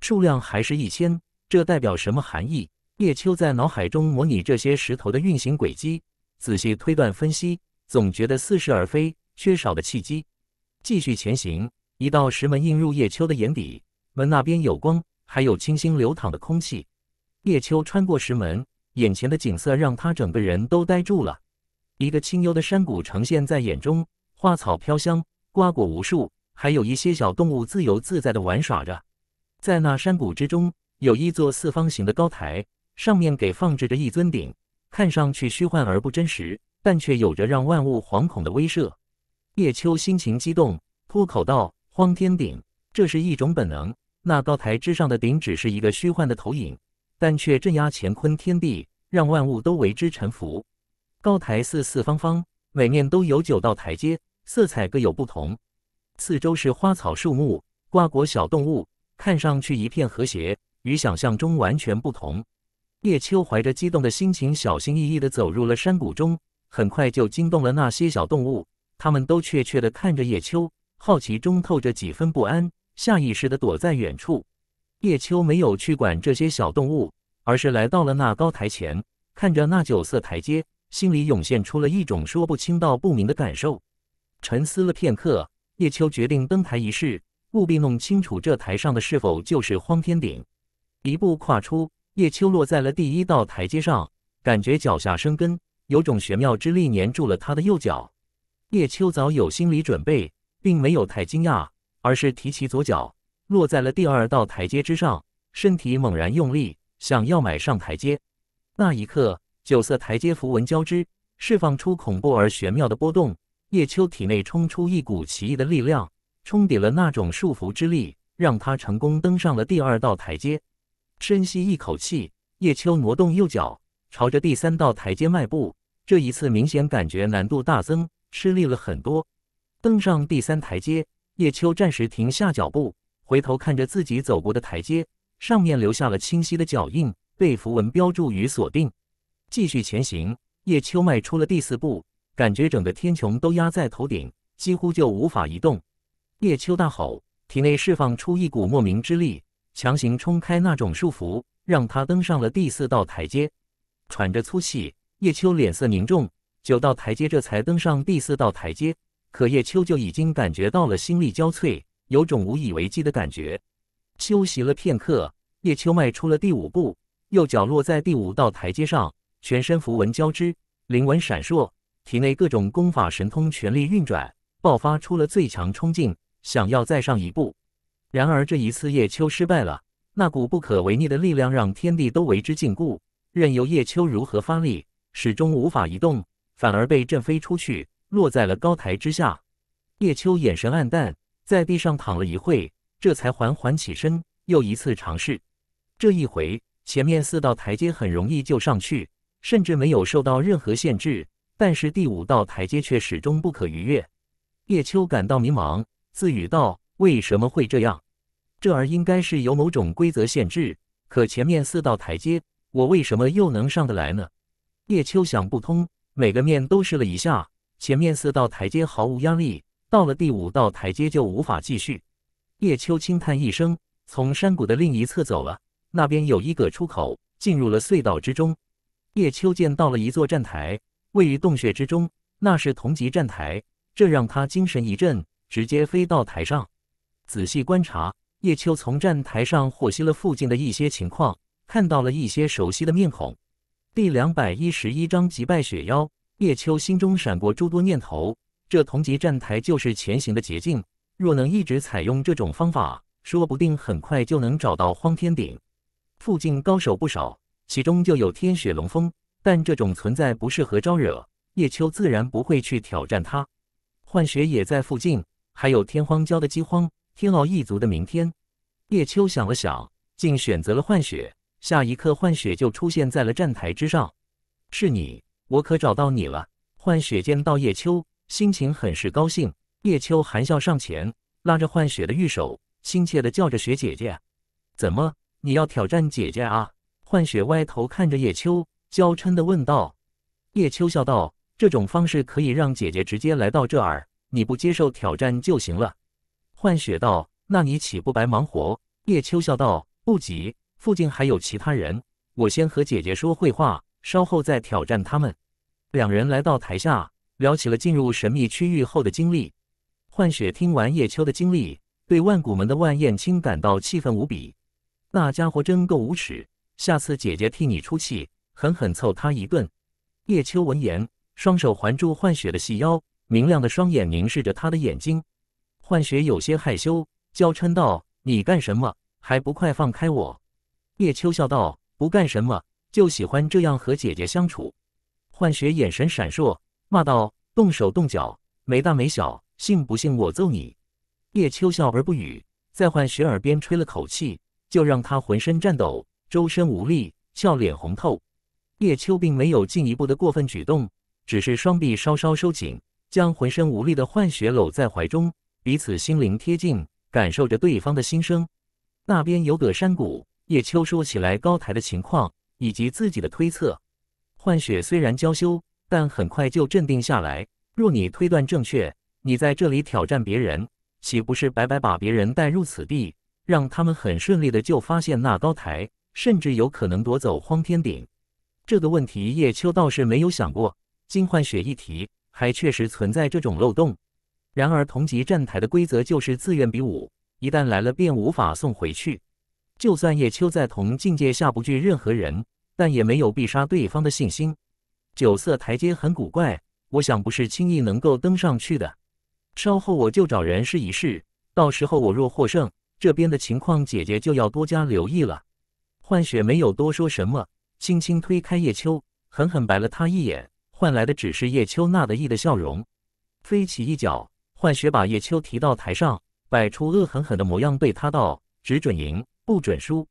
数量还是一千，这代表什么含义？叶秋在脑海中模拟这些石头的运行轨迹，仔细推断分析，总觉得似是而非，缺少的契机。继续前行，一道石门映入叶秋的眼底，门那边有光，还有清新流淌的空气。叶秋穿过石门。眼前的景色让他整个人都呆住了。一个清幽的山谷呈现在眼中，花草飘香，瓜果无数，还有一些小动物自由自在地玩耍着。在那山谷之中，有一座四方形的高台，上面给放置着一尊鼎，看上去虚幻而不真实，但却有着让万物惶恐的威慑。叶秋心情激动，脱口道：“荒天顶，这是一种本能。那高台之上的顶只是一个虚幻的投影。”但却镇压乾坤天地，让万物都为之臣服。高台四四方方，每面都有九道台阶，色彩各有不同。四周是花草树木、瓜果小动物，看上去一片和谐，与想象中完全不同。叶秋怀着激动的心情，小心翼翼地走入了山谷中，很快就惊动了那些小动物，它们都怯怯地看着叶秋，好奇中透着几分不安，下意识地躲在远处。叶秋没有去管这些小动物，而是来到了那高台前，看着那九色台阶，心里涌现出了一种说不清道不明的感受。沉思了片刻，叶秋决定登台一试，务必弄清楚这台上的是否就是荒天顶。一步跨出，叶秋落在了第一道台阶上，感觉脚下生根，有种玄妙之力粘住了他的右脚。叶秋早有心理准备，并没有太惊讶，而是提起左脚，落在了第二道台阶之上，身体猛然用力，想要迈上台阶。那一刻，九色台阶符文交织，释放出恐怖而玄妙的波动。叶秋体内冲出一股奇异的力量，冲抵了那种束缚之力，让他成功登上了第二道台阶。深吸一口气，叶秋挪动右脚，朝着第三道台阶迈步。这一次明显感觉难度大增，吃力了很多。登上第三台阶，叶秋暂时停下脚步，回头看着自己走过的台阶，上面留下了清晰的脚印，被符文标注与锁定。继续前行，叶秋迈出了第四步，感觉整个天穹都压在头顶，几乎就无法移动。叶秋大吼，体内释放出一股莫名之力。强行冲开那种束缚，让他登上了第四道台阶。喘着粗气，叶秋脸色凝重。九道台阶这才登上第四道台阶，可叶秋就已经感觉到了心力交瘁，有种无以为继的感觉。休息了片刻，叶秋迈出了第五步，右脚落在第五道台阶上，全身符文交织，灵纹闪烁，体内各种功法神通全力运转，爆发出了最强冲劲，想要再上一步。然而这一次叶秋失败了，那股不可违逆的力量让天地都为之禁锢，任由叶秋如何发力，始终无法移动，反而被震飞出去，落在了高台之下。叶秋眼神黯淡，在地上躺了一会，这才缓缓起身，又一次尝试。这一回，前面四道台阶很容易就上去，甚至没有受到任何限制，但是第五道台阶却始终不可逾越。叶秋感到迷茫，自语道：“为什么会这样？”这儿应该是有某种规则限制，可前面四道台阶，我为什么又能上得来呢？叶秋想不通，每个面都试了一下，前面四道台阶毫无压力，到了第五道台阶就无法继续。叶秋轻叹一声，从山谷的另一侧走了，那边有一个出口，进入了隧道之中。叶秋见到了一座站台，位于洞穴之中，那是同级站台，这让他精神一振，直接飞到台上，仔细观察。叶秋从站台上获悉了附近的一些情况，看到了一些熟悉的面孔。第两百一十一章击败雪妖。叶秋心中闪过诸多念头，这同级站台就是前行的捷径。若能一直采用这种方法，说不定很快就能找到荒天顶。附近高手不少，其中就有天雪龙峰，但这种存在不适合招惹，叶秋自然不会去挑战他。幻雪也在附近，还有天荒郊的饥荒。天傲一族的明天，叶秋想了想，竟选择了幻雪。下一刻，幻雪就出现在了站台之上。是你，我可找到你了。幻雪见到叶秋，心情很是高兴。叶秋含笑上前，拉着幻雪的玉手，亲切地叫着雪姐姐。怎么，你要挑战姐姐啊？幻雪歪头看着叶秋，娇嗔地问道。叶秋笑道：“这种方式可以让姐姐直接来到这儿，你不接受挑战就行了。”幻雪道：“那你岂不白忙活？”叶秋笑道：“不急，附近还有其他人，我先和姐姐说会话，稍后再挑战他们。”两人来到台下，聊起了进入神秘区域后的经历。幻雪听完叶秋的经历，对万古门的万燕青感到气愤无比。那家伙真够无耻！下次姐姐替你出气，狠狠揍他一顿。叶秋闻言，双手环住幻雪的细腰，明亮的双眼凝视着他的眼睛。幻雪有些害羞，娇嗔道：“你干什么？还不快放开我！”叶秋笑道：“不干什么，就喜欢这样和姐姐相处。”幻雪眼神闪烁，骂道：“动手动脚，没大没小，信不信我揍你？”叶秋笑而不语，在幻雪耳边吹了口气，就让他浑身颤抖，周身无力，俏脸红透。叶秋并没有进一步的过分举动，只是双臂稍稍收紧，将浑身无力的幻雪搂在怀中。彼此心灵贴近，感受着对方的心声。那边有个山谷，叶秋说起来高台的情况以及自己的推测。幻雪虽然娇羞，但很快就镇定下来。若你推断正确，你在这里挑战别人，岂不是白白把别人带入此地，让他们很顺利的就发现那高台，甚至有可能夺走荒天顶？这个问题叶秋倒是没有想过。金幻雪一提，还确实存在这种漏洞。然而，同级站台的规则就是自愿比武，一旦来了便无法送回去。就算叶秋在同境界下不惧任何人，但也没有必杀对方的信心。九色台阶很古怪，我想不是轻易能够登上去的。稍后我就找人试一试，到时候我若获胜，这边的情况姐姐就要多加留意了。幻雪没有多说什么，轻轻推开叶秋，狠狠白了他一眼，换来的只是叶秋那得意的笑容。飞起一脚，幻雪把叶秋提到台上，摆出恶狠狠的模样，对他道：“只准赢，不准输。”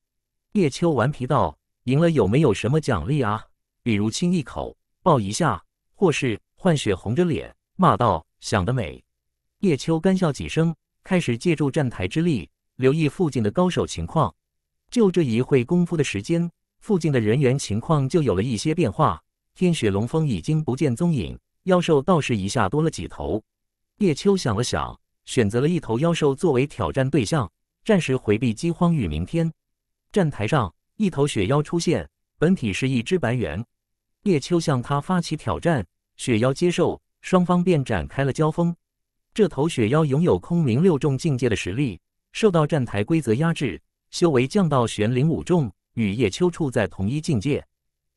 叶秋顽皮道：“赢了有没有什么奖励啊？比如亲一口、抱一下，或是……”幻雪红着脸骂道：“想得美！”叶秋干笑几声，开始借助站台之力，留意附近的高手情况。就这一会功夫的时间，附近的人员情况就有了一些变化。天雪龙峰已经不见踪影，妖兽倒是一下多了几头。叶秋想了想，选择了一头妖兽作为挑战对象，暂时回避饥荒与明天。站台上，一头雪妖出现，本体是一只白猿。叶秋向他发起挑战，雪妖接受，双方便展开了交锋。这头雪妖拥有空明六重境界的实力，受到站台规则压制，修为降到玄灵五重，与叶秋处在同一境界。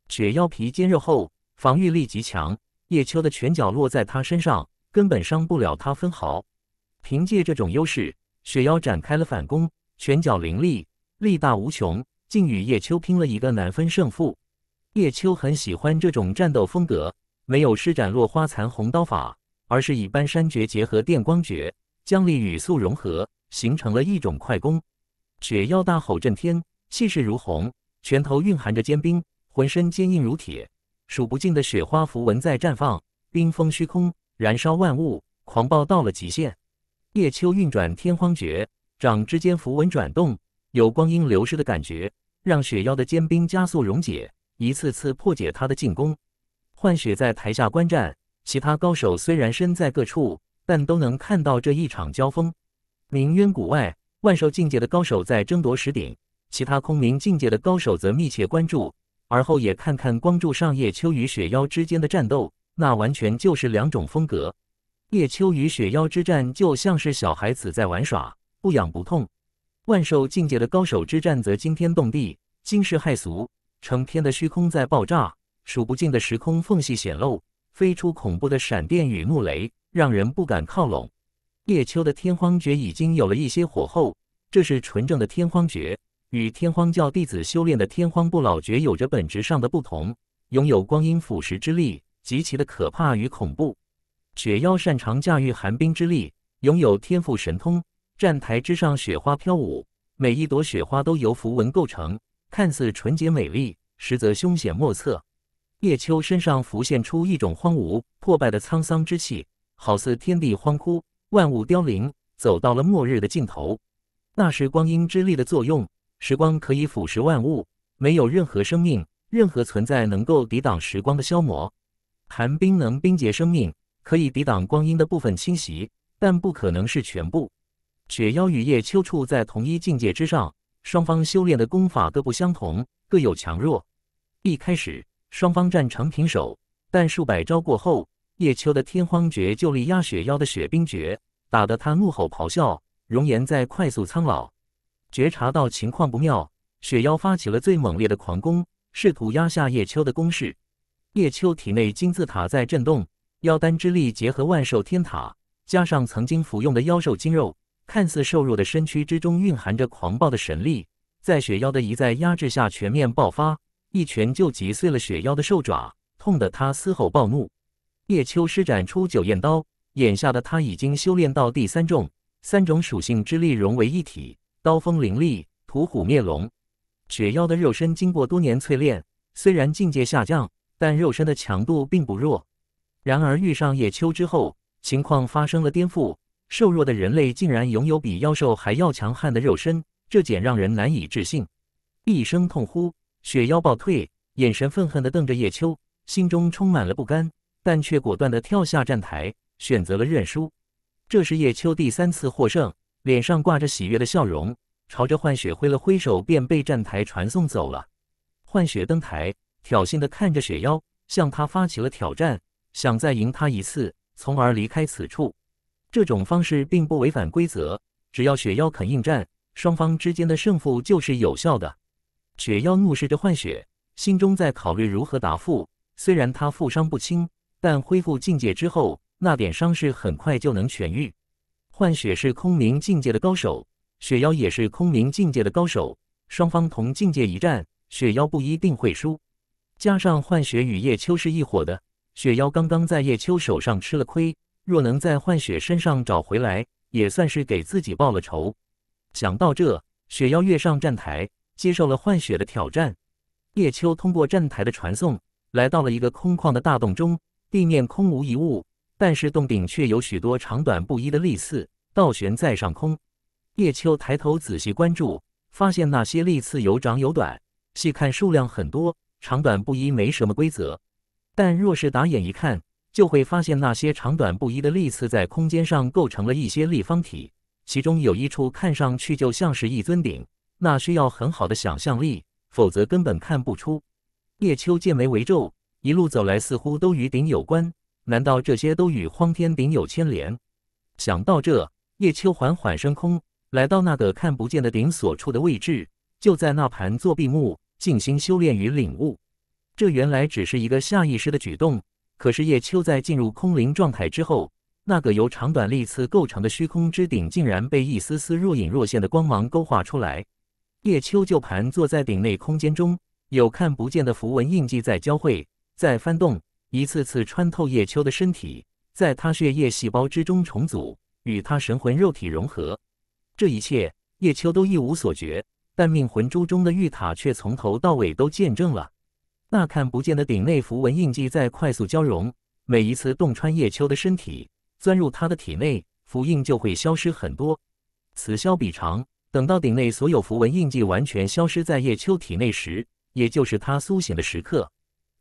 雪妖皮坚肉厚，防御力极强，叶秋的拳脚落在他身上，根本伤不了他分毫。凭借这种优势，雪妖展开了反攻，拳脚凌厉，力大无穷，竟与叶秋拼了一个难分胜负。叶秋很喜欢这种战斗风格，没有施展落花残红刀法。而是以搬山诀结合电光诀，将力与速融合，形成了一种快攻。雪妖大吼震天，气势如虹，拳头蕴含着坚冰，浑身坚硬如铁，数不尽的雪花符文在绽放，冰封虚空，燃烧万物，狂暴到了极限。叶秋运转天荒诀，掌之间符文转动，有光阴流逝的感觉，让雪妖的坚冰加速溶解，一次次破解他的进攻。幻雪在台下观战。其他高手虽然身在各处，但都能看到这一场交锋。明渊谷外，万兽境界的高手在争夺石鼎，其他空明境界的高手则密切关注，而后也看看光柱上叶秋与雪妖之间的战斗，那完全就是两种风格。叶秋与雪妖之战就像是小孩子在玩耍，不痒不痛；万兽境界的高手之战则惊天动地，惊世骇俗，成片的虚空在爆炸，数不尽的时空缝隙显露。飞出恐怖的闪电与怒雷，让人不敢靠拢。叶秋的天荒诀已经有了一些火候，这是纯正的天荒诀，与天荒教弟子修炼的天荒不老诀有着本质上的不同，拥有光阴腐蚀之力，极其的可怕与恐怖。雪妖擅长驾驭寒冰之力，拥有天赋神通。站台之上，雪花飘舞，每一朵雪花都由符文构成，看似纯洁美丽，实则凶险莫测。叶秋身上浮现出一种荒芜、破败的沧桑之气，好似天地荒枯，万物凋零，走到了末日的尽头。那是光阴之力的作用，时光可以腐蚀万物，没有任何生命、任何存在能够抵挡时光的消磨。寒冰能冰结生命，可以抵挡光阴的部分侵袭，但不可能是全部。雪妖与叶秋处在同一境界之上，双方修炼的功法各不相同，各有强弱。一开始。双方战成平手，但数百招过后，叶秋的天荒诀就力压雪妖的雪冰诀，打得他怒吼咆哮，容颜在快速苍老。觉察到情况不妙，雪妖发起了最猛烈的狂攻，试图压下叶秋的攻势。叶秋体内金字塔在震动，妖丹之力结合万兽天塔，加上曾经服用的妖兽精肉，看似瘦弱的身躯之中蕴含着狂暴的神力，在雪妖的一再压制下全面爆发。一拳就击碎了雪妖的兽爪，痛得他嘶吼暴怒。叶秋施展出九焰刀，眼下的他已经修炼到第三重，三种属性之力融为一体，刀锋凌厉，屠虎灭龙。雪妖的肉身经过多年淬炼，虽然境界下降，但肉身的强度并不弱。然而遇上叶秋之后，情况发生了颠覆，瘦弱的人类竟然拥有比妖兽还要强悍的肉身，这简让人难以置信。一声痛呼。雪妖暴退，眼神愤恨地瞪着叶秋，心中充满了不甘，但却果断地跳下站台，选择了认输。这是叶秋第三次获胜，脸上挂着喜悦的笑容，朝着幻雪挥了挥手，便被站台传送走了。幻雪登台，挑衅地看着雪妖，向他发起了挑战，想再赢他一次，从而离开此处。这种方式并不违反规则，只要雪妖肯应战，双方之间的胜负就是有效的。雪妖怒视着幻雪，心中在考虑如何答复。虽然他负伤不轻，但恢复境界之后，那点伤势很快就能痊愈。幻雪是空明境界的高手，雪妖也是空明境界的高手，双方同境界一战，雪妖不一定会输。加上幻雪与叶秋是一伙的，雪妖刚刚在叶秋手上吃了亏，若能在幻雪身上找回来，也算是给自己报了仇。想到这，雪妖跃上站台，接受了幻雪的挑战。叶秋通过站台的传送，来到了一个空旷的大洞中，地面空无一物。但是洞顶却有许多长短不一的利刺倒悬在上空。叶秋抬头仔细关注，发现那些利刺有长有短，细看数量很多，长短不一，没什么规则。但若是打眼一看，就会发现那些长短不一的利刺在空间上构成了一些立方体，其中有一处看上去就像是一尊鼎，那需要很好的想象力，否则根本看不出。叶秋剑眉微皱，一路走来似乎都与鼎有关。难道这些都与荒天鼎有牵连？想到这，叶秋缓缓升空，来到那个看不见的鼎所处的位置，就在那盘坐闭目，静心修炼与领悟。这原来只是一个下意识的举动，可是叶秋在进入空灵状态之后，那个由长短利刺构成的虚空之顶，竟然被一丝丝若隐若现的光芒勾画出来。叶秋就盘坐在鼎内空间中，有看不见的符文印记在交汇，在翻动。一次次穿透叶秋的身体，在他血液细胞之中重组，与他神魂肉体融合。这一切，叶秋都一无所觉，但命魂珠中的玉塔却从头到尾都见证了。那看不见的顶内符文印记在快速交融，每一次洞穿叶秋的身体，钻入他的体内，符印就会消失很多。此消彼长，等到顶内所有符文印记完全消失在叶秋体内时，也就是他苏醒的时刻。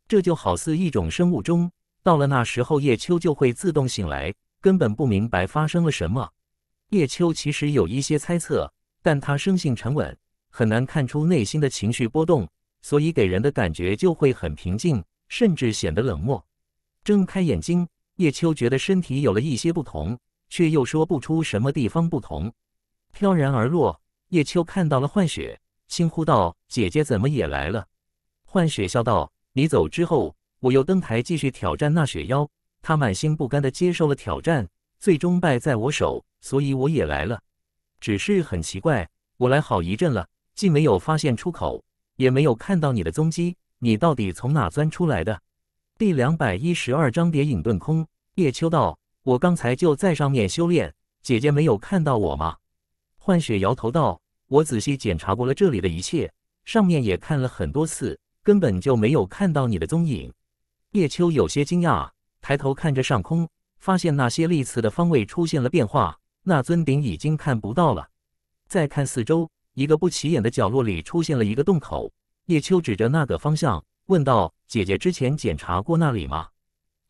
这就好似一种生物钟，到了那时候，叶秋就会自动醒来，根本不明白发生了什么。叶秋其实有一些猜测，但他生性沉稳，很难看出内心的情绪波动，所以给人的感觉就会很平静，甚至显得冷漠。睁开眼睛，叶秋觉得身体有了一些不同，却又说不出什么地方不同。飘然而落，叶秋看到了幻雪，轻呼道：“姐姐怎么也来了？”幻雪笑道。你走之后，我又登台继续挑战那雪妖，他满心不甘地接受了挑战，最终败在我手，所以我也来了。只是很奇怪，我来好一阵了，既没有发现出口，也没有看到你的踪迹，你到底从哪钻出来的？第两百一十二章谍影遁空。叶秋道：“我刚才就在上面修炼，姐姐没有看到我吗？”幻雪摇头道：“我仔细检查过了这里的一切，上面也看了很多次。”根本就没有看到你的踪影。叶秋有些惊讶，抬头看着上空，发现那些利刺的方位出现了变化，那尊鼎已经看不到了。再看四周，一个不起眼的角落里出现了一个洞口。叶秋指着那个方向问道：“姐姐之前检查过那里吗？”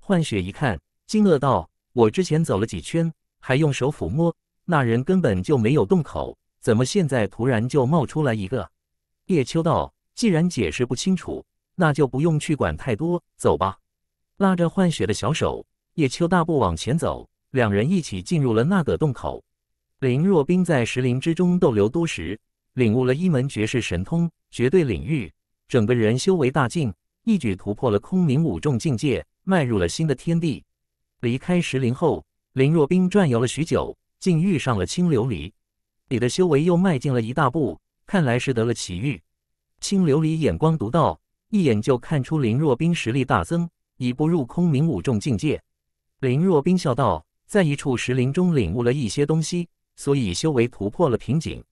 幻雪一看，惊愕道：“我之前走了几圈，还用手抚摸，那人根本就没有洞口，怎么现在突然就冒出来一个？”叶秋道。既然解释不清楚，那就不用去管太多，走吧。拉着幻雪的小手，叶秋大步往前走，两人一起进入了那个洞口。林若冰在石林之中逗留多时，领悟了一门绝世神通，绝对领域，整个人修为大进，一举突破了空明五重境界，迈入了新的天地。离开石林后，林若冰转悠了许久，竟遇上了青琉璃。你的修为又迈进了一大步，看来是得了奇遇。青琉璃眼光独到，一眼就看出林若冰实力大增，已步入空明五重境界。林若冰笑道：“在一处石林中领悟了一些东西，所以修为突破了瓶颈。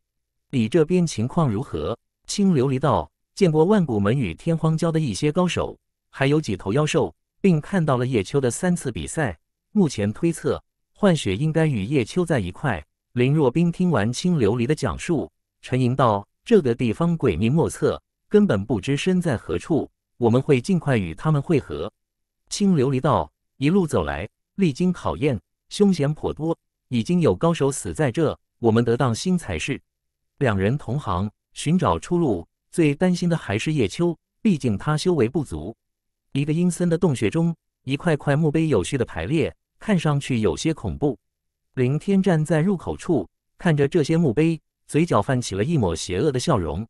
你这边情况如何？”青琉璃道：“见过万古门与天荒礁的一些高手，还有几头妖兽，并看到了叶秋的三次比赛。目前推测，幻雪应该与叶秋在一块。”林若冰听完青琉璃的讲述，沉吟道。这个地方诡秘莫测，根本不知身在何处。我们会尽快与他们会合。青琉璃道，一路走来，历经考验，凶险颇多，已经有高手死在这，我们得当心才是。两人同行，寻找出路，最担心的还是叶秋，毕竟他修为不足。一个阴森的洞穴中，一块块墓碑有序的排列，看上去有些恐怖。林天站在入口处，看着这些墓碑。嘴角泛起了一抹邪恶的笑容。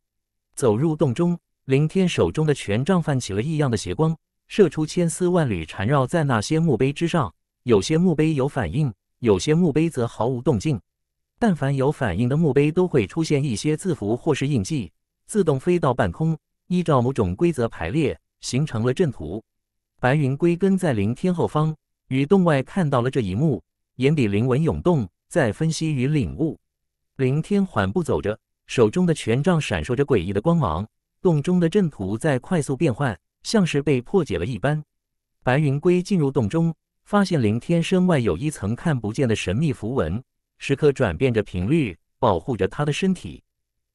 走入洞中，林天手中的权杖泛起了异样的邪光，射出千丝万缕，缠绕在那些墓碑之上。有些墓碑有反应，有些墓碑则毫无动静。但凡有反应的墓碑，都会出现一些字符或是印记，自动飞到半空，依照某种规则排列，形成了阵图。白云龟跟在凌天后方，与洞外看到了这一幕，眼底灵纹涌动，在分析与领悟。凌天缓步走着，手中的权杖闪烁着诡异的光芒。洞中的阵图在快速变换，像是被破解了一般。白云龟进入洞中，发现凌天身外有一层看不见的神秘符文，时刻转变着频率，保护着他的身体。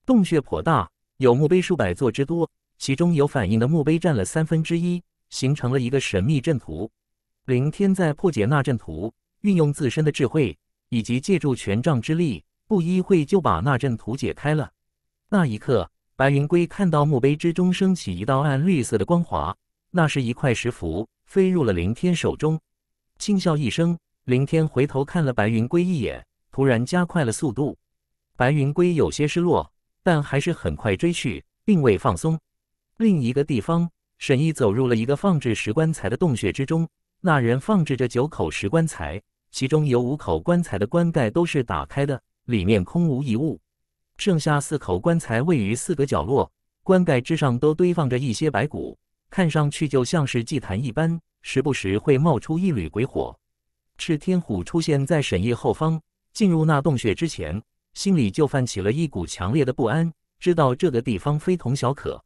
洞穴颇大，有墓碑数百座之多，其中有反应的墓碑占了三分之一，形成了一个神秘阵图。凌天在破解那阵图，运用自身的智慧以及借助权杖之力，不一会就把那阵图解开了。那一刻。白云龟看到墓碑之中升起一道暗绿色的光华，那是一块石符，飞入了凌天手中。轻笑一声，凌天回头看了白云龟一眼，突然加快了速度。白云龟有些失落，但还是很快追去，并未放松。另一个地方，沈毅走入了一个放置石棺材的洞穴之中，那人放置着九口石棺材，其中有五口棺材的棺盖都是打开的，里面空无一物。剩下四口棺材位于四个角落，棺盖之上都堆放着一些白骨，看上去就像是祭坛一般，时不时会冒出一缕鬼火。赤天虎出现在沈毅后方，进入那洞穴之前，心里就泛起了一股强烈的不安，知道这个地方非同小可。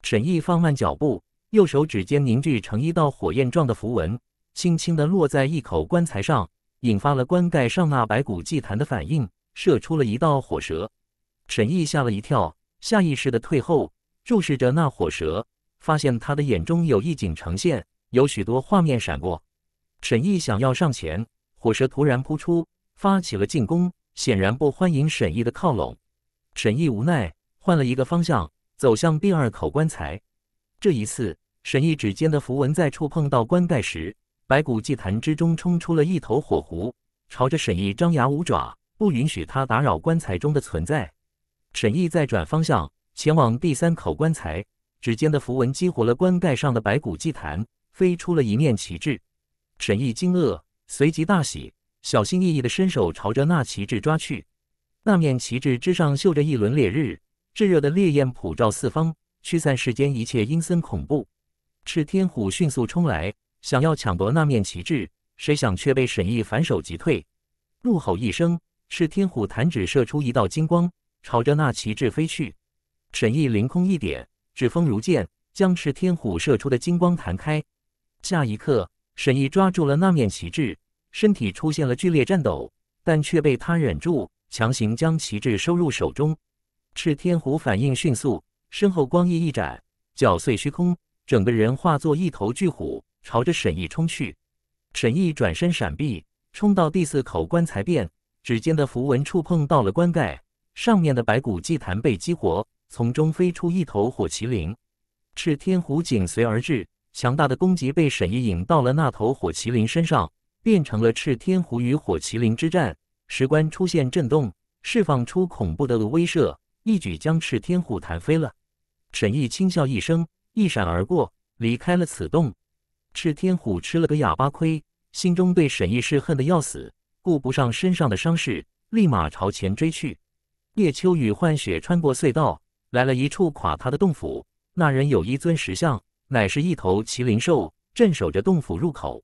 沈毅放慢脚步，右手指尖凝聚成一道火焰状的符文，轻轻地落在一口棺材上，引发了棺盖上那白骨祭坛的反应，射出了一道火舌。沈毅吓了一跳，下意识的退后，注视着那火蛇，发现他的眼中有一景呈现，有许多画面闪过。沈毅想要上前，火蛇突然扑出，发起了进攻，显然不欢迎沈毅的靠拢。沈毅无奈，换了一个方向，走向第二口棺材。这一次，沈毅指尖的符文在触碰到棺盖时，白骨祭坛之中冲出了一头火狐，朝着沈毅张牙舞爪，不允许他打扰棺材中的存在。沈毅再转方向，前往第三口棺材，指尖的符文激活了棺盖上的白骨祭坛，飞出了一面旗帜。沈毅惊愕，随即大喜，小心翼翼地伸手朝着那旗帜抓去。那面旗帜之上绣着一轮烈日，炙热的烈焰普照四方，驱散世间一切阴森恐怖。赤天虎迅速冲来，想要抢夺那面旗帜，谁想却被沈毅反手击退。怒吼一声，赤天虎弹指射出一道金光。朝着那旗帜飞去，沈毅凌空一点，指锋如剑，将赤天虎射出的金光弹开。下一刻，沈毅抓住了那面旗帜，身体出现了剧烈颤抖，但却被他忍住，强行将旗帜收入手中。赤天虎反应迅速，身后光翼一展，搅碎虚空，整个人化作一头巨虎，朝着沈毅冲去。沈毅转身闪避，冲到第四口棺材边，指尖的符文触碰到了棺盖。上面的白骨祭坛被激活，从中飞出一头火麒麟，赤天虎紧随而至，强大的攻击被沈毅引到了那头火麒麟身上，变成了赤天虎与火麒麟之战。石棺出现震动，释放出恐怖的威慑，一举将赤天虎弹飞了。沈毅轻笑一声，一闪而过，离开了此洞。赤天虎吃了个哑巴亏，心中对沈毅是恨得要死，顾不上身上的伤势，立马朝前追去。叶秋与幻雪穿过隧道，来了一处垮塌的洞府。那人有一尊石像，乃是一头麒麟兽，镇守着洞府入口。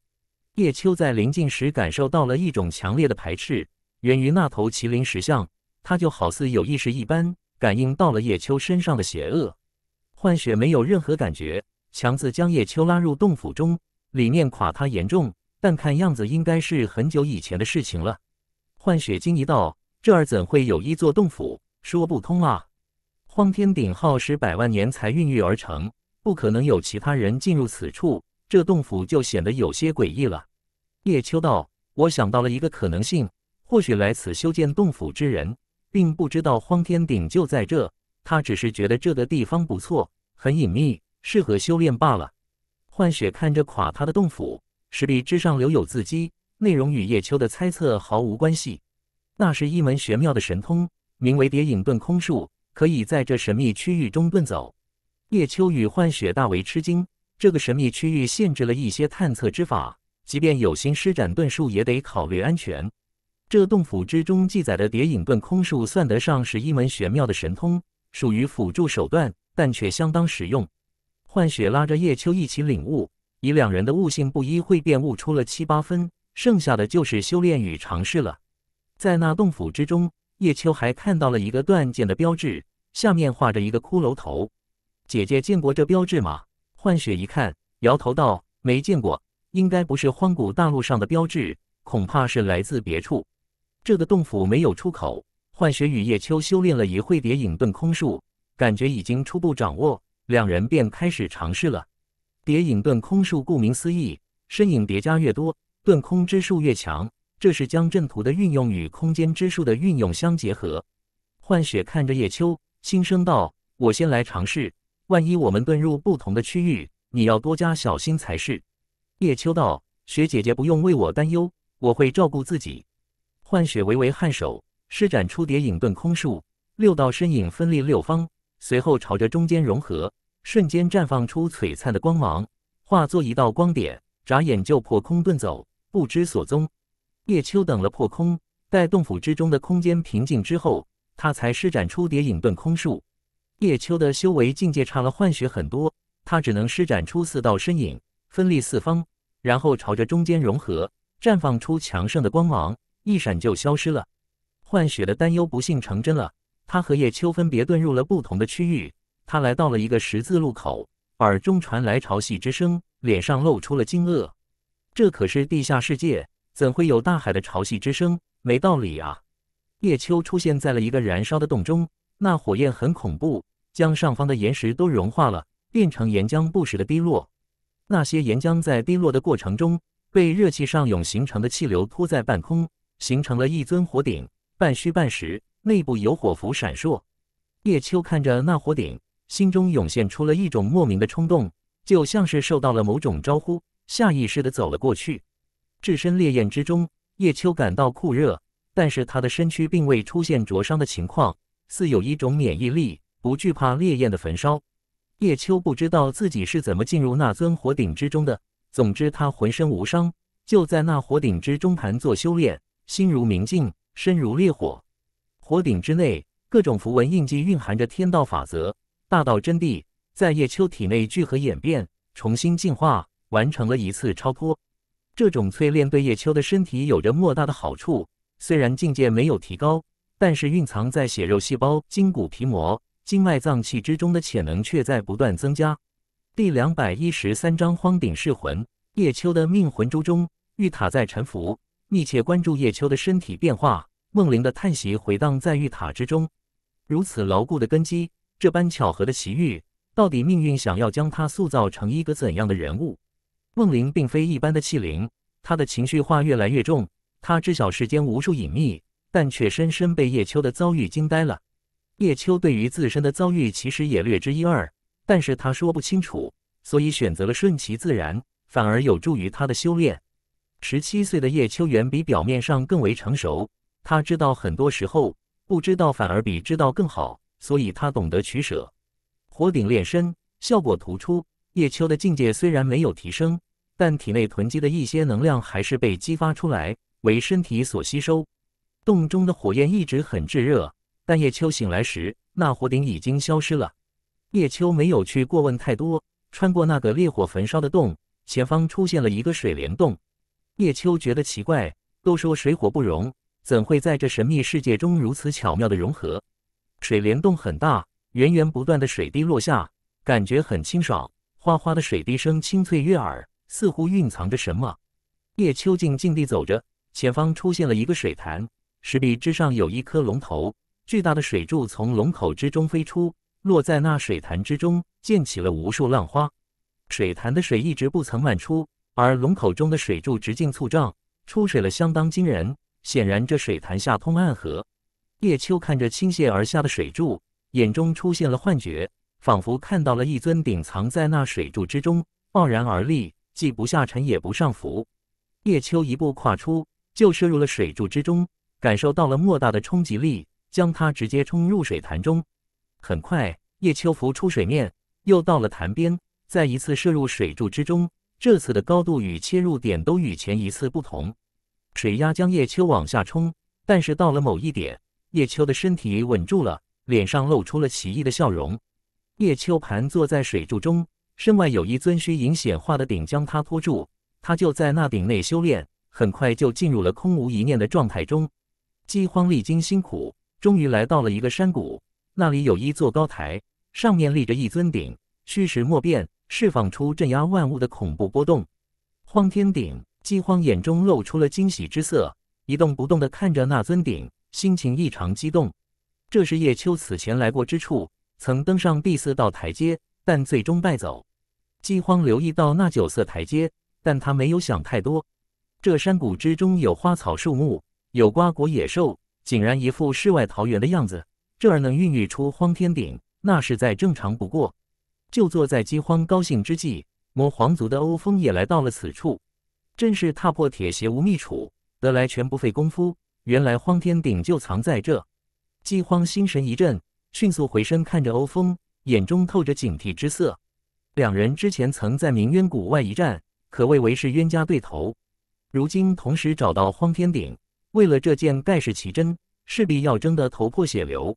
叶秋在临近时感受到了一种强烈的排斥，源于那头麒麟石像，他就好似有意识一般，感应到了叶秋身上的邪恶。幻雪没有任何感觉，强子将叶秋拉入洞府中。里面垮塌严重，但看样子应该是很久以前的事情了。幻雪惊疑道。这儿怎会有一座洞府？说不通啊！荒天鼎耗时百万年才孕育而成，不可能有其他人进入此处，这洞府就显得有些诡异了。叶秋道：“我想到了一个可能性，或许来此修建洞府之人，并不知道荒天鼎就在这，他只是觉得这个地方不错，很隐秘，适合修炼罢了。”幻雪看着垮塌的洞府，石壁之上留有字迹，内容与叶秋的猜测毫无关系。那是一门玄妙的神通，名为蝶影遁空术，可以在这神秘区域中遁走。叶秋与幻雪大为吃惊，这个神秘区域限制了一些探测之法，即便有心施展遁术，也得考虑安全。这洞府之中记载的叠影遁空术，算得上是一门玄妙的神通，属于辅助手段，但却相当实用。幻雪拉着叶秋一起领悟，以两人的悟性不一，会便悟出了七八分，剩下的就是修炼与尝试了。在那洞府之中，叶秋还看到了一个断剑的标志，下面画着一个骷髅头。姐姐见过这标志吗？幻雪一看，摇头道：“没见过，应该不是荒古大陆上的标志，恐怕是来自别处。”这个洞府没有出口。幻雪与叶秋修炼了一会叠影遁空术，感觉已经初步掌握，两人便开始尝试了。叠影遁空术顾名思义，身影叠加越多，遁空之术越强。这是将阵图的运用与空间之术的运用相结合。幻雪看着叶秋，轻声道：“我先来尝试。”万一我们遁入不同的区域，你要多加小心才是。叶秋道：“雪姐姐不用为我担忧，我会照顾自己。”幻雪微微颔首，施展出叠影遁空术，六道身影分立六方，随后朝着中间融合，瞬间绽放出璀璨的光芒，化作一道光点，眨眼就破空遁走，不知所踪。叶秋等了破空，待洞府之中的空间平静之后，他才施展出叠影遁空术。叶秋的修为境界差了幻雪很多，他只能施展出四道身影，分立四方，然后朝着中间融合，绽放出强盛的光芒，一闪就消失了。幻雪的担忧不幸成真了，他和叶秋分别遁入了不同的区域。他来到了一个十字路口，耳中传来潮汐之声，脸上露出了惊愕。这可是地下世界，怎会有大海的潮汐之声？没道理啊！叶秋出现在了一个燃烧的洞中。那火焰很恐怖，将上方的岩石都融化了，变成岩浆，不时的滴落。那些岩浆在滴落的过程中，被热气上涌形成的气流托在半空，形成了一尊火鼎，半虚半实，内部有火符闪烁。叶秋看着那火鼎，心中涌现出了一种莫名的冲动，就像是受到了某种招呼，下意识的走了过去。置身烈焰之中，叶秋感到酷热，但是他的身躯并未出现灼伤的情况。似有一种免疫力，不惧怕烈焰的焚烧。叶秋不知道自己是怎么进入那尊火鼎之中的，总之他浑身无伤，就在那火鼎之中盘坐修炼，心如明镜，身如烈火。火鼎之内，各种符文印记蕴含着天道法则，大道真谛在叶秋体内聚合演变，重新进化，完成了一次超脱。这种淬炼对叶秋的身体有着莫大的好处，虽然境界没有提高。但是蕴藏在血肉细胞、筋骨皮膜、经脉脏器之中的潜能却在不断增加。第两百一十三章荒顶噬魂。叶秋的命魂珠中，玉塔在沉浮，密切关注叶秋的身体变化。梦灵的叹息回荡在玉塔之中。如此牢固的根基，这般巧合的奇遇，到底命运想要将他塑造成一个怎样的人物？梦灵并非一般的器灵，他的情绪化越来越重，他知晓世间无数隐秘。但却深深被叶秋的遭遇惊呆了。叶秋对于自身的遭遇其实也略知一二，但是他说不清楚，所以选择了顺其自然，反而有助于他的修炼。十七岁的叶秋远比表面上更为成熟，他知道很多时候不知道反而比知道更好，所以他懂得取舍。火鼎炼身效果突出，叶秋的境界虽然没有提升，但体内囤积的一些能量还是被激发出来，为身体所吸收。洞中的火焰一直很炙热，但叶秋醒来时，那火鼎已经消失了。叶秋没有去过问太多，穿过那个烈火焚烧的洞，前方出现了一个水帘洞。叶秋觉得奇怪，都说水火不容，怎会在这神秘世界中如此巧妙的融合？水帘洞很大，源源不断的水滴落下，感觉很清爽，哗哗的水滴声清脆悦耳，似乎蕴藏着什么。叶秋静静地走着，前方出现了一个水潭。石壁之上有一颗龙头，巨大的水柱从龙口之中飞出，落在那水潭之中，溅起了无数浪花。水潭的水一直不曾漫出，而龙口中的水柱直径粗壮，出水了相当惊人。显然这水潭下通暗河。叶秋看着倾泻而下的水柱，眼中出现了幻觉，仿佛看到了一尊鼎藏在那水柱之中，傲然而立，既不下沉也不上浮。叶秋一步跨出，就射入了水柱之中。感受到了莫大的冲击力，将他直接冲入水潭中。很快，叶秋浮出水面，又到了潭边，再一次射入水柱之中。这次的高度与切入点都与前一次不同，水压将叶秋往下冲，但是到了某一点，叶秋的身体稳住了，脸上露出了奇异的笑容。叶秋盘坐在水柱中，身外有一尊虚影显化的鼎将他托住，他就在那鼎内修炼，很快就进入了空无一念的状态中。饥荒历经辛苦，终于来到了一个山谷，那里有一座高台，上面立着一尊鼎，虚实莫辨。释放出镇压万物的恐怖波动，荒天鼎，饥荒眼中露出了惊喜之色，一动不动地看着那尊鼎，心情异常激动。这是叶秋此前来过之处，曾登上第四道台阶，但最终败走。饥荒留意到那九色台阶，但他没有想太多。这山谷之中有花草树木，有瓜果野兽，竟然一副世外桃源的样子。这儿能孕育出荒天鼎，那是再正常不过。就坐在饥荒高兴之际，魔皇族的欧风也来到了此处，真是踏破铁鞋无觅处，得来全不费工夫。原来荒天鼎就藏在这。饥荒心神一震，迅速回身看着欧风，眼中透着警惕之色。两人之前曾在明渊谷外一战，可谓为是冤家对头。如今同时找到荒天鼎，为了这件盖世奇珍，势必要争得头破血流。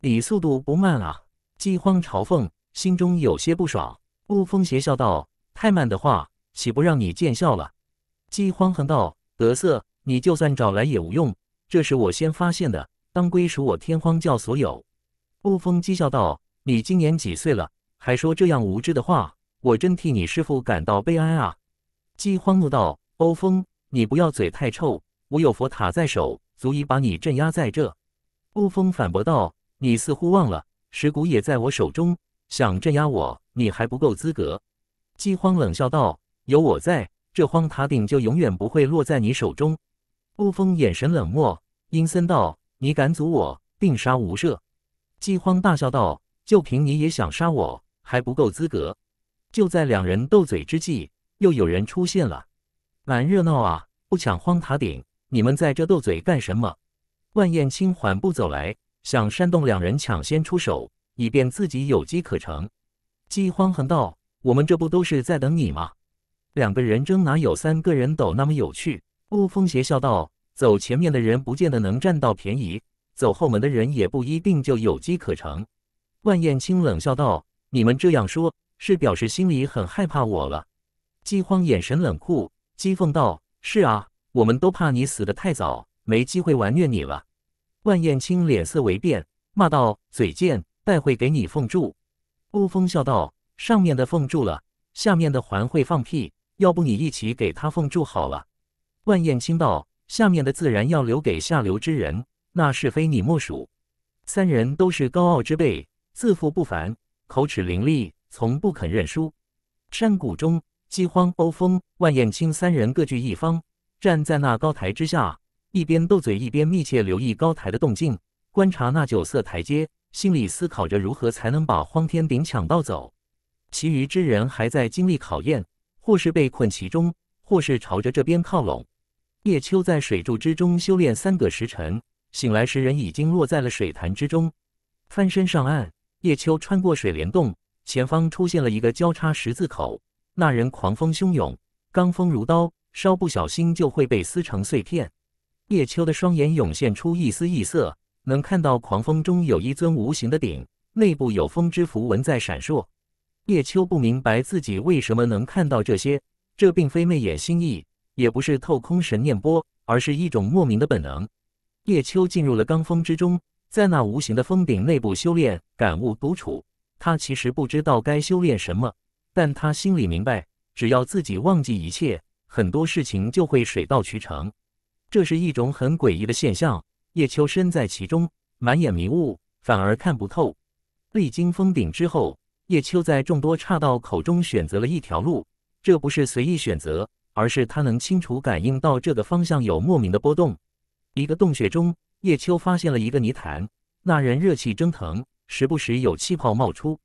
你速度不慢啊！饥荒嘲讽。心中有些不爽，雾峰邪笑道：“太慢的话，岂不让你见笑了？”饥荒哼道：“得瑟，你就算找来也无用，这是我先发现的，当归属我天荒教所有。”雾峰讥笑道：“你今年几岁了，还说这样无知的话？我真替你师父感到悲哀啊！”饥荒怒道：“欧风，你不要嘴太臭，我有佛塔在手，足以把你镇压在这。”雾峰反驳道：“你似乎忘了，石骨也在我手中。”想镇压我，你还不够资格。饥荒冷笑道：“有我在，这荒塔顶就永远不会落在你手中。”雾峰眼神冷漠，阴森道：“你敢阻我，定杀无赦。”饥荒大笑道：“就凭你也想杀我，还不够资格。”就在两人斗嘴之际，又有人出现了。蛮热闹啊！不抢荒塔顶，你们在这斗嘴干什么？万燕青缓步走来，想煽动两人抢先出手。以便自己有机可乘。饥荒哼道：“我们这不都是在等你吗？两个人争哪有三个人斗那么有趣？”雾峰邪笑道：“走前面的人不见得能占到便宜，走后门的人也不一定就有机可乘。”万燕青冷笑道：“你们这样说，是表示心里很害怕我了？”饥荒眼神冷酷，讥讽道：“是啊，我们都怕你死得太早，没机会玩虐你了。”万燕青脸色为变，骂道：“嘴贱！”待会给你封住。欧风笑道：“上面的封住了，下面的还会放屁。要不你一起给他封住好了。”万燕青道：“下面的自然要留给下流之人，那是非你莫属。”三人都是高傲之辈，自负不凡，口齿伶俐，从不肯认输。山谷中，饥荒、欧风、万燕青三人各据一方，站在那高台之下，一边斗嘴，一边密切留意高台的动静，观察那九色台阶。心里思考着如何才能把荒天鼎抢到走，其余之人还在经历考验，或是被困其中，或是朝着这边靠拢。叶秋在水柱之中修炼三个时辰，醒来时人已经落在了水潭之中。翻身上岸，叶秋穿过水帘洞，前方出现了一个交叉十字口。那人狂风汹涌，罡风如刀，稍不小心就会被撕成碎片。叶秋的双眼涌现出一丝异色。能看到狂风中有一尊无形的鼎，内部有风之符文在闪烁。叶秋不明白自己为什么能看到这些，这并非媚眼心意，也不是透空神念波，而是一种莫名的本能。叶秋进入了罡风之中，在那无形的峰顶内部修炼，感悟独处。他其实不知道该修炼什么，但他心里明白，只要自己忘记一切，很多事情就会水到渠成。这是一种很诡异的现象。叶秋身在其中，满眼迷雾，反而看不透。历经封顶之后，叶秋在众多岔道口中选择了一条路。这不是随意选择，而是他能清楚感应到这个方向有莫名的波动。一个洞穴中，叶秋发现了一个泥潭，那人热气蒸腾，时不时有气泡冒出。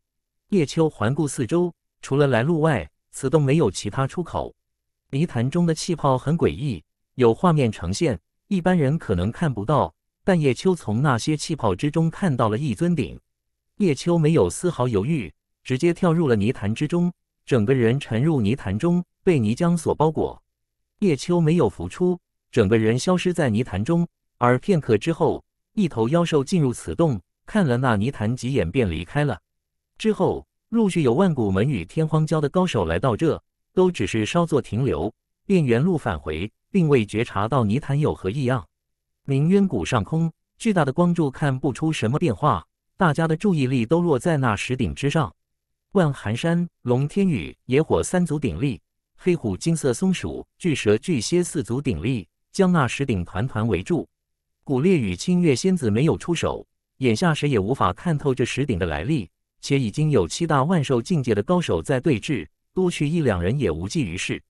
叶秋环顾四周，除了来路外，此洞没有其他出口。泥潭中的气泡很诡异，有画面呈现，一般人可能看不到。但叶秋从那些气泡之中看到了一尊鼎，叶秋没有丝毫犹豫，直接跳入了泥潭之中，整个人沉入泥潭中，被泥浆所包裹。叶秋没有浮出，整个人消失在泥潭中。而片刻之后，一头妖兽进入此洞，看了那泥潭几眼，便离开了。之后，陆续有万古门与天荒教的高手来到这，都只是稍作停留，便原路返回，并未觉察到泥潭有何异样。明渊谷上空，巨大的光柱看不出什么变化，大家的注意力都落在那石顶之上。万寒山、龙天宇、野火三足鼎立，黑虎、金色松鼠、巨蛇、巨蝎四足鼎立，将那石顶团团围住。古烈与清月仙子没有出手，眼下谁也无法看透这石顶的来历，且已经有七大万兽境界的高手在对峙，多去一两人也无济于事。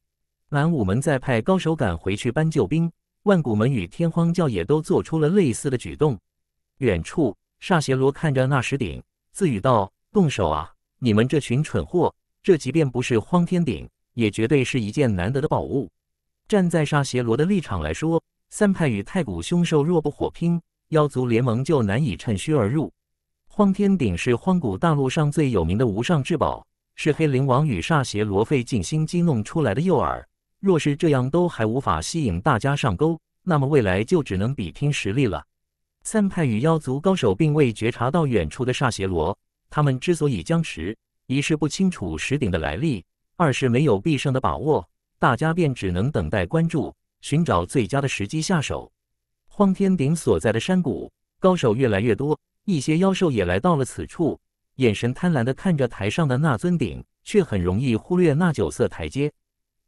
南武门再派高手赶回去搬救兵，万古门与天荒教也都做出了类似的举动。远处，煞邪罗看着那石顶，自语道：“动手啊！”你们这群蠢货，这即便不是荒天鼎，也绝对是一件难得的宝物。站在煞邪罗的立场来说，三派与太古凶兽若不火拼，妖族联盟就难以趁虚而入。荒天鼎是荒古大陆上最有名的无上至宝，是黑灵王与煞邪罗费尽心机弄出来的诱饵。若是这样都还无法吸引大家上钩，那么未来就只能比拼实力了。三派与妖族高手并未觉察到远处的煞邪罗。他们之所以僵持，一是不清楚石鼎的来历，二是没有必胜的把握，大家便只能等待关注，寻找最佳的时机下手。荒天鼎所在的山谷，高手越来越多，一些妖兽也来到了此处，眼神贪婪地看着台上的那尊鼎，却很容易忽略那九色台阶。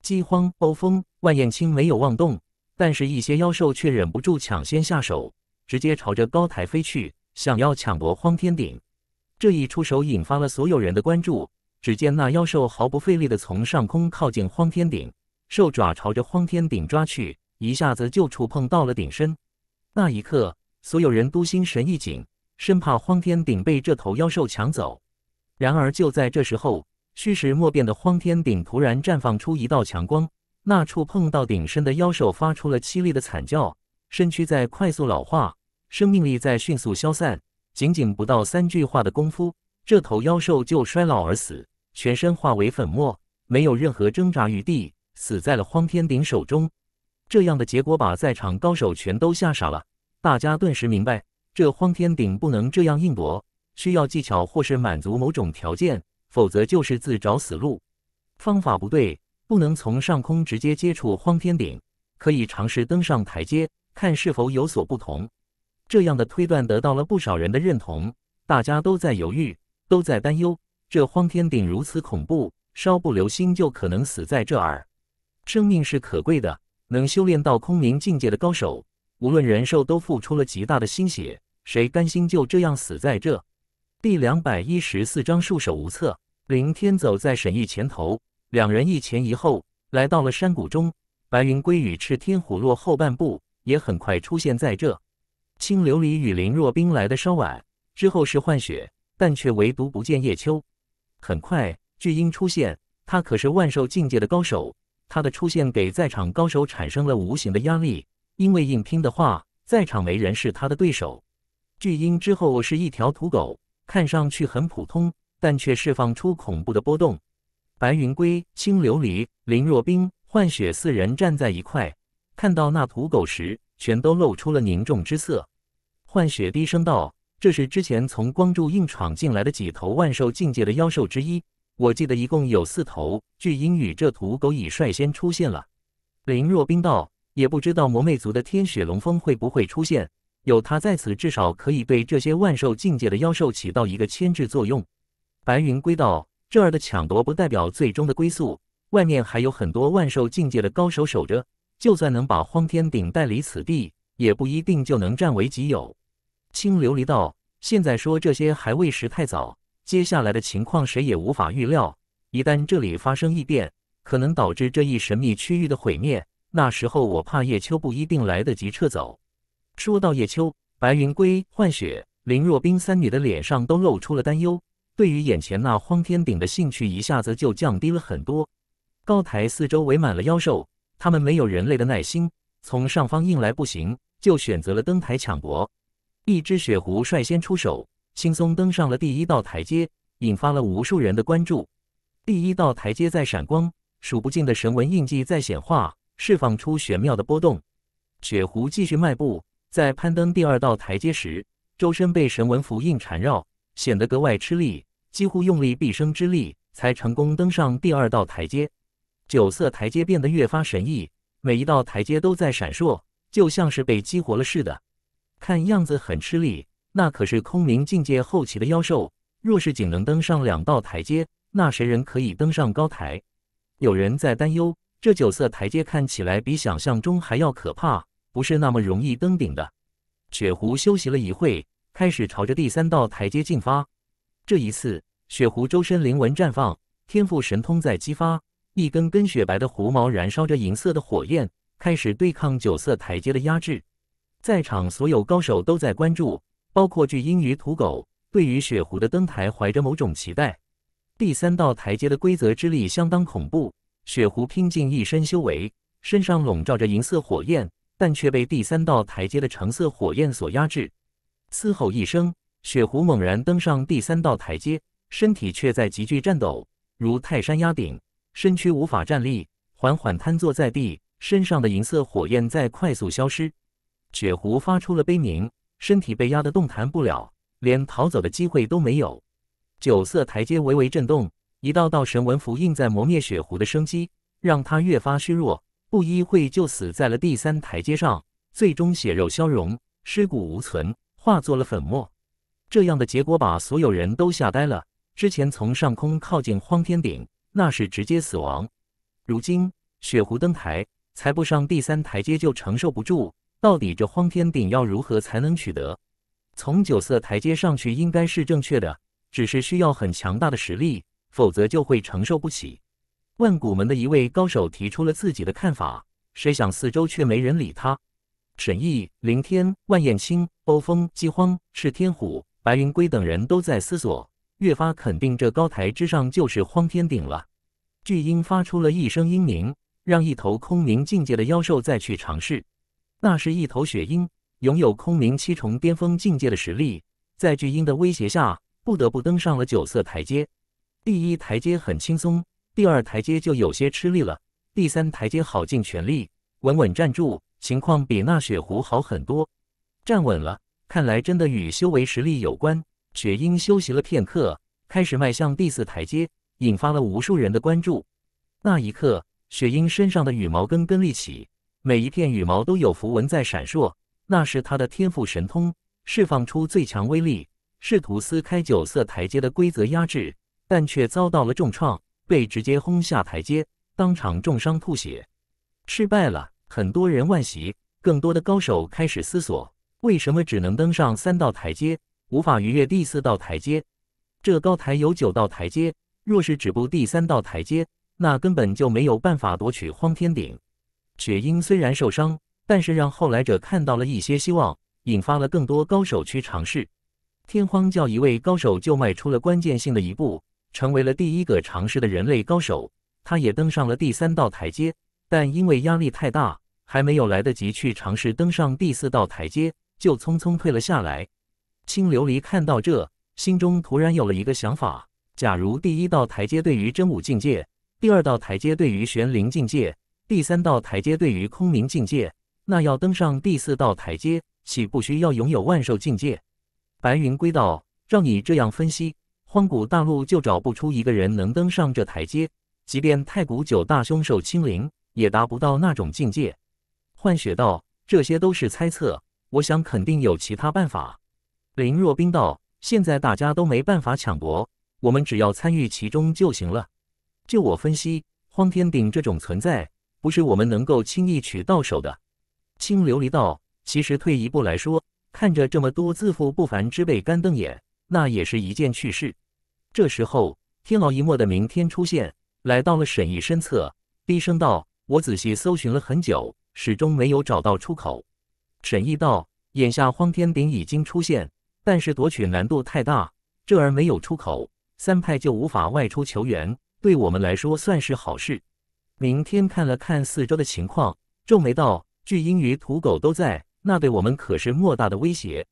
饥荒、暴风、万燕青没有妄动，但是一些妖兽却忍不住抢先下手，直接朝着高台飞去，想要抢夺荒天鼎。这一出手引发了所有人的关注。只见那妖兽毫不费力地从上空靠近荒天顶，兽爪朝着荒天顶抓去，一下子就触碰到了鼎身。那一刻，所有人都心神一紧，生怕荒天鼎被这头妖兽抢走。然而就在这时候，虚实莫辨的荒天鼎突然绽放出一道强光，那触碰到鼎身的妖兽发出了凄厉的惨叫，身躯在快速老化，生命力在迅速消散。仅仅不到三句话的功夫，这头妖兽就衰老而死，全身化为粉末，没有任何挣扎余地，死在了荒天鼎手中。这样的结果把在场高手全都吓傻了。大家顿时明白，这荒天顶不能这样硬夺，需要技巧或是满足某种条件，否则就是自找死路。方法不对，不能从上空直接接触荒天顶，可以尝试登上台阶，看是否有所不同。这样的推断得到了不少人的认同，大家都在犹豫，都在担忧。这荒天顶如此恐怖，稍不留心就可能死在这儿。生命是可贵的，能修炼到空明境界的高手，无论人兽都付出了极大的心血，谁甘心就这样死在这？第两百一十四章束手无策。林天走在沈毅前头，两人一前一后来到了山谷中。白云归与赤天虎落后半步，也很快出现在这。青琉璃与林若冰来的稍晚，之后是幻雪，但却唯独不见叶秋。很快，巨婴出现，他可是万兽境界的高手，他的出现给在场高手产生了无形的压力，因为硬拼的话，在场没人是他的对手。巨婴之后是一条土狗，看上去很普通，但却释放出恐怖的波动。白云龟、青琉璃、林若冰、幻雪四人站在一块，看到那土狗时，全都露出了凝重之色。幻雪低声道：“这是之前从光柱硬闯进来的几头万兽境界的妖兽之一，我记得一共有四头。巨鹰与这土狗已率先出现了。”林若冰道：“也不知道魔魅族的天雪龙风会不会出现，有他在此，至少可以对这些万兽境界的妖兽起到一个牵制作用。”白云归道：“这儿的抢夺不代表最终的归宿，外面还有很多万兽境界的高手守着，就算能把荒天鼎带离此地，也不一定就能占为己有。”青琉璃道：“现在说这些还为时太早，接下来的情况谁也无法预料。一旦这里发生异变，可能导致这一神秘区域的毁灭。那时候我怕叶秋不一定来得及撤走。”说到叶秋，白云归、幻雪、林若冰三女的脸上都露出了担忧，对于眼前那荒天顶的兴趣一下子就降低了很多。高台四周围满了妖兽，他们没有人类的耐心，从上方硬来不行，就选择了登台抢夺。一只雪狐率先出手，轻松登上了第一道台阶，引发了无数人的关注。第一道台阶在闪光，数不尽的神纹印记在显化，释放出玄妙的波动。雪狐继续迈步，在攀登第二道台阶时，周身被神纹符印缠绕，显得格外吃力，几乎用力毕生之力才成功登上第二道台阶。九色台阶变得越发神异，每一道台阶都在闪烁，就像是被激活了似的。看样子很吃力，那可是空明境界后期的妖兽。若是仅能登上两道台阶，那谁人可以登上高台？有人在担忧，这九色台阶看起来比想象中还要可怕，不是那么容易登顶的。雪狐休息了一会，开始朝着第三道台阶进发。这一次，雪狐周身灵纹绽放，天赋神通在激发，一根根雪白的狐毛燃烧着银色的火焰，开始对抗九色台阶的压制。在场所有高手都在关注，包括巨鹰与土狗，对于雪狐的登台怀着某种期待。第三道台阶的规则之力相当恐怖，雪狐拼尽一身修为，身上笼罩着银色火焰，但却被第三道台阶的橙色火焰所压制。嘶吼一声，雪狐猛然登上第三道台阶，身体却在急剧颤抖，如泰山压顶，身躯无法站立，缓缓瘫坐在地，身上的银色火焰在快速消失。雪狐发出了悲鸣，身体被压得动弹不了，连逃走的机会都没有。九色台阶微微震动，一道道神纹符印在磨灭雪狐的生机，让他越发虚弱，不一会就死在了第三台阶上，最终血肉消融，尸骨无存，化作了粉末。这样的结果把所有人都吓呆了。之前从上空靠近荒天顶，那是直接死亡，如今雪狐登台，才不上第三台阶就承受不住。到底这荒天顶要如何才能取得？从九色台阶上去应该是正确的，只是需要很强大的实力，否则就会承受不起。万古门的一位高手提出了自己的看法，谁想四周却没人理他。沈毅、凌天、万燕青、欧风、饥荒、赤天虎、白云龟等人都在思索，越发肯定这高台之上就是荒天顶了。巨鹰发出了一声鹰鸣，让一头空明境界的妖兽再去尝试。那是一头雪鹰，拥有空明七重巅峰境界的实力，在巨鹰的威胁下，不得不登上了九色台阶。第一台阶很轻松，第二台阶就有些吃力了，第三台阶好尽全力，稳稳站住，情况比那雪狐好很多。站稳了，看来真的与修为实力有关。雪鹰休息了片刻，开始迈向第四台阶，引发了无数人的关注。那一刻，雪鹰身上的羽毛根根立起。每一片羽毛都有符文在闪烁，那是他的天赋神通，释放出最强威力，试图撕开九色台阶的规则压制，但却遭到了重创，被直接轰下台阶，当场重伤吐血，失败了。很多人惋惜，更多的高手开始思索，为什么只能登上三道台阶，无法逾越第四道台阶？这高台有九道台阶，若是止步第三道台阶，那根本就没有办法夺取荒天顶。雪鹰虽然受伤，但是让后来者看到了一些希望，引发了更多高手去尝试。天荒教一位高手就迈出了关键性的一步，成为了第一个尝试的人类高手。他也登上了第三道台阶，但因为压力太大，还没有来得及去尝试登上第四道台阶，就匆匆退了下来。青琉璃看到这，心中突然有了一个想法：假如第一道台阶对于真武境界，第二道台阶对于玄灵境界，第三道台阶对于空明境界，那要登上第四道台阶，岂不需要拥有万寿境界？白云归道，让你这样分析，荒古大陆就找不出一个人能登上这台阶，即便太古九大凶兽青灵，也达不到那种境界。幻雪道，这些都是猜测，我想肯定有其他办法。林若冰道，现在大家都没办法抢夺，我们只要参与其中就行了。就我分析，荒天鼎这种存在。不是我们能够轻易取到手的。清琉璃道，其实退一步来说，看着这么多自负不凡之辈干瞪眼，那也是一件趣事。这时候，天牢一墨的明天出现，来到了沈毅身侧，低声道：“我仔细搜寻了很久，始终没有找到出口。”沈毅道：“眼下荒天鼎已经出现，但是夺取难度太大，这儿没有出口，三派就无法外出求援，对我们来说算是好事。”明天看了看四周的情况，皱眉道：“巨鹰与土狗都在，那对我们可是莫大的威胁。”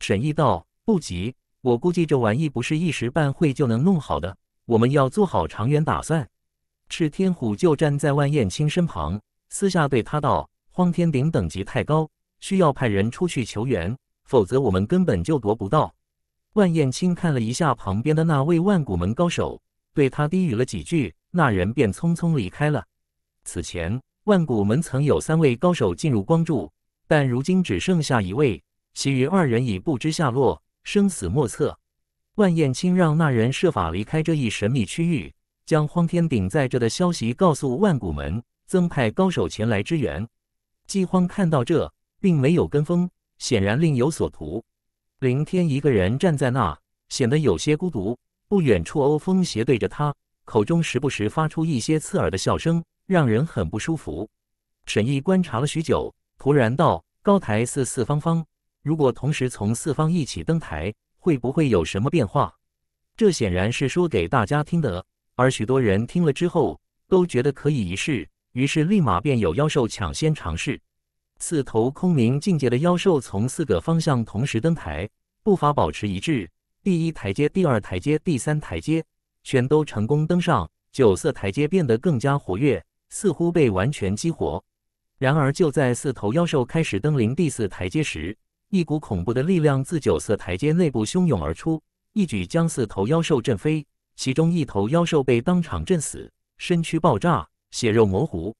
沈毅道：“不急，我估计这玩意不是一时半会就能弄好的，我们要做好长远打算。赤天虎就站在万燕青身旁，私下对他道：“荒天顶等级太高，需要派人出去求援，否则我们根本就夺不到。”万燕青看了一下旁边的那位万古门高手，对他低语了几句，那人便匆匆离开了。此前，万古门曾有三位高手进入光柱，但如今只剩下一位，其余二人已不知下落。生死莫测，万燕青让那人设法离开这一神秘区域，将荒天顶在这的消息告诉万古门，增派高手前来支援。饥荒看到这，并没有跟风，显然另有所图。凌天一个人站在那，显得有些孤独。不远处，欧风斜对着他，口中时不时发出一些刺耳的笑声，让人很不舒服。沈毅观察了许久，突然道：“高台四四方方。”如果同时从四方一起登台，会不会有什么变化？这显然是说给大家听的，而许多人听了之后都觉得可以一试，于是立马便有妖兽抢先尝试。四头空明境界的妖兽从四个方向同时登台，步伐保持一致，第一台阶、第二台阶、第三台阶全都成功登上。九色台阶变得更加活跃，似乎被完全激活。然而就在四头妖兽开始登临第四台阶时，一股恐怖的力量自九色台阶内部汹涌而出，一举将四头妖兽震飞。其中一头妖兽被当场震死，身躯爆炸，血肉模糊。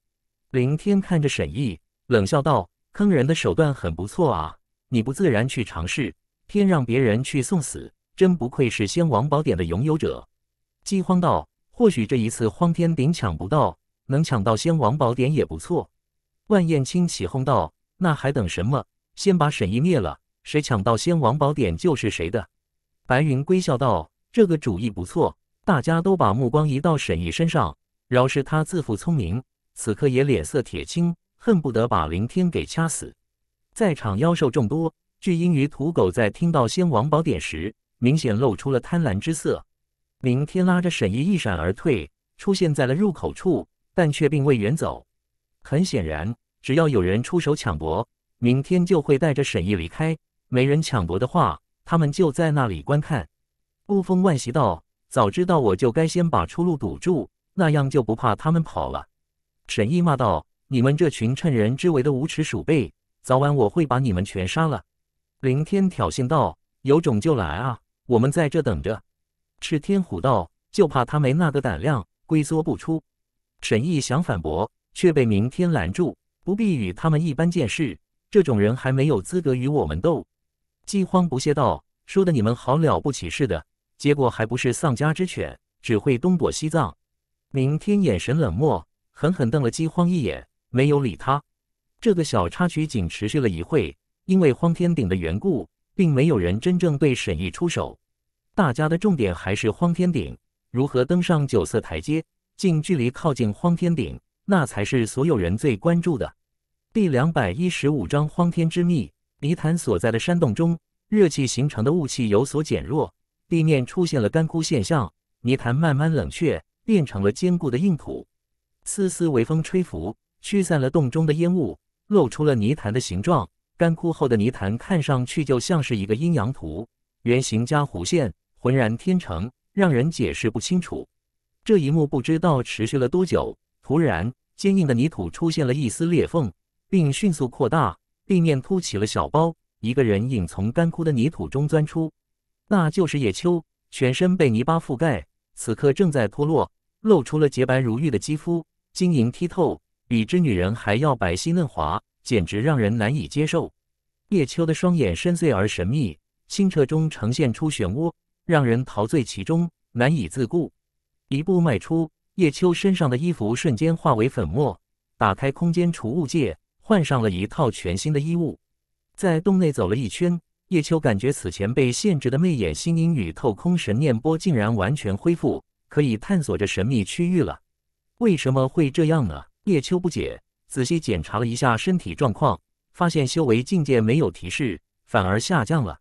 凌天看着沈毅，冷笑道：“坑人的手段很不错啊，你不自然去尝试，偏让别人去送死，真不愧是仙王宝典的拥有者。”饥荒道：“或许这一次荒天顶抢不到，能抢到仙王宝典也不错。”万燕青起哄道：“那还等什么？”先把沈毅灭了，谁抢到仙王宝典就是谁的。白云归笑道：“这个主意不错。”大家都把目光移到沈毅身上，饶是他自负聪明，此刻也脸色铁青，恨不得把凌天给掐死。在场妖兽众多，巨鹰与土狗在听到仙王宝典时，明显露出了贪婪之色。凌天拉着沈毅一闪而退，出现在了入口处，但却并未远走。很显然，只要有人出手抢夺。明天就会带着沈毅离开，没人抢夺的话，他们就在那里观看。欧风万喜道：“早知道我就该先把出路堵住，那样就不怕他们跑了。”沈毅骂道：“你们这群趁人之危的无耻鼠辈，早晚我会把你们全杀了。”凌天挑衅道：“有种就来啊，我们在这等着。”赤天虎道：“就怕他没那个胆量，龟缩不出。”沈毅想反驳，却被明天拦住：“不必与他们一般见识。”这种人还没有资格与我们斗。饥荒不屑道：“说的你们好了不起似的，结果还不是丧家之犬，只会东躲西藏。”明天眼神冷漠，狠狠瞪了饥荒一眼，没有理他。这个小插曲仅持续了一会，因为荒天顶的缘故，并没有人真正对沈毅出手。大家的重点还是荒天顶如何登上九色台阶，近距离靠近荒天顶，那才是所有人最关注的。第两百一十五章荒天之秘。泥潭所在的山洞中，热气形成的雾气有所减弱，地面出现了干枯现象，泥潭慢慢冷却，变成了坚固的硬土。丝丝微风吹拂，驱散了洞中的烟雾，露出了泥潭的形状。干枯后的泥潭看上去就像是一个阴阳图，圆形加弧线，浑然天成，让人解释不清楚。这一幕不知道持续了多久。突然，坚硬的泥土出现了一丝裂缝。并迅速扩大，地面凸起了小包，一个人影从干枯的泥土中钻出，那就是叶秋，全身被泥巴覆盖，此刻正在脱落，露出了洁白如玉的肌肤，晶莹剔透，比之女人还要白皙嫩滑，简直让人难以接受。叶秋的双眼深邃而神秘，清澈中呈现出漩涡，让人陶醉其中，难以自顾。一步迈出，叶秋身上的衣服瞬间化为粉末，打开空间储物界。换上了一套全新的衣物，在洞内走了一圈，叶秋感觉此前被限制的媚眼心音与透空神念波竟然完全恢复，可以探索这神秘区域了。为什么会这样呢？叶秋不解，仔细检查了一下身体状况，发现修为境界没有提示，反而下降了。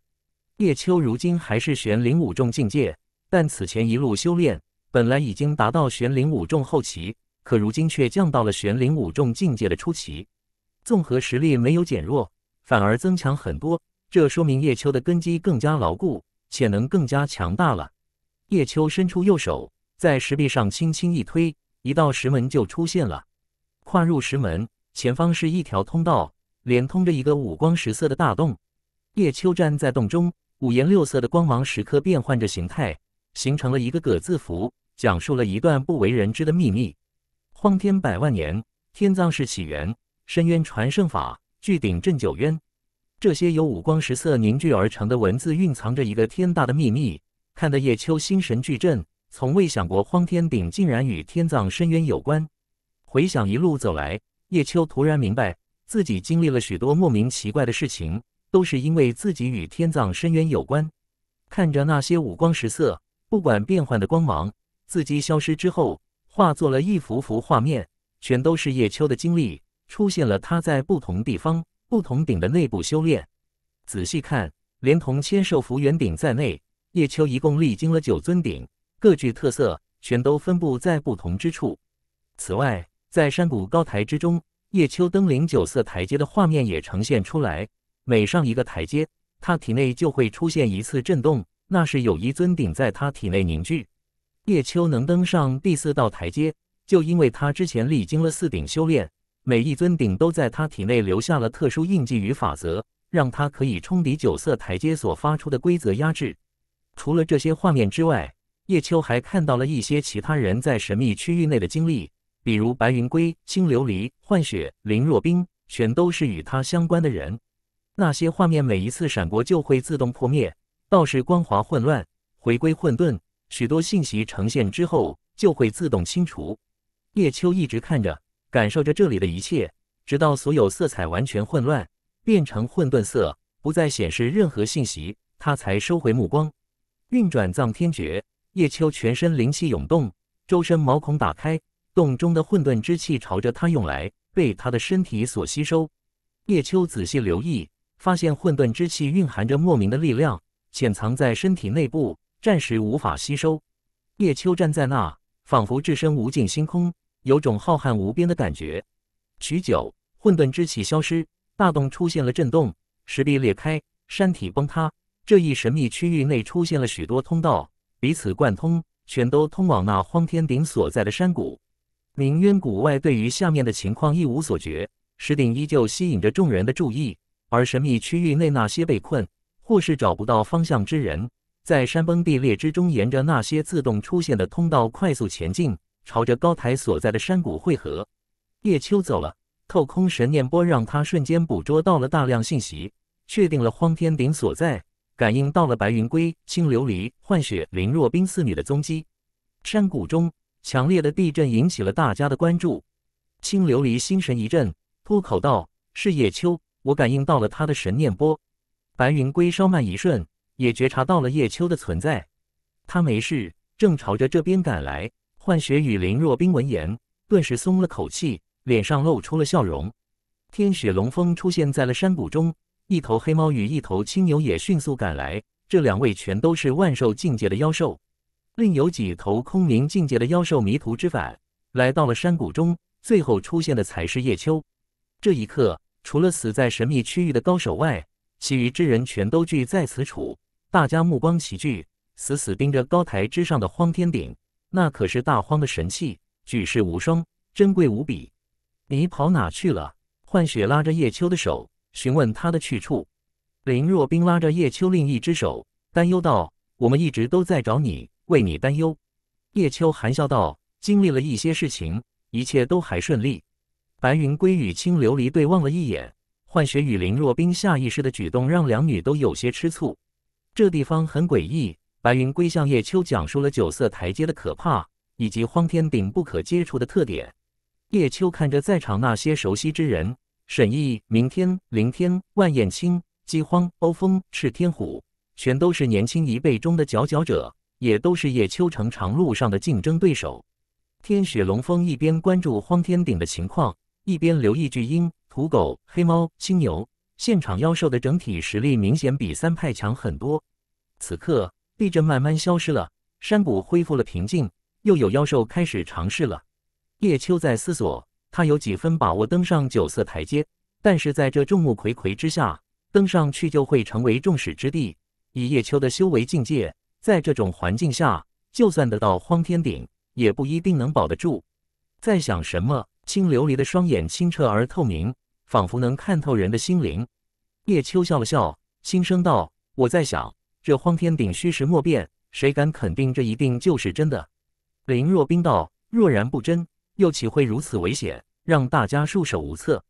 叶秋如今还是玄灵五重境界，但此前一路修炼，本来已经达到玄灵五重后期，可如今却降到了玄灵五重境界的初期。综合实力没有减弱，反而增强很多，这说明叶秋的根基更加牢固，且能更加强大了。叶秋伸出右手，在石壁上轻轻一推，一道石门就出现了。跨入石门，前方是一条通道，连通着一个五光十色的大洞。叶秋站在洞中，五颜六色的光芒时刻变换着形态，形成了一个个字符，讲述了一段不为人知的秘密。荒天百万年，天葬是起源，深渊传圣法，巨鼎镇九渊。这些由五光十色凝聚而成的文字，蕴藏着一个天大的秘密，看得叶秋心神俱震。从未想过荒天鼎竟然与天葬深渊有关。回想一路走来，叶秋突然明白，自己经历了许多莫名奇怪的事情，都是因为自己与天葬深渊有关。看着那些五光十色、不管变幻的光芒，自己消失之后，化作了一幅幅画面，全都是叶秋的经历，出现了他在不同地方。不同鼎的内部修炼，仔细看，连同千寿福元鼎在内，叶秋一共历经了九尊鼎，各具特色，全都分布在不同之处。此外，在山谷高台之中，叶秋登临九色台阶的画面也呈现出来。每上一个台阶，他体内就会出现一次震动，那是有一尊鼎在他体内凝聚。叶秋能登上第四道台阶，就因为他之前历经了四鼎修炼。每一尊鼎都在他体内留下了特殊印记与法则，让他可以冲抵九色台阶所发出的规则压制。除了这些画面之外，叶秋还看到了一些其他人在神秘区域内的经历，比如白云龟、青琉璃、幻雪、林若冰，全都是与他相关的人。那些画面每一次闪过就会自动破灭，倒是光滑混乱，回归混沌。许多信息呈现之后就会自动清除。叶秋一直看着。感受着这里的一切，直到所有色彩完全混乱，变成混沌色，不再显示任何信息，他才收回目光。运转藏天诀，叶秋全身灵气涌动，周身毛孔打开，洞中的混沌之气朝着他涌来，被他的身体所吸收。叶秋仔细留意，发现混沌之气蕴含着莫名的力量，潜藏在身体内部，暂时无法吸收。叶秋站在那，仿佛置身无尽星空。有种浩瀚无边的感觉。许久，混沌之气消失，大洞出现了震动，石壁裂开，山体崩塌。这一神秘区域内出现了许多通道，彼此贯通，全都通往那荒天顶所在的山谷。明渊谷外对于下面的情况一无所觉，石顶依旧吸引着众人的注意。而神秘区域内那些被困或是找不到方向之人，在山崩地裂之中，沿着那些自动出现的通道快速前进。朝着高台所在的山谷汇合，叶秋走了。透空神念波让他瞬间捕捉到了大量信息，确定了荒天顶所在，感应到了白云龟、青琉璃、幻雪、林若冰四女的踪迹。山谷中强烈的地震引起了大家的关注。青琉璃心神一震，脱口道：“是叶秋，我感应到了他的神念波。”白云龟稍慢一瞬，也觉察到了叶秋的存在。他没事，正朝着这边赶来。幻雪与林若冰闻言，顿时松了口气，脸上露出了笑容。天雪龙风出现在了山谷中，一头黑猫与一头青牛也迅速赶来。这两位全都是万兽境界的妖兽，另有几头空灵境界的妖兽迷途知返，来到了山谷中。最后出现的才是叶秋。这一刻，除了死在神秘区域的高手外，其余之人全都聚在此处，大家目光齐聚，死死盯着高台之上的荒天顶。那可是大荒的神器，举世无双，珍贵无比。你跑哪去了？幻雪拉着叶秋的手，询问他的去处。林若冰拉着叶秋另一只手，担忧道：“我们一直都在找你，为你担忧。”叶秋含笑道：“经历了一些事情，一切都还顺利。”白云归与青琉璃对望了一眼，幻雪与林若冰下意识的举动让两女都有些吃醋。这地方很诡异。白云龟向叶秋讲述了九色台阶的可怕，以及荒天顶不可接触的特点。叶秋看着在场那些熟悉之人，沈毅、明天、凌天、万燕青、饥荒、欧风、赤天虎，全都是年轻一辈中的佼佼者，也都是叶秋成长路上的竞争对手。天雪龙风一边关注荒天顶的情况，一边留意巨鹰、土狗、黑猫、青牛。现场妖兽的整体实力明显比三派强很多。此刻。地震慢慢消失了，山谷恢复了平静，又有妖兽开始尝试了。叶秋在思索，他有几分把握登上九色台阶，但是在这众目睽睽之下，登上去就会成为众矢之的，以叶秋的修为境界，在这种环境下，就算得到荒天顶，也不一定能保得住。在想什么？清琉璃的双眼清澈而透明，仿佛能看透人的心灵。叶秋笑了笑，轻声道：“我在想，这荒天顶虚实莫辨，谁敢肯定这一定就是真的？”林若冰道：“若然不真，又岂会如此危险，让大家束手无策？”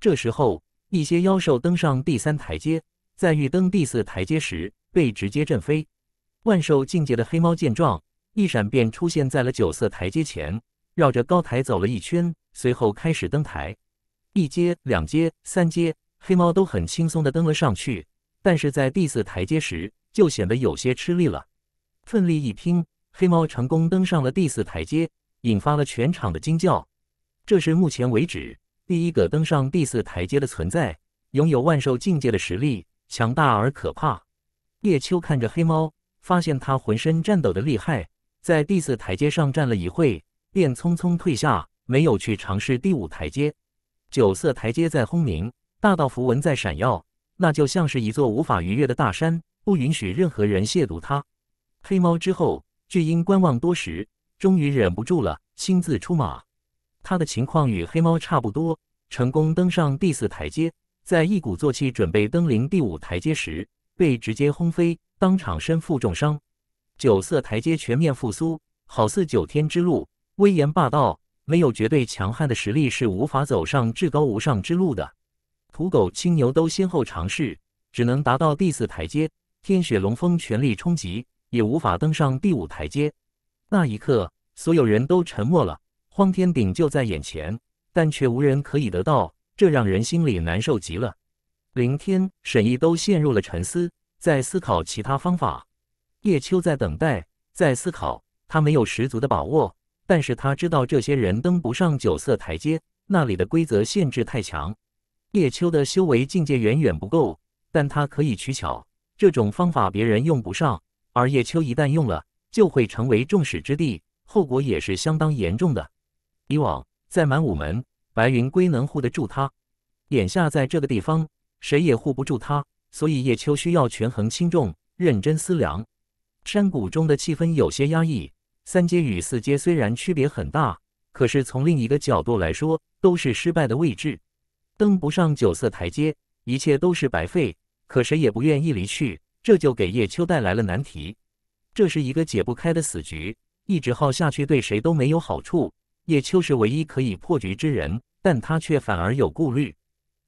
这时候，一些妖兽登上第三台阶，在欲登第四台阶时，被直接震飞。万兽境界的黑猫见状，一闪便出现在了九色台阶前，绕着高台走了一圈。随后开始登台，一阶、两阶、三阶，黑猫都很轻松地登了上去。但是在第四台阶时，就显得有些吃力了。奋力一拼，黑猫成功登上了第四台阶，引发了全场的惊叫。这是目前为止第一个登上第四台阶的存在，拥有万兽境界的实力，强大而可怕。叶秋看着黑猫，发现它浑身颤抖的厉害，在第四台阶上站了一会，便匆匆退下。没有去尝试第五台阶，九色台阶在轰鸣，大道符文在闪耀，那就像是一座无法逾越的大山，不允许任何人亵渎它。黑猫之后，巨鹰观望多时，终于忍不住了，亲自出马。他的情况与黑猫差不多，成功登上第四台阶，在一鼓作气准备登临第五台阶时，被直接轰飞，当场身负重伤。九色台阶全面复苏，好似九天之路，威严霸道。没有绝对强悍的实力是无法走上至高无上之路的。土狗、青牛都先后尝试，只能达到第四台阶。天雪龙风全力冲击，也无法登上第五台阶。那一刻，所有人都沉默了。荒天顶就在眼前，但却无人可以得到，这让人心里难受极了。凌天、沈毅都陷入了沉思，在思考其他方法。叶秋在等待，在思考，他没有十足的把握。但是他知道这些人登不上九色台阶，那里的规则限制太强。叶秋的修为境界远远不够，但他可以取巧，这种方法别人用不上，而叶秋一旦用了，就会成为众矢之的，后果也是相当严重的。以往在满武门，白云归能护得住他，眼下在这个地方，谁也护不住他，所以叶秋需要权衡轻重，认真思量。山谷中的气氛有些压抑。三阶与四阶虽然区别很大，可是从另一个角度来说，都是失败的位置。登不上九色台阶，一切都是白费。可谁也不愿意离去，这就给叶秋带来了难题。这是一个解不开的死局，一直耗下去对谁都没有好处。叶秋是唯一可以破局之人，但他却反而有顾虑。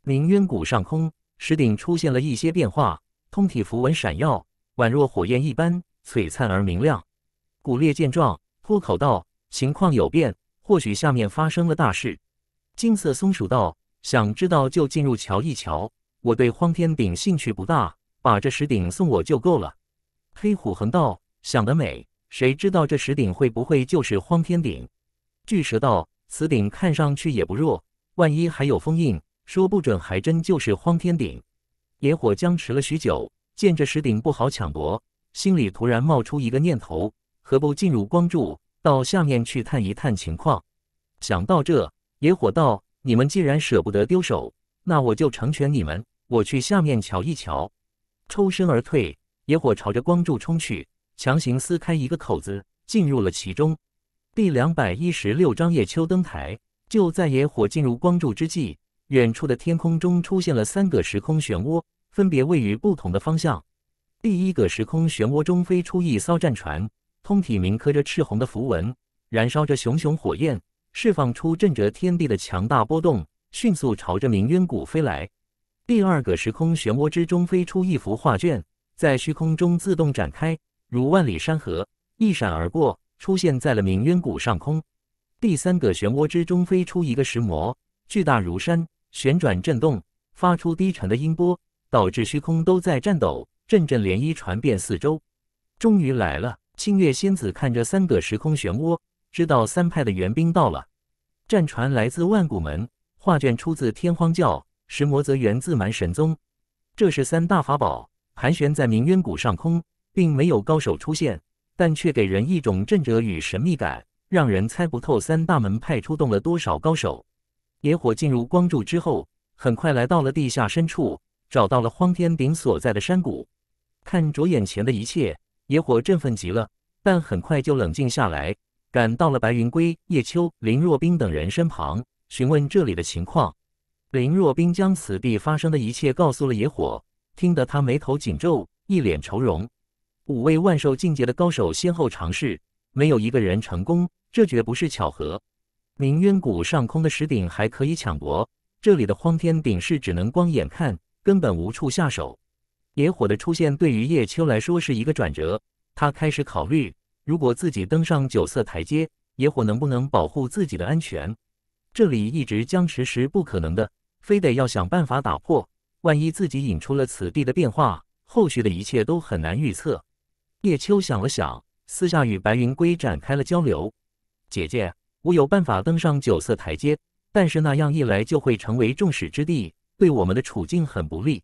明渊谷上空，石顶出现了一些变化，通体符文闪耀，宛若火焰一般璀璨而明亮。古烈见状，脱口道：“情况有变，或许下面发生了大事。”金色松鼠道：“想知道就进入瞧一瞧。我对荒天顶兴趣不大，把这石鼎送我就够了。”黑虎横道：“想得美！谁知道这石鼎会不会就是荒天鼎？”巨蛇道：“此鼎看上去也不弱，万一还有封印，说不准还真就是荒天鼎。”野火僵持了许久，见这石鼎不好抢夺，心里突然冒出一个念头。何不进入光柱，到下面去探一探情况？想到这，野火道：“你们既然舍不得丢手，那我就成全你们。我去下面瞧一瞧。”抽身而退，野火朝着光柱冲去，强行撕开一个口子，进入了其中。第两百一十六章叶秋登台。就在野火进入光柱之际，远处的天空中出现了三个时空漩涡，分别位于不同的方向。第一个时空漩涡中飞出一艘战船。通体铭刻着赤红的符文，燃烧着熊熊火焰，释放出震折天地的强大波动，迅速朝着明渊谷飞来。第二个时空漩涡之中飞出一幅画卷，在虚空中自动展开，如万里山河，一闪而过，出现在了明渊谷上空。第三个漩涡之中飞出一个石魔，巨大如山，旋转震动，发出低沉的音波，导致虚空都在颤抖，阵阵涟漪传遍四周。终于来了。清月仙子看着三个时空漩涡，知道三派的援兵到了。战船来自万古门，画卷出自天荒教，石魔则源自蛮神宗。这是三大法宝，盘旋在明渊谷上空，并没有高手出现，但却给人一种震慑与神秘感，让人猜不透三大门派出动了多少高手。野火进入光柱之后，很快来到了地下深处，找到了荒天顶所在的山谷。看着眼前的一切，野火振奋极了，但很快就冷静下来，赶到了白云龟、叶秋、林若冰等人身旁，询问这里的情况。林若冰将此地发生的一切告诉了野火，听得他眉头紧皱，一脸愁容。五位万兽境界的高手先后尝试，没有一个人成功，这绝不是巧合。明渊谷上空的石鼎还可以抢夺，这里的荒天鼎是只能光眼看，根本无处下手。野火的出现对于叶秋来说是一个转折，他开始考虑，如果自己登上九色台阶，野火能不能保护自己的安全？这里一直僵持是不可能的，非得要想办法打破。万一自己引出了此地的变化，后续的一切都很难预测。叶秋想了想，私下与白云龟展开了交流：“姐姐，我有办法登上九色台阶，但是那样一来就会成为众矢之的，对我们的处境很不利。”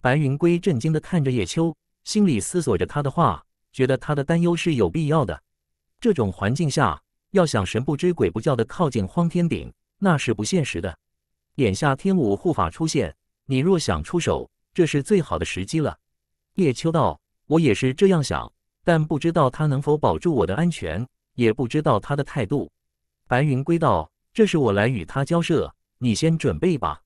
白云龟震惊地看着叶秋，心里思索着他的话，觉得他的担忧是有必要的。这种环境下，要想神不知鬼不觉地靠近荒天顶，那是不现实的。眼下天武护法出现，你若想出手，这是最好的时机了。叶秋道：“我也是这样想，但不知道他能否保住我的安全，也不知道他的态度。”白云龟道：“这是我来与他交涉，你先准备吧。”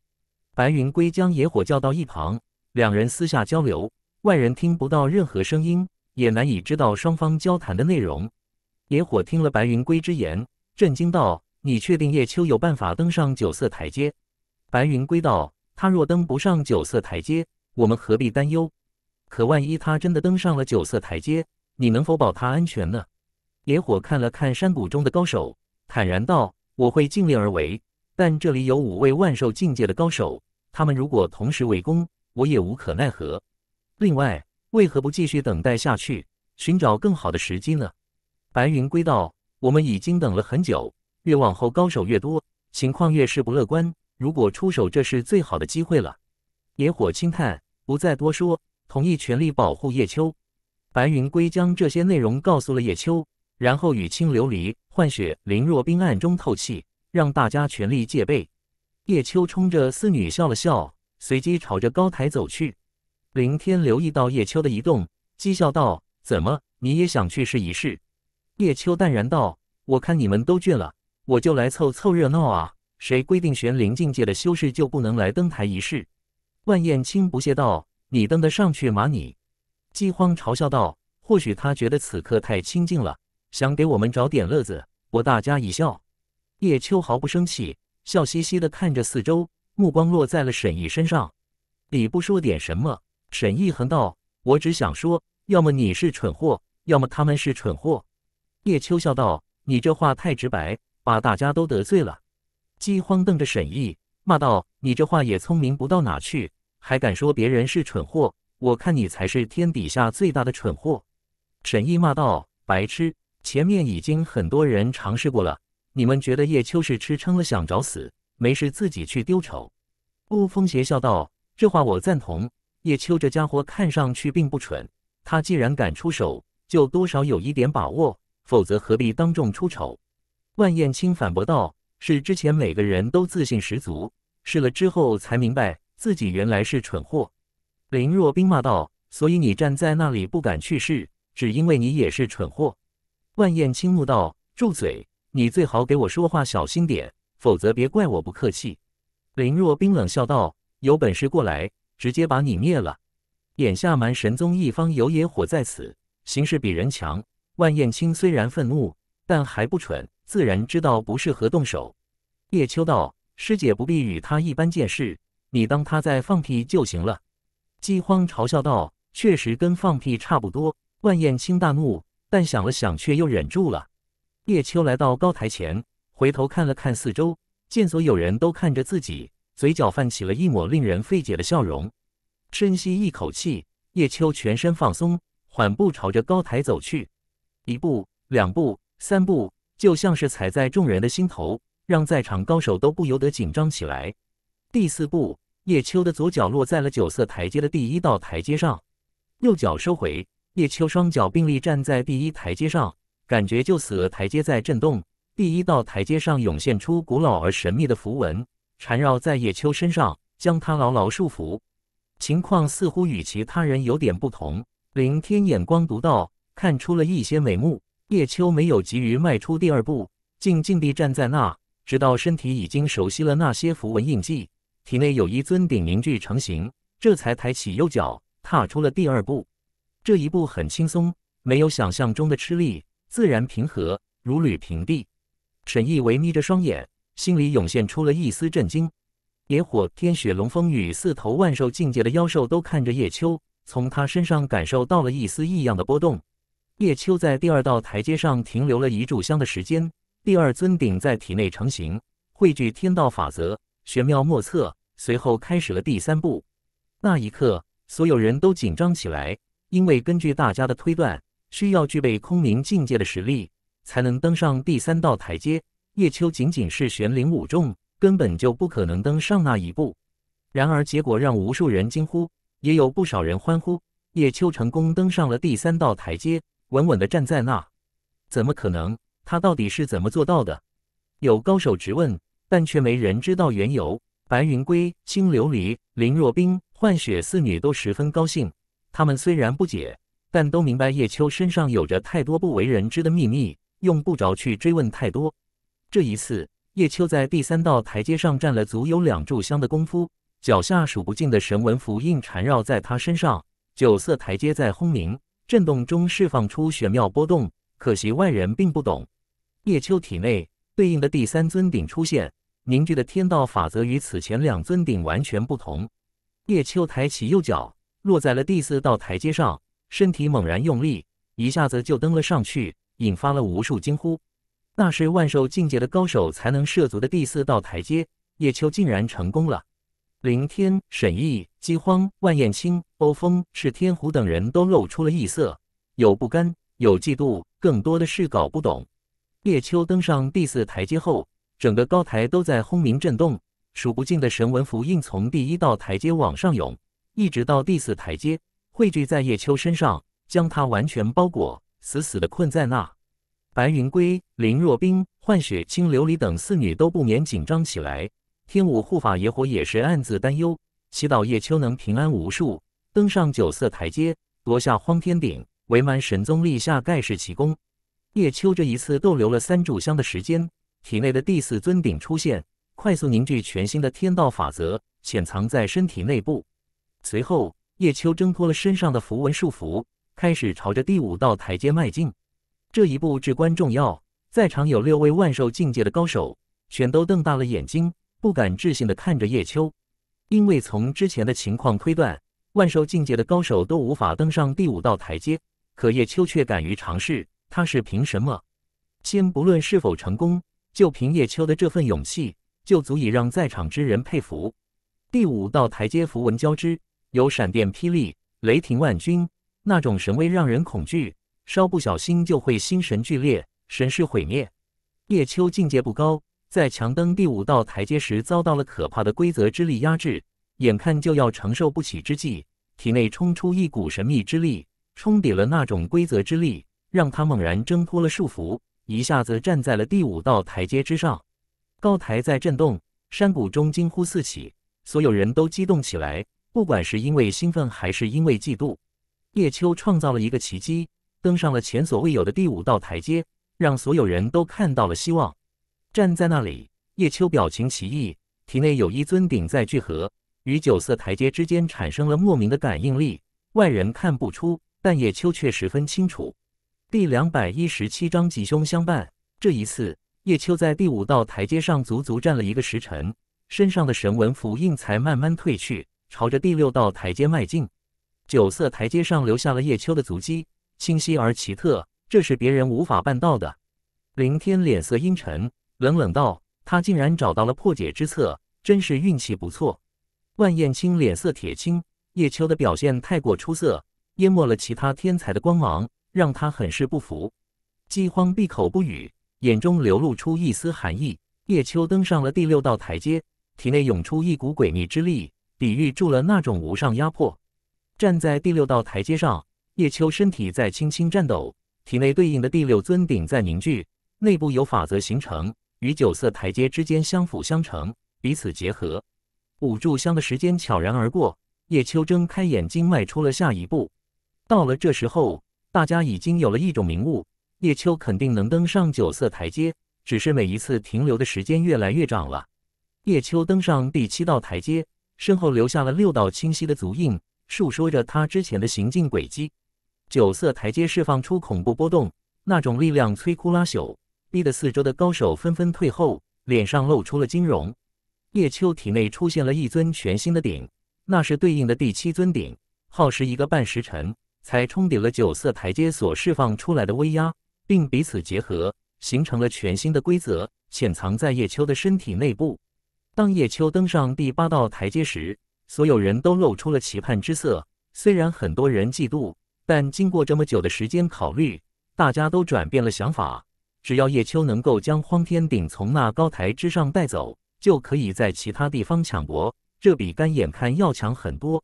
白云龟将野火叫到一旁。两人私下交流，外人听不到任何声音，也难以知道双方交谈的内容。野火听了白云龟之言，震惊道：“你确定叶秋有办法登上九色台阶？”白云龟道：“他若登不上九色台阶，我们何必担忧？可万一他真的登上了九色台阶，你能否保他安全呢？”野火看了看山谷中的高手，坦然道：“我会尽力而为，但这里有五位万兽境界的高手，他们如果同时围攻，我也无可奈何。另外，为何不继续等待下去，寻找更好的时机呢？白云归道：“我们已经等了很久，越往后高手越多，情况越是不乐观。如果出手，这是最好的机会了。”野火轻叹，不再多说，同意全力保护叶秋。白云龟将这些内容告诉了叶秋，然后与青琉璃、幻雪、林若冰暗中透气，让大家全力戒备。叶秋冲着四女笑了笑。随即朝着高台走去。凌天留意到叶秋的移动，讥笑道：“怎么，你也想去试一试？”叶秋淡然道：“我看你们都倦了，我就来凑凑热闹啊！谁规定玄灵境界的修士就不能来登台一试？”万燕青不屑道：“你登得上去吗？你？”饥荒嘲笑道：“或许他觉得此刻太清静了，想给我们找点乐子。”博大家一笑。叶秋毫不生气，笑嘻嘻地看着四周。目光落在了沈毅身上，你不说点什么？沈毅横道：“我只想说，要么你是蠢货，要么他们是蠢货。”叶秋笑道：“你这话太直白，把大家都得罪了。”饥荒瞪着沈毅，骂道：“你这话也聪明不到哪去，还敢说别人是蠢货？我看你才是天底下最大的蠢货！”沈毅骂道：“白痴！前面已经很多人尝试过了，你们觉得叶秋是吃撑了想找死？”没事，自己去丢丑。欧风邪笑道：“这话我赞同。叶秋这家伙看上去并不蠢，他既然敢出手，就多少有一点把握，否则何必当众出丑？”万燕青反驳道：“是之前每个人都自信十足，试了之后才明白自己原来是蠢货。”林若冰骂道：“所以你站在那里不敢去试，只因为你也是蠢货？”万燕青怒道：“住嘴！你最好给我说话小心点。”否则别怪我不客气。”林若冰冷笑道，“有本事过来，直接把你灭了。”眼下蛮神宗一方有野火在此，形势比人强。万燕青虽然愤怒，但还不蠢，自然知道不适合动手。叶秋道：“师姐不必与他一般见识，你当他在放屁就行了。”饥荒嘲笑道：“确实跟放屁差不多。”万燕青大怒，但想了想，却又忍住了。叶秋来到高台前。回头看了看四周，见所有人都看着自己，嘴角泛起了一抹令人费解的笑容。深吸一口气，叶秋全身放松，缓步朝着高台走去。一步，两步，三步，就像是踩在众人的心头，让在场高手都不由得紧张起来。第四步，叶秋的左脚落在了九色台阶的第一道台阶上，右脚收回，叶秋双脚并立站在第一台阶上，感觉就似台阶在震动。第一道台阶上涌现出古老而神秘的符文，缠绕在叶秋身上，将他牢牢束缚。情况似乎与其他人有点不同，林天眼光独到，看出了一些眉目。叶秋没有急于迈出第二步，静静地站在那，直到身体已经熟悉了那些符文印记，体内有一尊鼎凝聚成型，这才抬起右脚，踏出了第二步。这一步很轻松，没有想象中的吃力，自然平和，如履平地。沈毅微眯着双眼，心里涌现出了一丝震惊。野火、天雪、龙风雨四头万兽境界的妖兽都看着叶秋，从他身上感受到了一丝异样的波动。叶秋在第二道台阶上停留了一炷香的时间，第二尊鼎在体内成型，汇聚天道法则，玄妙莫测。随后开始了第三步。那一刻，所有人都紧张起来，因为根据大家的推断，需要具备空明境界的实力，才能登上第三道台阶。叶秋仅仅是玄灵五重，根本就不可能登上那一步。然而结果让无数人惊呼，也有不少人欢呼。叶秋成功登上了第三道台阶。稳稳地站在那，怎么可能？他到底是怎么做到的？有高手直问，但却没人知道缘由。白云归、青琉璃、林若冰、幻雪四女都十分高兴。他们虽然不解，但都明白叶秋身上有着太多不为人知的秘密，用不着去追问太多。这一次，叶秋在第三道台阶上站了足有两炷香的功夫，脚下数不尽的神纹符印缠绕在他身上，九色台阶在轰鸣。震动中释放出玄妙波动，可惜外人并不懂。叶秋体内对应的第三尊鼎出现，凝聚的天道法则与此前两尊鼎完全不同。叶秋抬起右脚，落在了第四道台阶上，身体猛然用力，一下子就登了上去，引发了无数惊呼。那是万兽境界的高手才能涉足的第四道台阶，叶秋竟然成功了。凌天、沈毅、饥荒、万燕青、欧风、赤天虎等人都露出了异色，有不甘，有嫉妒，更多的是搞不懂。叶秋登上第四台阶后，整个高台都在轰鸣震动，数不尽的神纹符印从第一道台阶往上涌，一直到第四台阶，汇聚在叶秋身上，将他完全包裹，死死的困在那。白云归、林若冰、幻雪、青琉璃等四女都不免紧张起来。天武护法野火也是暗自担忧，祈祷叶秋能平安无事，登上九色台阶，夺下荒天鼎，为满神宗立下盖世奇功。叶秋这一次逗留了三炷香的时间，体内的第四尊鼎出现，快速凝聚全新的天道法则，潜藏在身体内部。随后，叶秋挣脱了身上的符文束缚，开始朝着第五道台阶迈进。这一步至关重要，在场有六位万兽境界的高手，全都瞪大了眼睛。不敢置信地看着叶秋，因为从之前的情况推断，万兽境界的高手都无法登上第五道台阶，可叶秋却敢于尝试，他是凭什么？先不论是否成功，就凭叶秋的这份勇气，就足以让在场之人佩服。第五道台阶符文交织，有闪电霹雳、雷霆万钧，那种神威让人恐惧，稍不小心就会心神俱裂，神识毁灭。叶秋境界不高。在强登第五道台阶时，遭到了可怕的规则之力压制，眼看就要承受不起之际，体内冲出一股神秘之力，冲抵了那种规则之力，让他猛然挣脱了束缚，一下子站在了第五道台阶之上。高台在震动，山谷中惊呼四起，所有人都激动起来，不管是因为兴奋还是因为嫉妒。叶秋创造了一个奇迹，登上了前所未有的第五道台阶，让所有人都看到了希望。站在那里，叶秋表情奇异，体内有一尊鼎在聚合，与九色台阶之间产生了莫名的感应力，外人看不出，但叶秋却十分清楚。第两百一十七章吉凶相伴。这一次，叶秋在第五道台阶上足足站了一个时辰，身上的神纹符印才慢慢褪去，朝着第六道台阶迈进。九色台阶上留下了叶秋的足迹，清晰而奇特，这是别人无法办到的。林天脸色阴沉。冷冷道：“他竟然找到了破解之策，真是运气不错。”万燕青脸色铁青，叶秋的表现太过出色，淹没了其他天才的光芒，让他很是不服。饥荒闭口不语，眼中流露出一丝寒意。叶秋登上了第六道台阶，体内涌出一股诡秘之力，抵御住了那种无上压迫。站在第六道台阶上，叶秋身体在轻轻颤抖，体内对应的第六尊鼎在凝聚，内部有法则形成。与九色台阶之间相辅相成，彼此结合。五炷香的时间悄然而过，叶秋睁开眼睛，迈出了下一步。到了这时候，大家已经有了一种明悟：叶秋肯定能登上九色台阶，只是每一次停留的时间越来越长了。叶秋登上第七道台阶，身后留下了六道清晰的足印，述说着他之前的行进轨迹。九色台阶释放出恐怖波动，那种力量摧枯拉朽，逼得四周的高手纷纷退后，脸上露出了惊容。叶秋体内出现了一尊全新的鼎，那是对应的第七尊鼎，耗时一个半时辰才冲顶了九色台阶所释放出来的威压，并彼此结合，形成了全新的规则，潜藏在叶秋的身体内部。当叶秋登上第八道台阶时，所有人都露出了期盼之色。虽然很多人嫉妒，但经过这么久的时间考虑，大家都转变了想法。只要叶秋能够将荒天鼎从那高台之上带走，就可以在其他地方抢夺，这比干眼看要强很多。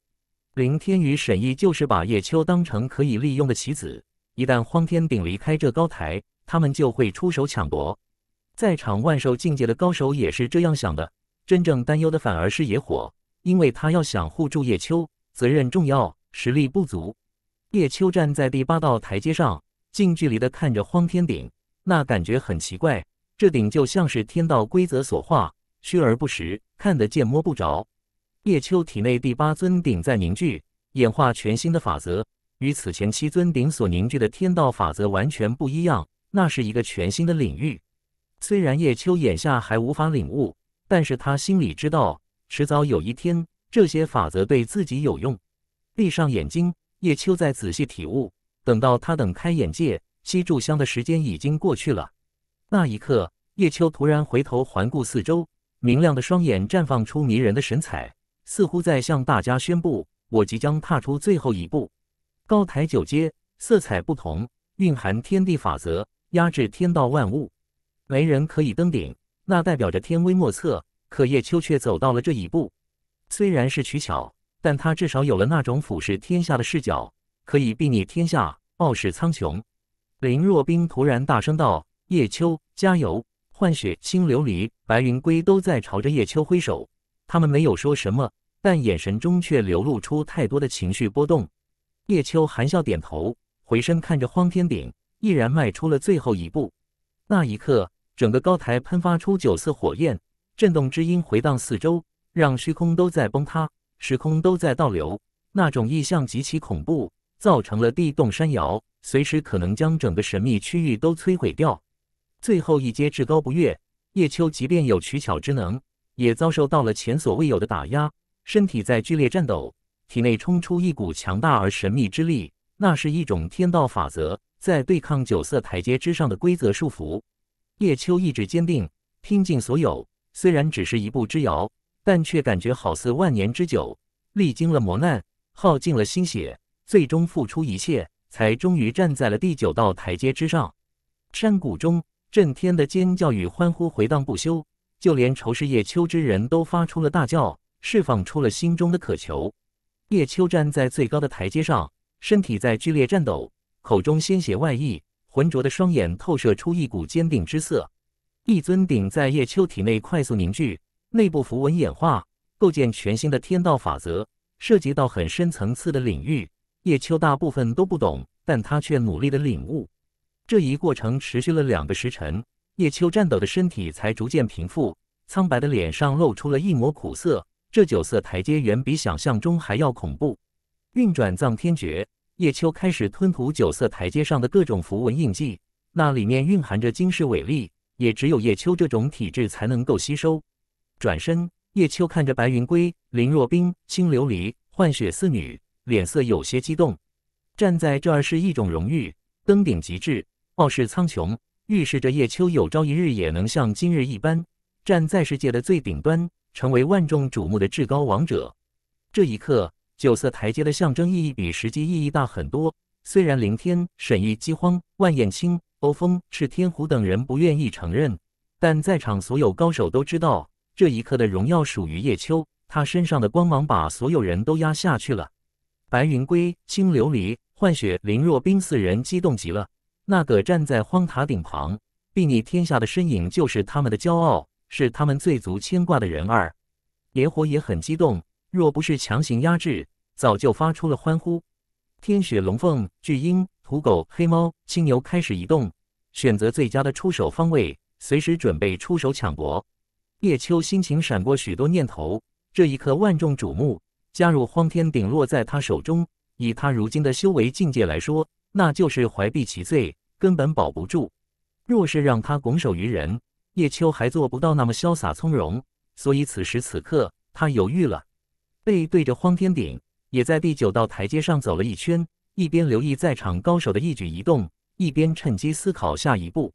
林天宇沈毅就是把叶秋当成可以利用的棋子，一旦荒天鼎离开这高台，他们就会出手抢夺。在场万兽境界的高手也是这样想的。真正担忧的反而是野火，因为他要想护住叶秋，责任重要，实力不足。叶秋站在第八道台阶上，近距离的看着荒天鼎，那感觉很奇怪。这鼎就像是天道规则所化，虚而不实，看得见摸不着。叶秋体内第八尊鼎在凝聚，演化全新的法则，与此前七尊鼎所凝聚的天道法则完全不一样，那是一个全新的领域。虽然叶秋眼下还无法领悟。但是他心里知道，迟早有一天，这些法则对自己有用。闭上眼睛，叶秋在仔细体悟。等到他等开眼界，吸炷香的时间已经过去了。那一刻，叶秋突然回头环顾四周，明亮的双眼绽放出迷人的神采，似乎在向大家宣布：我即将踏出最后一步。高台九阶，色彩不同，蕴含天地法则，压制天道万物。没人可以登顶。那代表着天威莫测，可叶秋却走到了这一步。虽然是取巧，但他至少有了那种俯视天下的视角，可以睥睨天下，傲视苍穹。林若冰突然大声道：“叶秋，加油！”幻雪、青琉璃、白云龟都在朝着叶秋挥手，他们没有说什么，但眼神中却流露出太多的情绪波动。叶秋含笑点头，回身看着荒天顶，毅然迈出了最后一步。那一刻。整个高台喷发出九色火焰，震动之音回荡四周，让虚空都在崩塌，时空都在倒流。那种异象极其恐怖，造成了地动山摇，随时可能将整个神秘区域都摧毁掉。最后一阶至高不跃，叶秋即便有取巧之能，也遭受到了前所未有的打压，身体在剧烈颤抖，体内冲出一股强大而神秘之力，那是一种天道法则，在对抗九色台阶之上的规则束缚。叶秋意志坚定，拼尽所有。虽然只是一步之遥，但却感觉好似万年之久。历经了磨难，耗尽了心血，最终付出一切，才终于站在了第九道台阶之上。山谷中，震天的尖叫与欢呼回荡不休，就连仇视叶秋之人都发出了大叫，释放出了心中的渴求。叶秋站在最高的台阶上，身体在剧烈颤抖，口中鲜血外溢。浑浊的双眼透射出一股坚定之色，一尊鼎在叶秋体内快速凝聚，内部符文演化，构建全新的天道法则，涉及到很深层次的领域。叶秋大部分都不懂，但他却努力的领悟。这一过程持续了两个时辰，叶秋颤抖的身体才逐渐平复，苍白的脸上露出了一抹苦涩。这九色台阶远比想象中还要恐怖。运转藏天诀。叶秋开始吞吐九色台阶上的各种符文印记，那里面蕴含着惊世伟力，也只有叶秋这种体质才能够吸收。转身，叶秋看着白云龟、林若冰、青琉璃、幻雪四女，脸色有些激动。站在这儿是一种荣誉，登顶极致，傲视苍穹，预示着叶秋有朝一日也能像今日一般，站在世界的最顶端，成为万众瞩目的至高王者。这一刻。九色台阶的象征意义比实际意义大很多。虽然凌天、沈毅、饥荒、万燕青、欧风、赤天虎等人不愿意承认，但在场所有高手都知道，这一刻的荣耀属于叶秋。他身上的光芒把所有人都压下去了。白云归、青琉璃、幻雪、林若冰四人激动极了。那个站在荒塔顶旁，睥睨天下的身影，就是他们的骄傲，是他们最足牵挂的人儿。野火也很激动。若不是强行压制，早就发出了欢呼。天雪龙凤、巨鹰、土狗、黑猫、青牛开始移动，选择最佳的出手方位，随时准备出手抢夺。叶秋心情闪过许多念头，这一刻万众瞩目，加入荒天鼎落在他手中，以他如今的修为境界来说，那就是怀璧其罪，根本保不住。若是让他拱手于人，叶秋还做不到那么潇洒从容。所以此时此刻，他犹豫了，背对着荒天顶，也在第九道台阶上走了一圈，一边留意在场高手的一举一动，一边趁机思考下一步。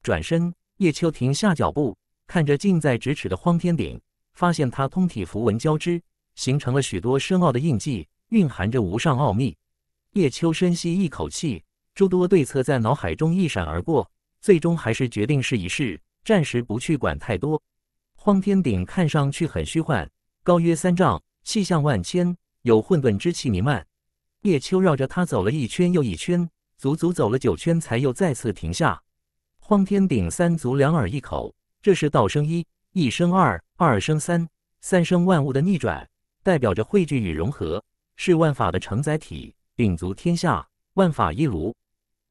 转身，叶秋停下脚步。看着近在咫尺的荒天顶，发现它通体符文交织，形成了许多深奥的印记，蕴含着无上奥秘。叶秋深吸一口气，诸多对策在脑海中一闪而过，最终还是决定试一试，暂时不去管太多。荒天顶看上去很虚幻，高约三丈，气象万千，有混沌之气弥漫。叶秋绕着它走了一圈又一圈，足足走了九圈，才又再次停下。荒天顶三足两耳一口。这是道生一，一生二，二生三，三生万物的逆转，代表着汇聚与融合，是万法的承载体，鼎足天下，万法一炉。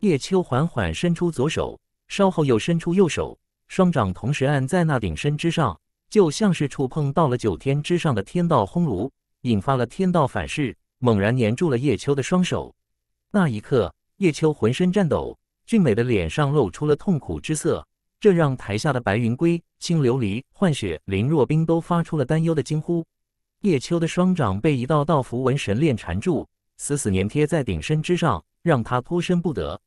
叶秋缓缓伸出左手，稍后又伸出右手，双掌同时按在那鼎身之上，就像是触碰到了九天之上的天道烘炉，引发了天道反噬，猛然粘住了叶秋的双手。那一刻，叶秋浑身颤抖，俊美的脸上露出了痛苦之色。这让台下的白云龟、青琉璃、幻雪、林若冰都发出了担忧的惊呼。叶秋的双掌被一道道符文神链缠住，死死粘贴在鼎身之上，让他脱身不得。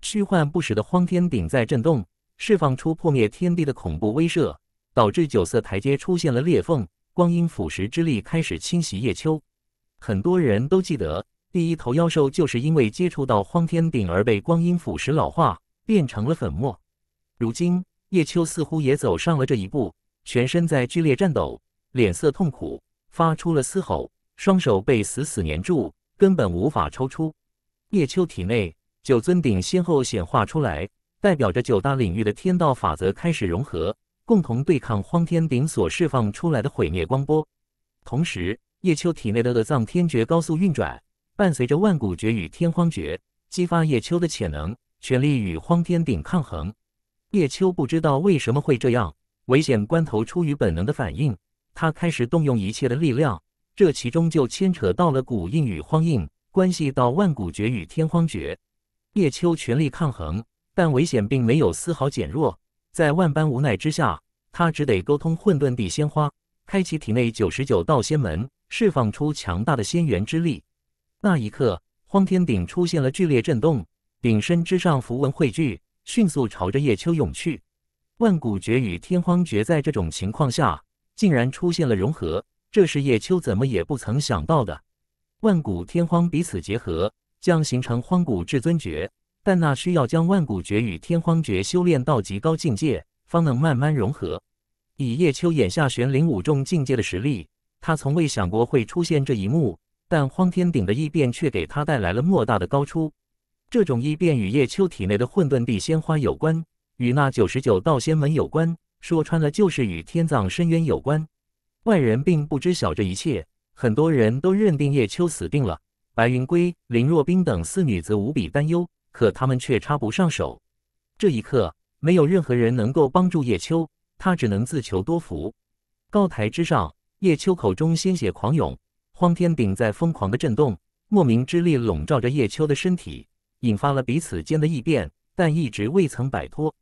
虚幻不实的荒天顶在震动，释放出破灭天地的恐怖威慑，导致九色台阶出现了裂缝，光阴腐蚀之力开始侵袭叶秋。很多人都记得，第一头妖兽就是因为接触到荒天顶而被光阴腐蚀老化，变成了粉末。如今，叶秋似乎也走上了这一步，全身在剧烈颤抖，脸色痛苦，发出了嘶吼，双手被死死粘住，根本无法抽出。叶秋体内九尊鼎先后显化出来，代表着九大领域的天道法则开始融合，共同对抗荒天鼎所释放出来的毁灭光波。同时，叶秋体内的恶藏天诀高速运转，伴随着万古诀与天荒诀，激发叶秋的潜能，全力与荒天鼎抗衡。叶秋不知道为什么会这样，危险关头出于本能的反应，他开始动用一切的力量。这其中就牵扯到了古印与荒印，关系到万古诀与天荒诀。叶秋全力抗衡，但危险并没有丝毫减弱。在万般无奈之下，他只得沟通混沌地仙花，开启体内九十九道仙门，释放出强大的仙元之力。那一刻，荒天顶出现了剧烈震动，鼎身之上符文汇聚。迅速朝着叶秋涌去，万古诀与天荒诀在这种情况下竟然出现了融合，这是叶秋怎么也不曾想到的。万古天荒彼此结合，将形成荒古至尊诀，但那需要将万古诀与天荒诀修炼到极高境界，方能慢慢融合。以叶秋眼下玄灵五重境界的实力，他从未想过会出现这一幕，但荒天顶的异变却给他带来了莫大的高出。这种异变与叶秋体内的混沌地仙花有关，与那九十九道仙门有关，说穿了就是与天葬深渊有关。外人并不知晓这一切，很多人都认定叶秋死定了。白云归、林若冰等四女则无比担忧，可他们却插不上手。这一刻，没有任何人能够帮助叶秋，他只能自求多福。高台之上，叶秋口中鲜血狂涌，荒天鼎在疯狂的震动，莫名之力笼罩着叶秋的身体。引发了彼此间的异变，但一直未曾摆脱。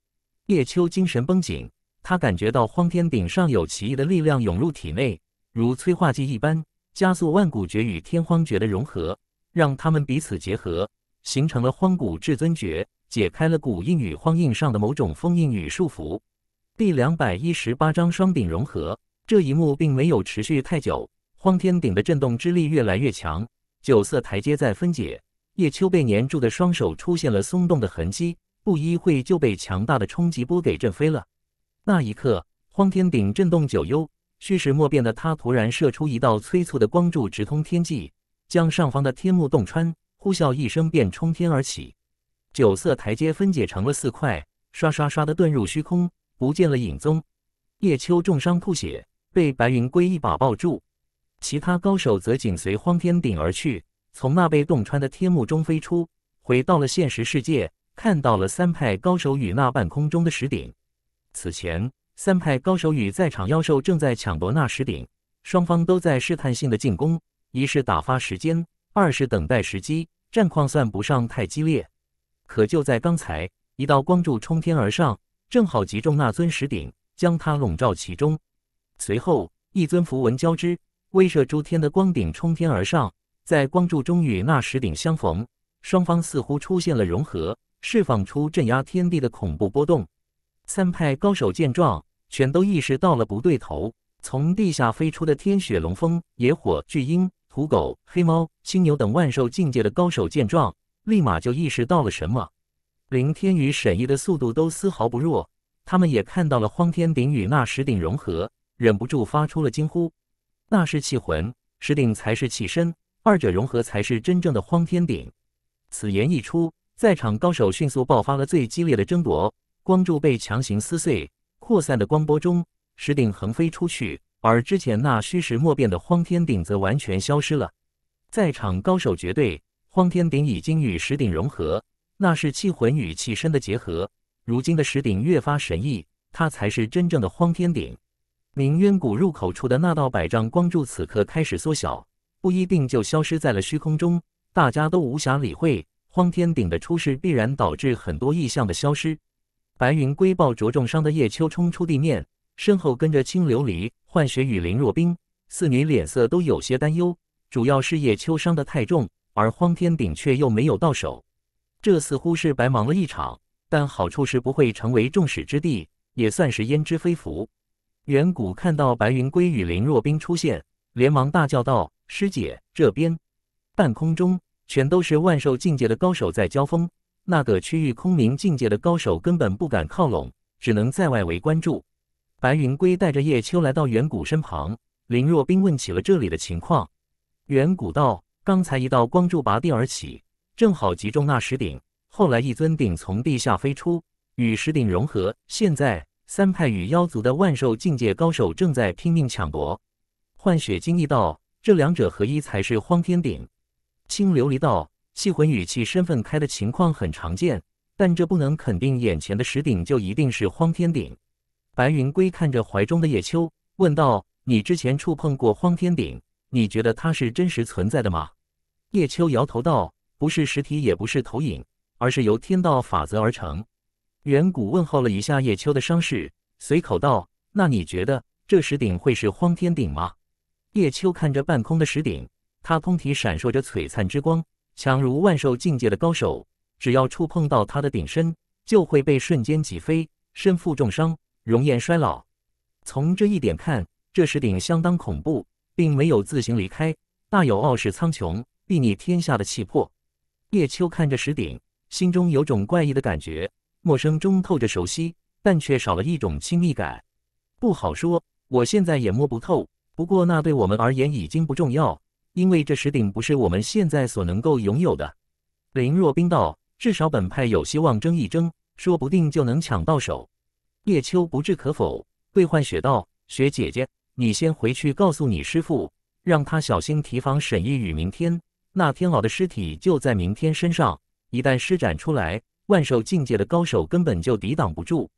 叶秋精神绷紧，他感觉到荒天顶上有奇异的力量涌入体内，如催化剂一般，加速万古诀与天荒诀的融合，让他们彼此结合，形成了荒古至尊诀，解开了古印与荒印上的某种封印与束缚。第两百一十八章双鼎融合。这一幕并没有持续太久，荒天顶的震动之力越来越强，九色台阶在分解。叶秋被粘住的双手出现了松动的痕迹，不一会就被强大的冲击波给震飞了。那一刻，荒天顶震动九幽，虚实莫辨的他突然射出一道催促的光柱，直通天际，将上方的天幕洞穿。呼啸一声，便冲天而起。九色台阶分解成了四块，刷刷刷的遁入虚空，不见了影踪。叶秋重伤吐血，被白云龟一把抱住，其他高手则紧随荒天顶而去。从那被洞穿的天幕中飞出，回到了现实世界，看到了三派高手与那半空中的石鼎。此前，三派高手与在场妖兽正在抢夺那石鼎，双方都在试探性的进攻，一是打发时间，二是等待时机，战况算不上太激烈。可就在刚才，一道光柱冲天而上，正好击中那尊石鼎，将它笼罩其中。随后，一尊符文交织、威慑诸天的光鼎冲天而上，在光柱中与那石鼎相逢，双方似乎出现了融合，释放出镇压天地的恐怖波动。三派高手见状，全都意识到了不对头。从地下飞出的天雪龙风、野火、巨鹰、土狗、黑猫、青牛等万兽境界的高手见状，立马就意识到了什么。凌天与沈毅的速度都丝毫不弱，他们也看到了荒天鼎与那石鼎融合，忍不住发出了惊呼：“那是气魂，石鼎才是气身，二者融合才是真正的荒天鼎。”此言一出，在场高手迅速爆发了最激烈的争夺。光柱被强行撕碎，扩散的光波中，石鼎横飞出去，而之前那虚实莫辨的荒天鼎则完全消失了。在场高手绝对，荒天鼎已经与石鼎融合，那是气魂与气身的结合。如今的石鼎越发神异，它才是真正的荒天鼎。明渊谷入口处的那道百丈光柱此刻开始缩小，不一定就消失在了虚空中。大家都无暇理会，荒天鼎的出世必然导致很多异象的消失。白云龟抱着重伤的叶秋冲出地面，身后跟着青琉璃、幻雪与林若冰四女，脸色都有些担忧。主要是叶秋伤得太重，而荒天鼎却又没有到手，这似乎是白忙了一场。但好处是不会成为众矢之的，也算是焉知非福。远古看到白云龟与林若冰出现，连忙大叫道：“师姐，这边！”半空中全都是万兽境界的高手在交锋。那个区域空明境界的高手根本不敢靠拢，只能在外围关注。白云龟带着叶秋来到远古身旁，林若冰问起了这里的情况。远古道：“刚才一道光柱拔地而起，正好击中那石鼎。后来一尊鼎从地下飞出，与石鼎融合。现在三派与妖族的万兽境界高手正在拼命抢夺。”幻雪惊异道：“这两者合一才是荒天鼎。”青琉璃道。气魂与气身份开的情况很常见，但这不能肯定眼前的石鼎就一定是荒天鼎。白云龟看着怀中的叶秋，问道：“你之前触碰过荒天鼎，你觉得它是真实存在的吗？”叶秋摇头道：“不是实体，也不是投影，而是由天道法则而成。”远古问候了一下叶秋的伤势，随口道：“那你觉得这石鼎会是荒天鼎吗？”叶秋看着半空的石鼎，它通体闪烁着璀璨之光。强如万兽境界的高手，只要触碰到他的顶身，就会被瞬间击飞，身负重伤，容颜衰老。从这一点看，这石鼎相当恐怖，并没有自行离开，大有傲视苍穹、睥睨天下的气魄。叶秋看着石鼎，心中有种怪异的感觉，陌生中透着熟悉，但却少了一种亲密感。不好说，我现在也摸不透。不过那对我们而言已经不重要。因为这石鼎不是我们现在所能够拥有的，林若冰道，至少本派有希望争一争，说不定就能抢到手。叶秋不置可否，对幻雪道：“雪姐姐，你先回去告诉你师父，让他小心提防沈一与明天。那天老的尸体就在明天身上，一旦施展出来，万兽境界的高手根本就抵挡不住。”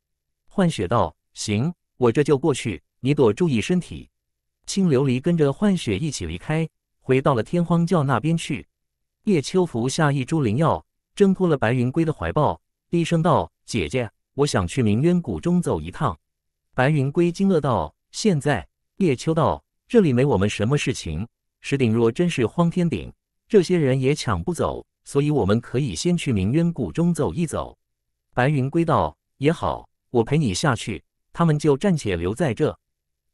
幻雪道：“行，我这就过去，你躲注意身体。”青琉璃跟着幻雪一起离开。回到了天荒教那边去，叶秋服下一株灵药，挣脱了白云龟的怀抱，低声道：“姐姐，我想去明渊谷中走一趟。”白云龟惊愕道：“现在？”叶秋道：“这里没我们什么事情。石鼎若真是荒天鼎，这些人也抢不走，所以我们可以先去明渊谷中走一走。”白云龟道：“也好，我陪你下去，他们就暂且留在这。”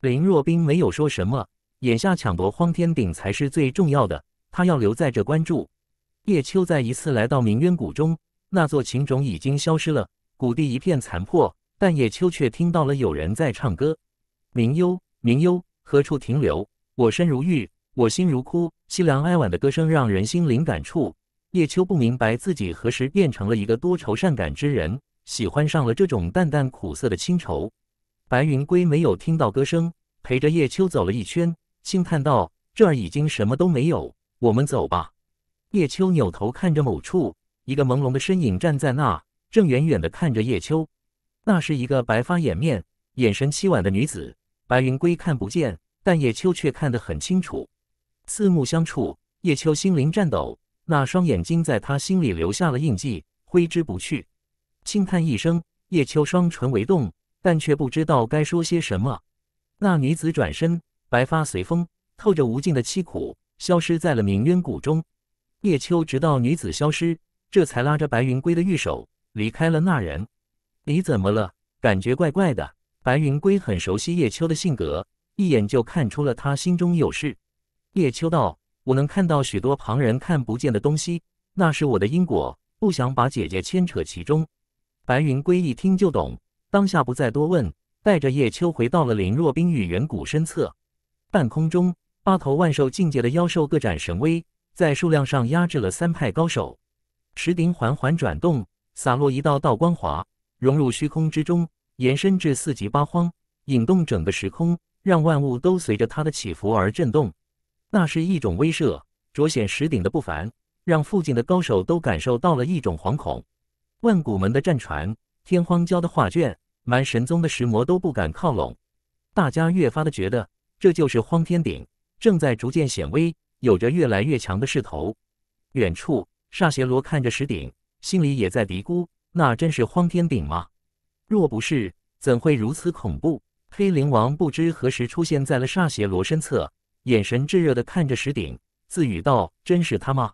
林若冰没有说什么。眼下抢夺荒天鼎才是最重要的，他要留在这关注。叶秋再一次来到明渊谷中，那座秦冢已经消失了，谷地一片残破，但叶秋却听到了有人在唱歌：“明幽，明幽，何处停留？我身如玉，我心如枯。”凄凉哀婉的歌声让人心灵感触。叶秋不明白自己何时变成了一个多愁善感之人，喜欢上了这种淡淡苦涩的清愁。白云龟没有听到歌声，陪着叶秋走了一圈。轻叹道：“这儿已经什么都没有，我们走吧。”叶秋扭头看着某处，一个朦胧的身影站在那，正远远的看着叶秋。那是一个白发掩面、眼神凄婉的女子。白云归看不见，但叶秋却看得很清楚。四目相触，叶秋心灵颤抖，那双眼睛在他心里留下了印记，挥之不去。轻叹一声，叶秋双唇微动，但却不知道该说些什么。那女子转身，白发随风，透着无尽的凄苦，消失在了冥渊谷中。叶秋直到女子消失，这才拉着白云归的玉手离开了那人。你怎么了？感觉怪怪的。白云归很熟悉叶秋的性格，一眼就看出了他心中有事。叶秋道：“我能看到许多旁人看不见的东西，那是我的因果，不想把姐姐牵扯其中。”白云归一听就懂，当下不再多问，带着叶秋回到了林若冰与远古身侧。半空中，八头万兽境界的妖兽各展神威。在数量上压制了三派高手，石鼎缓缓转动，洒落一道道光华，融入虚空之中，延伸至四极八荒，引动整个时空，让万物都随着它的起伏而震动。那是一种威慑，卓显石鼎的不凡，让附近的高手都感受到了一种惶恐。万古门的战船，天荒教的画卷，蛮神宗的石魔都不敢靠拢。大家越发的觉得，这就是荒天鼎，正在逐渐显威。有着越来越强的势头。远处，煞邪罗看着石鼎，心里也在嘀咕：那真是荒天鼎吗？若不是，怎会如此恐怖？黑灵王不知何时出现在了煞邪罗身侧，眼神炙热的看着石鼎，自语道：“真是他吗？”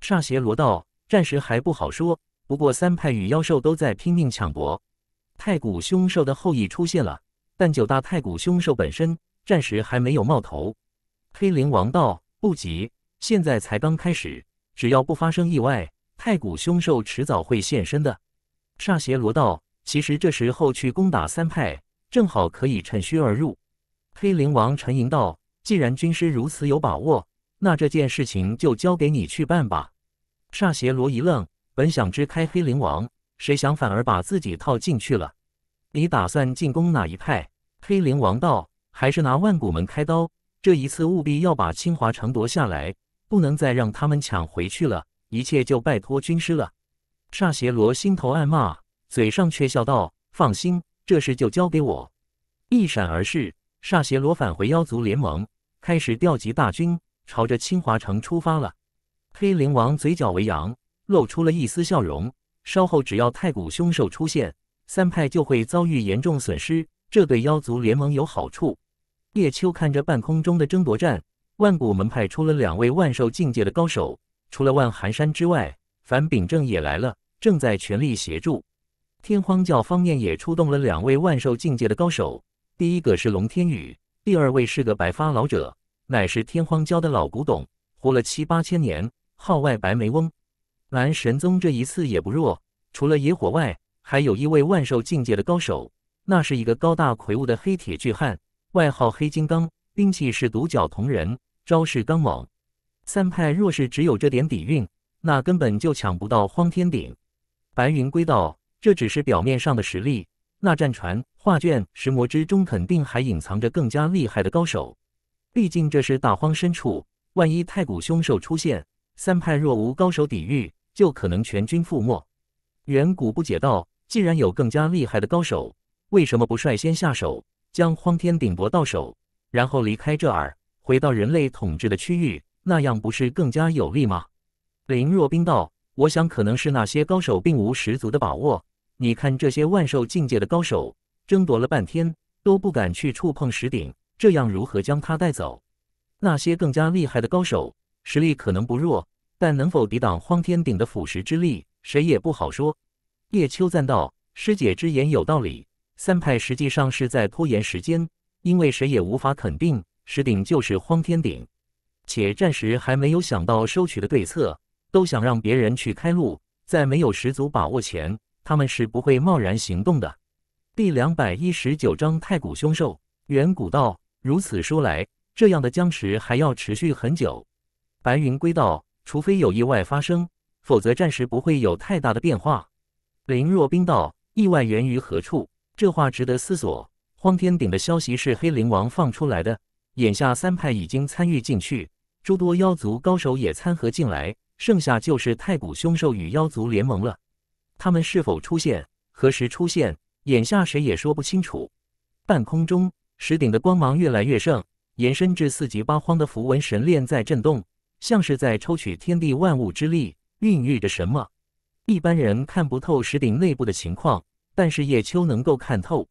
煞邪罗道：“暂时还不好说，不过三派与妖兽都在拼命抢夺。太古凶兽的后裔出现了，但九大太古凶兽本身暂时还没有冒头。”黑灵王道。不急，现在才刚开始。只要不发生意外，太古凶兽迟早会现身的。煞邪罗道，其实这时候去攻打三派，正好可以趁虚而入。黑灵王沉吟道：“既然军师如此有把握，那这件事情就交给你去办吧。”煞邪罗一愣，本想支开黑灵王，谁想反而把自己套进去了。你打算进攻哪一派？黑灵王道：“还是拿万古门开刀。”这一次务必要把清华城夺下来，不能再让他们抢回去了。一切就拜托军师了。煞邪罗心头暗骂，嘴上却笑道：“放心，这事就交给我。”一闪而逝，煞邪罗返回妖族联盟，开始调集大军，朝着清华城出发了。黑灵王嘴角微扬，露出了一丝笑容。稍后只要太古凶兽出现，三派就会遭遇严重损失，这对妖族联盟有好处。叶秋看着半空中的争夺战，万古门派出了两位万兽境界的高手，除了万寒山之外，樊秉正也来了，正在全力协助。天荒教方面也出动了两位万兽境界的高手，第一个是龙天宇，第二位是个白发老者，乃是天荒教的老古董，活了七八千年，号外白眉翁。蓝神宗这一次也不弱，除了野火外，还有一位万兽境界的高手，那是一个高大魁梧的黑铁巨汉。外号黑金刚，兵器是独角铜人，招式刚猛。三派若是只有这点底蕴，那根本就抢不到荒天鼎。白云归道，这只是表面上的实力，那战船、画卷、石魔之中，肯定还隐藏着更加厉害的高手。毕竟这是大荒深处，万一太古凶兽出现，三派若无高手抵御，就可能全军覆没。远古不解道，既然有更加厉害的高手，为什么不率先下手？将荒天鼎博到手，然后离开这儿，回到人类统治的区域，那样不是更加有利吗？林若冰道：“我想可能是那些高手并无十足的把握。你看这些万兽境界的高手，争夺了半天都不敢去触碰石鼎，这样如何将他带走？那些更加厉害的高手，实力可能不弱，但能否抵挡荒天鼎的腐蚀之力，谁也不好说。”叶秋赞道：“师姐之言有道理。”三派实际上是在拖延时间，因为谁也无法肯定石鼎就是荒天鼎，且暂时还没有想到收取的对策，都想让别人去开路，在没有十足把握前，他们是不会贸然行动的。第两百一十九章太古凶兽。远古道，如此说来，这样的僵持还要持续很久。白云归道，除非有意外发生，否则暂时不会有太大的变化。林若冰道，意外源于何处？这话值得思索。荒天鼎的消息是黑灵王放出来的，眼下三派已经参与进去，诸多妖族高手也参合进来，剩下就是太古凶兽与妖族联盟了。他们是否出现，何时出现，眼下谁也说不清楚。半空中，石顶的光芒越来越盛，延伸至四极八荒的符文神链在震动，像是在抽取天地万物之力，孕育着什么。一般人看不透石鼎内部的情况，但是叶秋能够看透，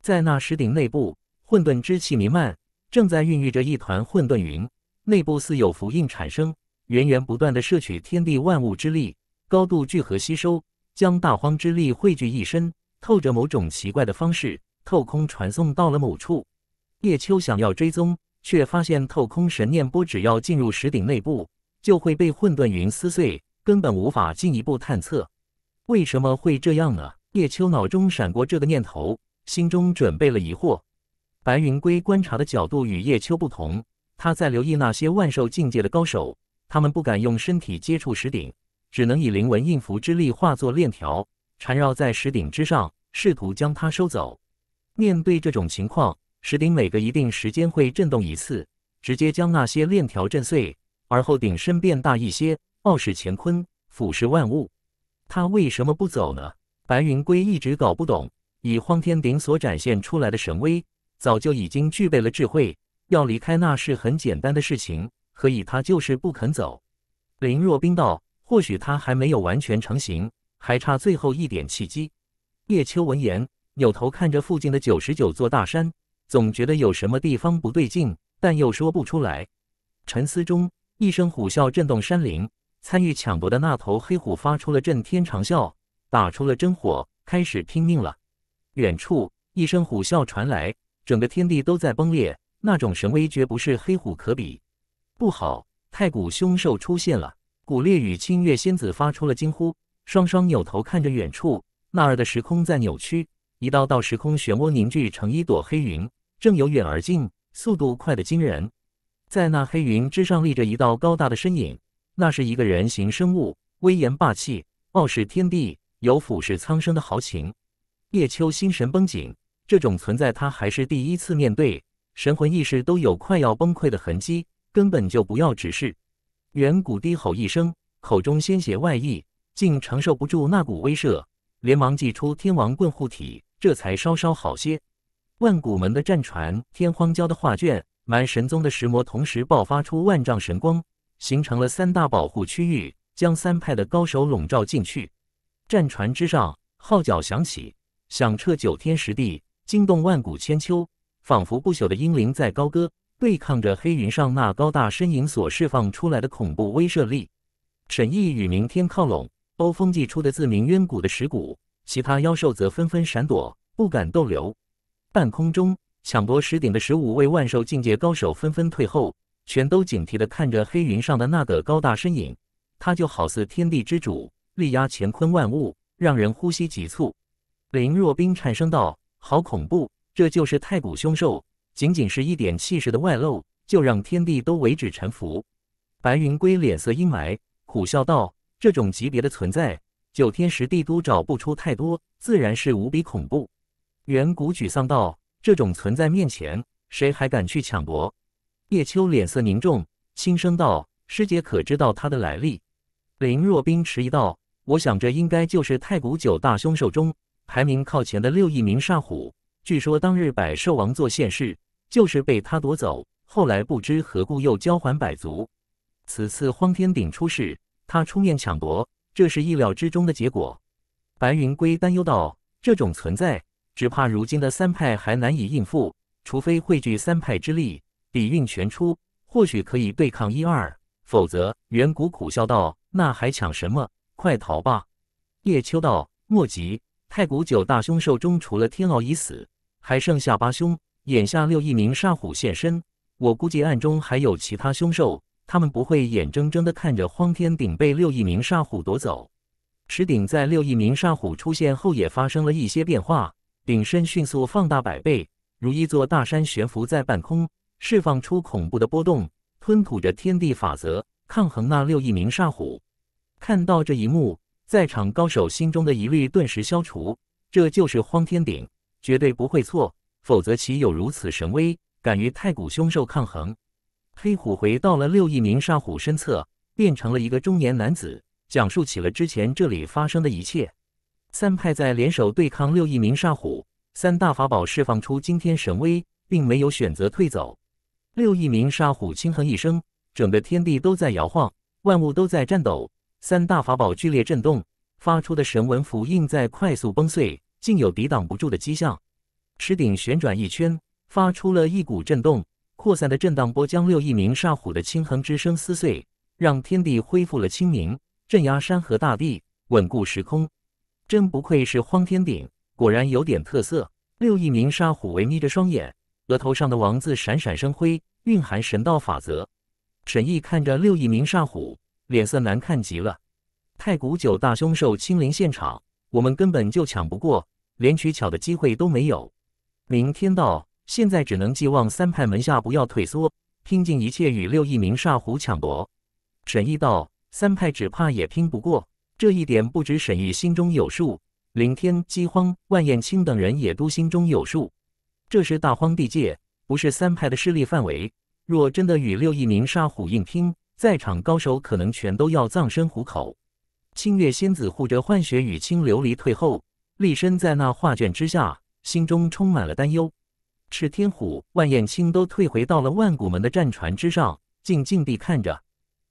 在那石鼎内部，混沌之气弥漫，正在孕育着一团混沌云，内部似有符印产生。源源不断的摄取天地万物之力，高度聚合吸收，将大荒之力汇聚一身，透着某种奇怪的方式，透空传送到了某处。叶秋想要追踪，却发现透空神念波只要进入石鼎内部，就会被混沌云撕碎，根本无法进一步探测。为什么会这样呢？叶秋脑中闪过这个念头，心中准备了疑惑。白云龟观察的角度与叶秋不同，他在留意那些万兽境界的高手。他们不敢用身体接触石鼎，只能以灵纹印符之力化作链条，缠绕在石鼎之上，试图将它收走。面对这种情况，石鼎每隔一定时间会震动一次，直接将那些链条震碎，而后鼎身变大一些，傲视乾坤，俯视万物。他为什么不走呢？白云龟一直搞不懂。以荒天鼎所展现出来的神威，早就已经具备了智慧，要离开那是很简单的事情。何以他就是不肯走？林若冰道：“或许他还没有完全成型，还差最后一点契机。”叶秋闻言，扭头看着附近的九十九座大山，总觉得有什么地方不对劲，但又说不出来。沉思中，一声虎啸震动山林，参与抢夺的那头黑虎发出了震天长啸，打出了真火，开始拼命了。远处，一声虎啸传来，整个天地都在崩裂，那种神威绝不是黑虎可比。不好！太古凶兽出现了！古烈与清月仙子发出了惊呼，双双扭头看着远处，那儿的时空在扭曲，一道道时空漩涡凝聚成一朵黑云，正由远而近，速度快得惊人。在那黑云之上立着一道高大的身影，那是一个人形生物，威严霸气，傲视天地，有俯视苍生的豪情。叶秋心神绷紧，这种存在他还是第一次面对，神魂意识都有快要崩溃的痕迹。根本就不要直视。远古低吼一声，口中鲜血外溢，竟承受不住那股威慑，连忙祭出天王棍护体，这才稍稍好些。万古门的战船、天荒礁的画卷、蛮神宗的石魔同时爆发出万丈神光，形成了三大保护区域，将三派的高手笼罩进去。战船之上，号角响起，响彻九天十地，惊动万古千秋，仿佛不朽的英灵在高歌。对抗着黑云上那高大身影所释放出来的恐怖威慑力，沈毅与明天靠拢，欧风祭出的自鸣渊谷的石鼓，其他妖兽则纷纷闪躲，不敢逗留。半空中抢夺石鼎的十五位万兽境界高手纷纷退后，全都警惕地看着黑云上的那个高大身影，他就好似天地之主，力压乾坤万物，让人呼吸急促。林若冰颤声道：“好恐怖，这就是太古凶兽。”仅仅是一点气势的外露，就让天地都为之臣服。白云龟脸色阴霾，苦笑道：“这种级别的存在，九天十地都找不出太多，自然是无比恐怖。”远古沮丧道：“这种存在面前，谁还敢去抢夺？”叶秋脸色凝重，轻声道：“师姐可知道他的来历？”林若冰迟疑道：“我想这应该就是太古九大凶兽中排名靠前的六翼鸣煞虎。据说当日百兽王座现世。”就是被他夺走，后来不知何故又交还百族。此次荒天鼎出事，他出面抢夺，这是意料之中的结果。白云龟担忧道：“这种存在，只怕如今的三派还难以应付，除非汇聚三派之力，底蕴全出，或许可以对抗一二。否则，远古苦笑道：‘那还抢什么？快逃吧！’叶秋道：‘莫急，太古九大凶兽中，除了天鳌已死，还剩下八凶。’眼下六翼鸣煞虎现身，我估计暗中还有其他凶兽，他们不会眼睁睁地看着荒天鼎被六翼鸣煞虎夺走。石鼎在六翼鸣煞虎出现后也发生了一些变化，鼎身迅速放大百倍，如一座大山悬浮在半空，释放出恐怖的波动，吞吐着天地法则，抗衡那六翼鸣煞虎。看到这一幕，在场高手心中的疑虑顿时消除，这就是荒天鼎，绝对不会错。否则岂有如此神威，敢与太古凶兽抗衡？黑虎回到了六翼鸣煞虎身侧，变成了一个中年男子，讲述起了之前这里发生的一切。三派在联手对抗六翼鸣沙虎，三大法宝释放出惊天神威，并没有选择退走。六翼鸣沙虎轻哼一声，整个天地都在摇晃，万物都在颤抖。三大法宝剧烈震动，发出的神纹符印在快速崩碎，竟有抵挡不住的迹象。石鼎旋转一圈，发出了一股震动，扩散的震荡波将六翼鸣沙虎的轻横之声撕碎，让天地恢复了清明，镇压山河大地，稳固时空。真不愧是荒天鼎，果然有点特色。六翼鸣沙虎微眯着双眼，额头上的王字闪闪生辉，蕴含神道法则。沈毅看着六翼鸣沙虎。脸色难看极了。太古九大凶兽亲临现场，我们根本就抢不过，连取巧的机会都没有。明天道，现在只能寄望三派门下不要退缩，拼尽一切与六翼鸣煞虎抢夺。沈毅道，三派只怕也拼不过。这一点不止沈毅心中有数，凌天、饥荒、万燕青等人也都心中有数。这是大荒地界，不是三派的势力范围。若真的与六翼鸣煞虎硬拼，在场高手可能全都要葬身虎口。清月仙子护着幻雪与青琉璃退后，立身在那画卷之下，心中充满了担忧。赤天虎、万燕青都退回到了万古门的战船之上，静静地看着。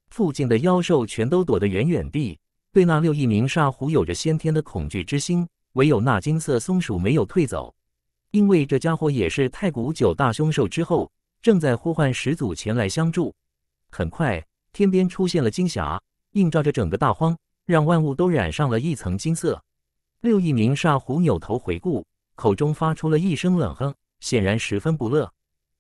附近的妖兽全都躲得远远地，对那六翼鸣煞虎有着先天的恐惧之心。唯有那金色松鼠没有退走，因为这家伙也是太古九大凶兽之后，正在呼唤始祖前来相助。很快。天边出现了金霞，映照着整个大荒，让万物都染上了一层金色。六翼鸣煞虎扭头回顾，口中发出了一声冷哼，显然十分不乐。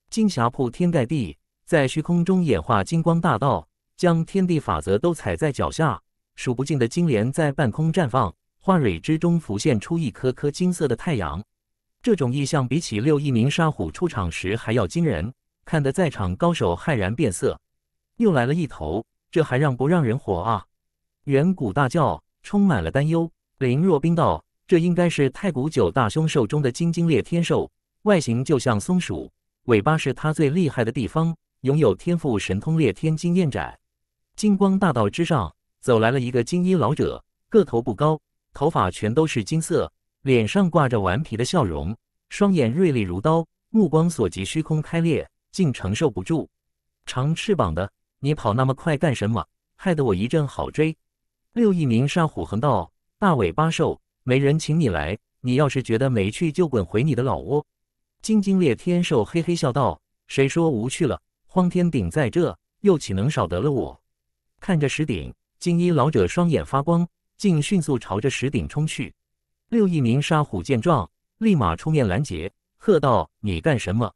金霞铺天盖地，在虚空中演化金光大道，将天地法则都踩在脚下。数不尽的金莲在半空绽放，花蕊之中浮现出一颗颗金色的太阳。这种异象比起六翼鸣沙虎出场时还要惊人，看得在场高手骇然变色。又来了一头，这还让不让人活啊？远古大叫，充满了担忧。林若冰道：“这应该是太古九大凶兽中的金睛裂天兽，外形就像松鼠，尾巴是它最厉害的地方，拥有天赋神通裂天经验斩。”金光大道之上，走来了一个金衣老者，个头不高，头发全都是金色，脸上挂着顽皮的笑容，双眼锐利如刀，目光所及，虚空开裂，竟承受不住。长翅膀的。你跑那么快干什么？害得我一阵好追。六翼鸣沙虎横道：“大尾巴兽，没人请你来，你要是觉得没趣，就滚回你的老窝。”金晶裂天兽嘿嘿笑道：“谁说无趣了？荒天鼎在这，又岂能少得了我？”看着石鼎，金衣老者双眼发光，竟迅速朝着石鼎冲去。六翼名沙虎见状，立马出面拦截，喝道：“你干什么？”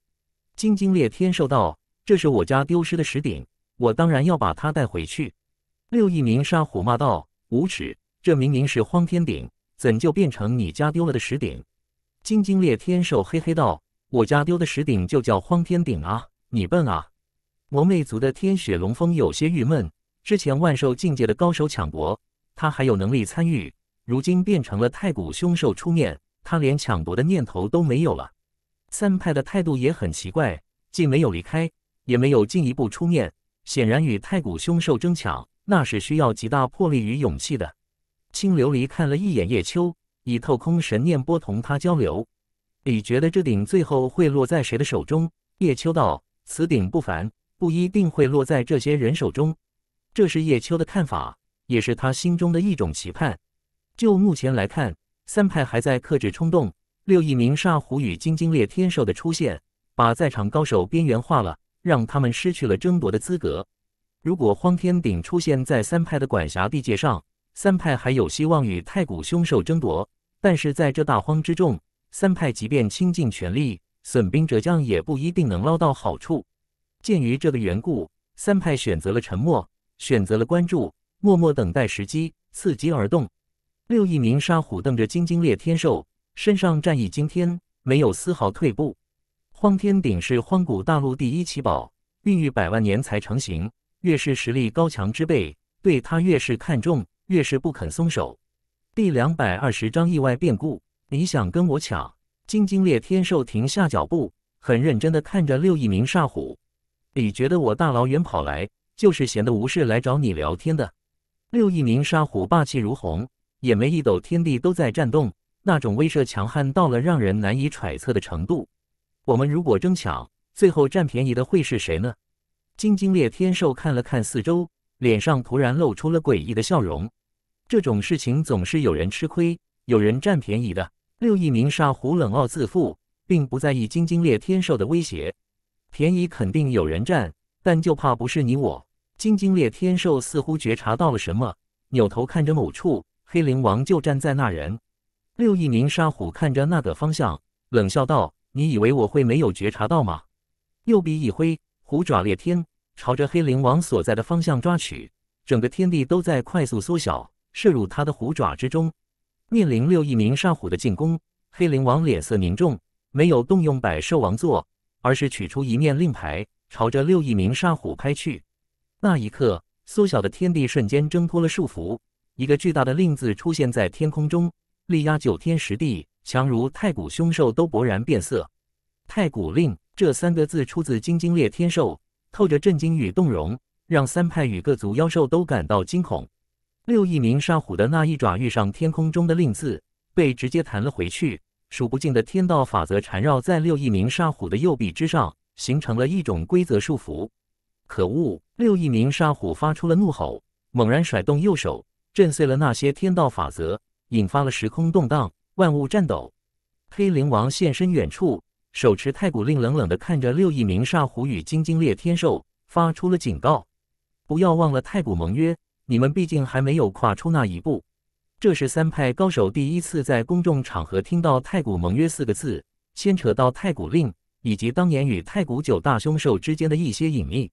金晶裂天兽道：“这是我家丢失的石鼎。”我当然要把它带回去。六翼名沙虎骂道：“无耻！这明明是荒天鼎，怎就变成你家丢了的石鼎？”金晶裂天兽嘿嘿道：“我家丢的石鼎就叫荒天鼎啊！你笨啊！”魔魅族的天雪龙风有些郁闷，之前万兽境界的高手抢夺，他还有能力参与，如今变成了太古凶兽出面，他连抢夺的念头都没有了。三派的态度也很奇怪，既没有离开，也没有进一步出面。显然与太古凶兽争抢，那是需要极大魄力与勇气的。青琉璃看了一眼叶秋，以透空神念波同他交流。你觉得这鼎最后会落在谁的手中？叶秋道：“此鼎不凡，不一定会落在这些人手中。”这是叶秋的看法，也是他心中的一种期盼。就目前来看，三派还在克制冲动。六翼鸣沙虎与金晶裂天兽的出现，把在场高手边缘化了。让他们失去了争夺的资格。如果荒天鼎出现在三派的管辖地界上，三派还有希望与太古凶兽争夺。但是在这大荒之中，三派即便倾尽全力，损兵折将，也不一定能捞到好处。鉴于这个缘故，三派选择了沉默，选择了关注，默默等待时机，伺机而动。六翼鸣沙虎瞪着金睛裂天兽，身上战意惊天，没有丝毫退步。荒天鼎是荒古大陆第一奇宝，孕育百万年才成型。越是实力高强之辈，对他越是看重，越是不肯松手。第两百二十章意外变故。你想跟我抢？金晶裂天兽停下脚步，很认真的看着六翼鸣煞虎。你觉得我大老远跑来，就是闲得无事来找你聊天的。六翼鸣沙虎霸气如虹，眼眉一抖，天地都在颤动，那种威慑强悍到了让人难以揣测的程度。我们如果争抢，最后占便宜的会是谁呢？金晶裂天兽看了看四周，脸上突然露出了诡异的笑容。这种事情总是有人吃亏，有人占便宜的。六翼鸣沙虎冷傲自负，并不在意金睛裂天兽的威胁。便宜肯定有人占，但就怕不是你我。金睛裂天兽似乎觉察到了什么，扭头看着某处，黑灵王就站在那人。六翼鸣沙虎看着那个方向，冷笑道：“你以为我会没有觉察到吗？”右臂一挥，虎爪裂天，朝着黑灵王所在的方向抓取，整个天地都在快速缩小，射入他的虎爪之中。面临六翼鸣沙虎的进攻，黑灵王脸色凝重，没有动用百兽王座。而是取出一面令牌，朝着六翼鸣沙虎拍去。那一刻，缩小的天地瞬间挣脱了束缚，一个巨大的令字出现在天空中，力压九天十地，强如太古凶兽都勃然变色。太古令这三个字出自金睛裂天兽，透着震惊与动容，让三派与各族妖兽都感到惊恐。六翼鸣沙虎的那一爪遇上天空中的令字，被直接弹了回去。数不尽的天道法则缠绕在六翼鸣沙虎的右臂之上，形成了一种规则束缚。可恶！六翼鸣沙虎发出了怒吼，猛然甩动右手，震碎了那些天道法则，引发了时空动荡，万物颤抖。黑灵王现身远处，手持太古令，冷冷地看着六翼鸣沙虎与金晶裂天兽，发出了警告：不要忘了太古盟约，你们毕竟还没有跨出那一步。这是三派高手第一次在公众场合听到“太古盟约”四个字，牵扯到太古令以及当年与太古九大凶兽之间的一些隐秘。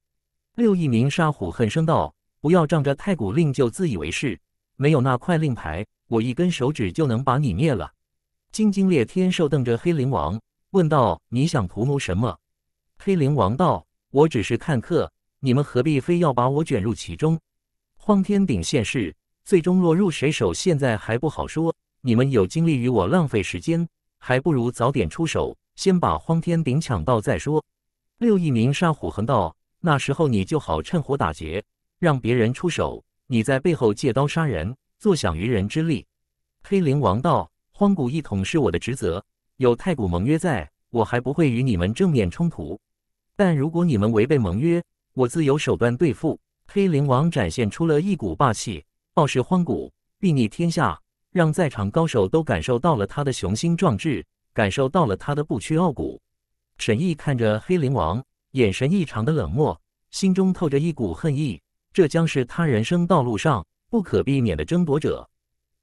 六翼鸣沙虎恨声道：“不要仗着太古令就自以为是，没有那块令牌，我一根手指就能把你灭了。”金睛裂天兽瞪着黑灵王，问道：“你想图谋什么？”黑灵王道：“我只是看客，你们何必非要把我卷入其中？”荒天顶现世。最终落入谁手，现在还不好说。你们有精力与我浪费时间，还不如早点出手，先把荒天顶抢到再说。六翼鸣沙虎横道：“那时候你就好趁火打劫，让别人出手，你在背后借刀杀人，坐享渔人之利。”黑灵王道：“荒古一统是我的职责，有太古盟约在，我还不会与你们正面冲突。但如果你们违背盟约，我自有手段对付。”黑灵王展现出了一股霸气。傲视荒古，睥睨天下，让在场高手都感受到了他的雄心壮志，感受到了他的不屈傲骨。沈毅看着黑灵王，眼神异常的冷漠，心中透着一股恨意。这将是他人生道路上不可避免的争夺者。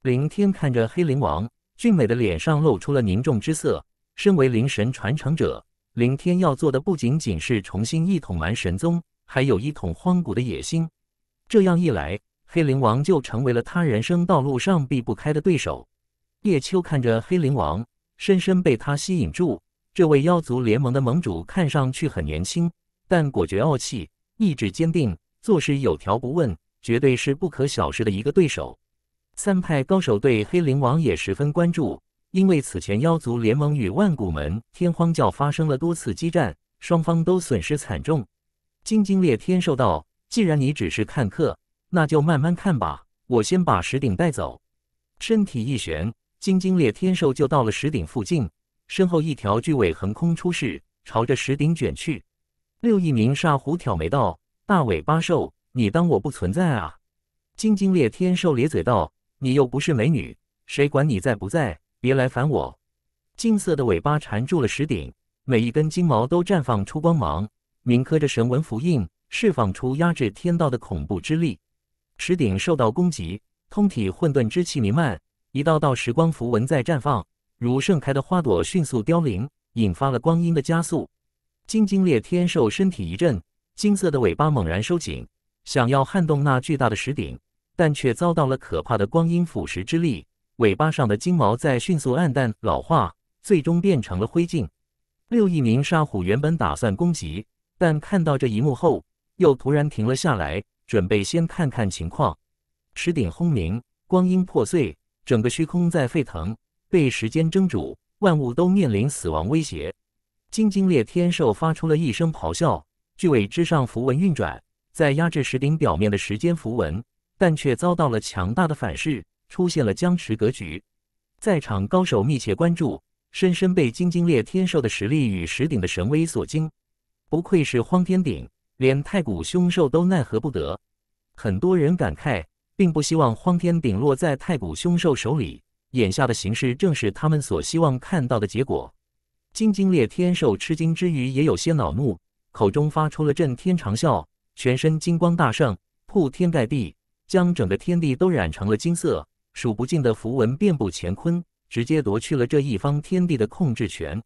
凌天看着黑灵王，俊美的脸上露出了凝重之色。身为灵神传承者，凌天要做的不仅仅是重新一统蛮神宗，还有一统荒古的野心。这样一来，黑灵王就成为了他人生道路上避不开的对手。叶秋看着黑灵王，深深被他吸引住。这位妖族联盟的盟主看上去很年轻，但果决傲气，意志坚定，做事有条不紊，绝对是不可小视的一个对手。三派高手对黑灵王也十分关注，因为此前妖族联盟与万古门、天荒教发生了多次激战，双方都损失惨重。金睛裂天兽道：“既然你只是看客。”那就慢慢看吧，我先把石鼎带走。身体一旋，金睛裂天兽就到了石鼎附近，身后一条巨尾横空出世，朝着石鼎卷去。六翼鸣沙虎挑眉道：“大尾巴兽，你当我不存在啊？”金睛裂天兽咧嘴道：“你又不是美女，谁管你在不在？别来烦我。”金色的尾巴缠住了石鼎，每一根金毛都绽放出光芒，铭刻着神纹符印，释放出压制天道的恐怖之力。石鼎受到攻击，通体混沌之气弥漫，一道道时光符文在绽放，如盛开的花朵迅速凋零，引发了光阴的加速。金晶裂天兽身体一震，金色的尾巴猛然收紧，想要撼动那巨大的石鼎，但却遭到了可怕的光阴腐蚀之力，尾巴上的金毛在迅速暗淡老化，最终变成了灰烬。六翼鸣沙虎原本打算攻击，但看到这一幕后，又突然停了下来。准备先看看情况。石顶轰鸣，光阴破碎，整个虚空在沸腾，被时间蒸煮，万物都面临死亡威胁。金晶裂天兽发出了一声咆哮，巨尾之上符文运转，在压制石顶表面的时间符文，但却遭到了强大的反噬，出现了僵持格局。在场高手密切关注，深深被金精裂天兽的实力与石顶的神威所惊。不愧是荒天鼎，连太古凶兽都奈何不得。很多人感慨，并不希望荒天鼎落在太古凶兽手里。眼下的形势正是他们所希望看到的结果。金精裂天兽吃惊之余，也有些恼怒，口中发出了震天长啸，全身金光大盛，铺天盖地，将整个天地都染成了金色。数不尽的符文遍布乾坤，直接夺去了这一方天地的控制权。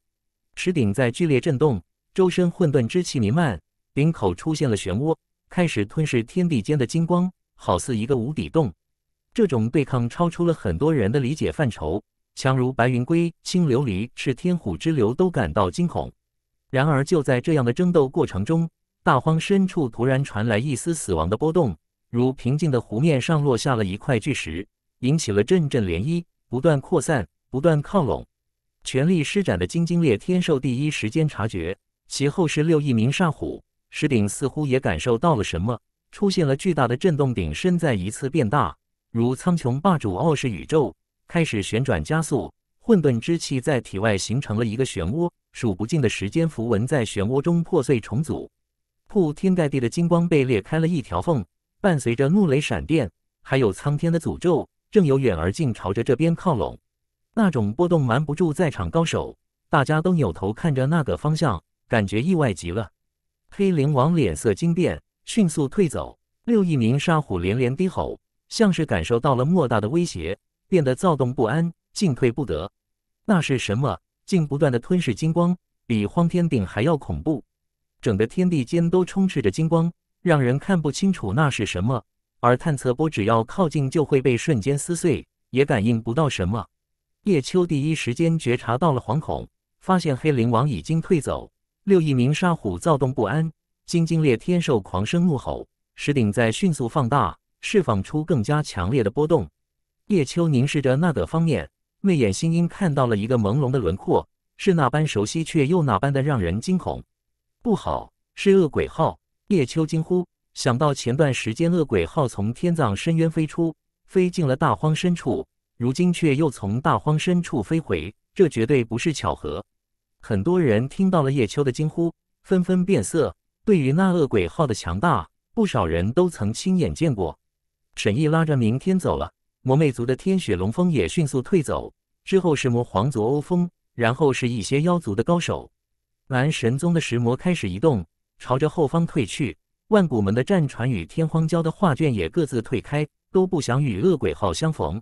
石鼎在剧烈震动。周身混沌之气弥漫，顶口出现了漩涡，开始吞噬天地间的金光，好似一个无底洞。这种对抗超出了很多人的理解范畴，强如白云归、青琉璃、赤天虎之流都感到惊恐。然而，就在这样的争斗过程中，大荒深处突然传来一丝死亡的波动，如平静的湖面上落下了一块巨石，引起了阵阵涟漪，不断扩散，不断靠拢。全力施展的金精烈天兽第一时间察觉。其后是六翼鸣煞虎，石鼎似乎也感受到了什么，出现了巨大的震动，鼎身再一次变大，如苍穹霸主傲视宇宙，开始旋转加速，混沌之气在体外形成了一个漩涡，数不尽的时间符文在漩涡中破碎重组，铺天盖地的金光被裂开了一条缝，伴随着怒雷闪电，还有苍天的诅咒，正由远而近朝着这边靠拢，那种波动瞒不住在场高手，大家都扭头看着那个方向。感觉意外极了，黑灵王脸色惊变，迅速退走。六翼鸣沙虎连连低吼，像是感受到了莫大的威胁，变得躁动不安，进退不得。那是什么？竟不断的吞噬金光，比荒天鼎还要恐怖。整个天地间都充斥着金光，让人看不清楚那是什么。而探测波只要靠近，就会被瞬间撕碎，也感应不到什么。叶秋第一时间觉察到了惶恐，发现黑灵王已经退走。六翼鸣沙虎躁动不安，金精烈天兽狂声怒吼，石鼎在迅速放大，释放出更加强烈的波动。叶秋凝视着那个方面，媚眼星鹰看到了一个朦胧的轮廓，是那般熟悉，却又那般的让人惊恐。不好，是恶鬼号！叶秋惊呼，想到前段时间恶鬼号从天葬深渊飞出，飞进了大荒深处，如今却又从大荒深处飞回，这绝对不是巧合。很多人听到了叶秋的惊呼，纷纷变色。对于那恶鬼号的强大，不少人都曾亲眼见过。沈毅拉着明天走了，魔魅族的天雪龙风也迅速退走。之后是魔皇族欧风，然后是一些妖族的高手。蓝神宗的石魔开始移动，朝着后方退去。万古门的战船与天荒礁的画卷也各自退开，都不想与恶鬼号相逢。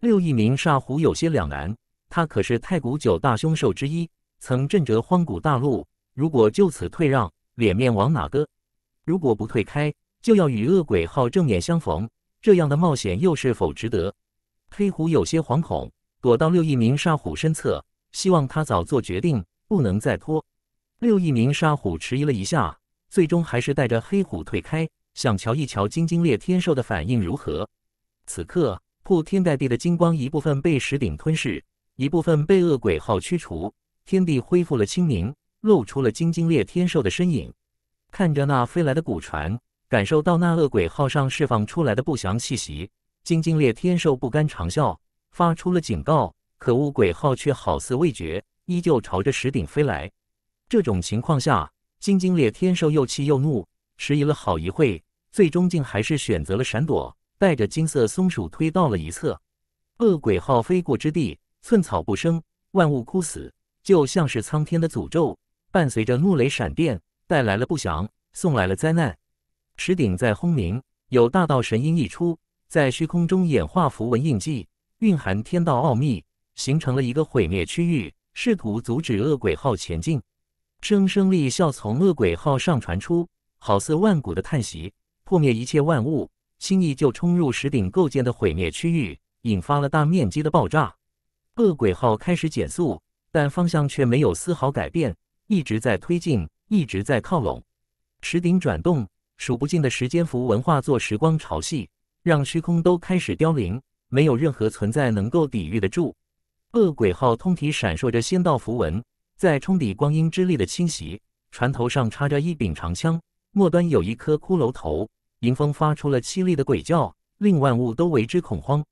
六翼鸣煞虎有些两难，他可是太古九大凶兽之一。曾震折荒古大陆，如果就此退让，脸面往哪搁？如果不退开，就要与恶鬼号正面相逢，这样的冒险又是否值得？黑虎有些惶恐，躲到六翼鸣沙虎身侧，希望他早做决定，不能再拖。六翼鸣沙虎迟疑了一下，最终还是带着黑虎退开，想瞧一瞧金精烈天兽的反应如何。此刻，铺天盖地的金光一部分被石鼎吞噬，一部分被恶鬼号驱除。天地恢复了清明，露出了金精烈天兽的身影。看着那飞来的古船，感受到那恶鬼号上释放出来的不祥气息，金精烈天兽不甘长啸，发出了警告。可恶鬼号却好似未觉，依旧朝着石顶飞来。这种情况下，金精烈天兽又气又怒，迟疑了好一会，最终竟还是选择了闪躲，带着金色松鼠推到了一侧。恶鬼号飞过之地，寸草不生，万物枯死。就像是苍天的诅咒，伴随着怒雷闪电，带来了不祥，送来了灾难。石鼎在轰鸣，有大道神音一出，在虚空中演化符文印记，蕴含天道奥秘，形成了一个毁灭区域，试图阻止恶鬼号前进。声声厉啸从恶鬼号上传出，好似万古的叹息，破灭一切万物，轻易就冲入石鼎构建的毁灭区域，引发了大面积的爆炸。恶鬼号开始减速。但方向却没有丝毫改变，一直在推进，一直在靠拢。石鼎转动，数不尽的时间符文化作时光潮汐，让虚空都开始凋零，没有任何存在能够抵御得住。恶鬼号通体闪烁着仙道符文，在冲抵光阴之力的侵袭。船头上插着一柄长枪，末端有一颗骷髅头，迎风发出了凄厉的鬼叫，令万物都为之恐慌。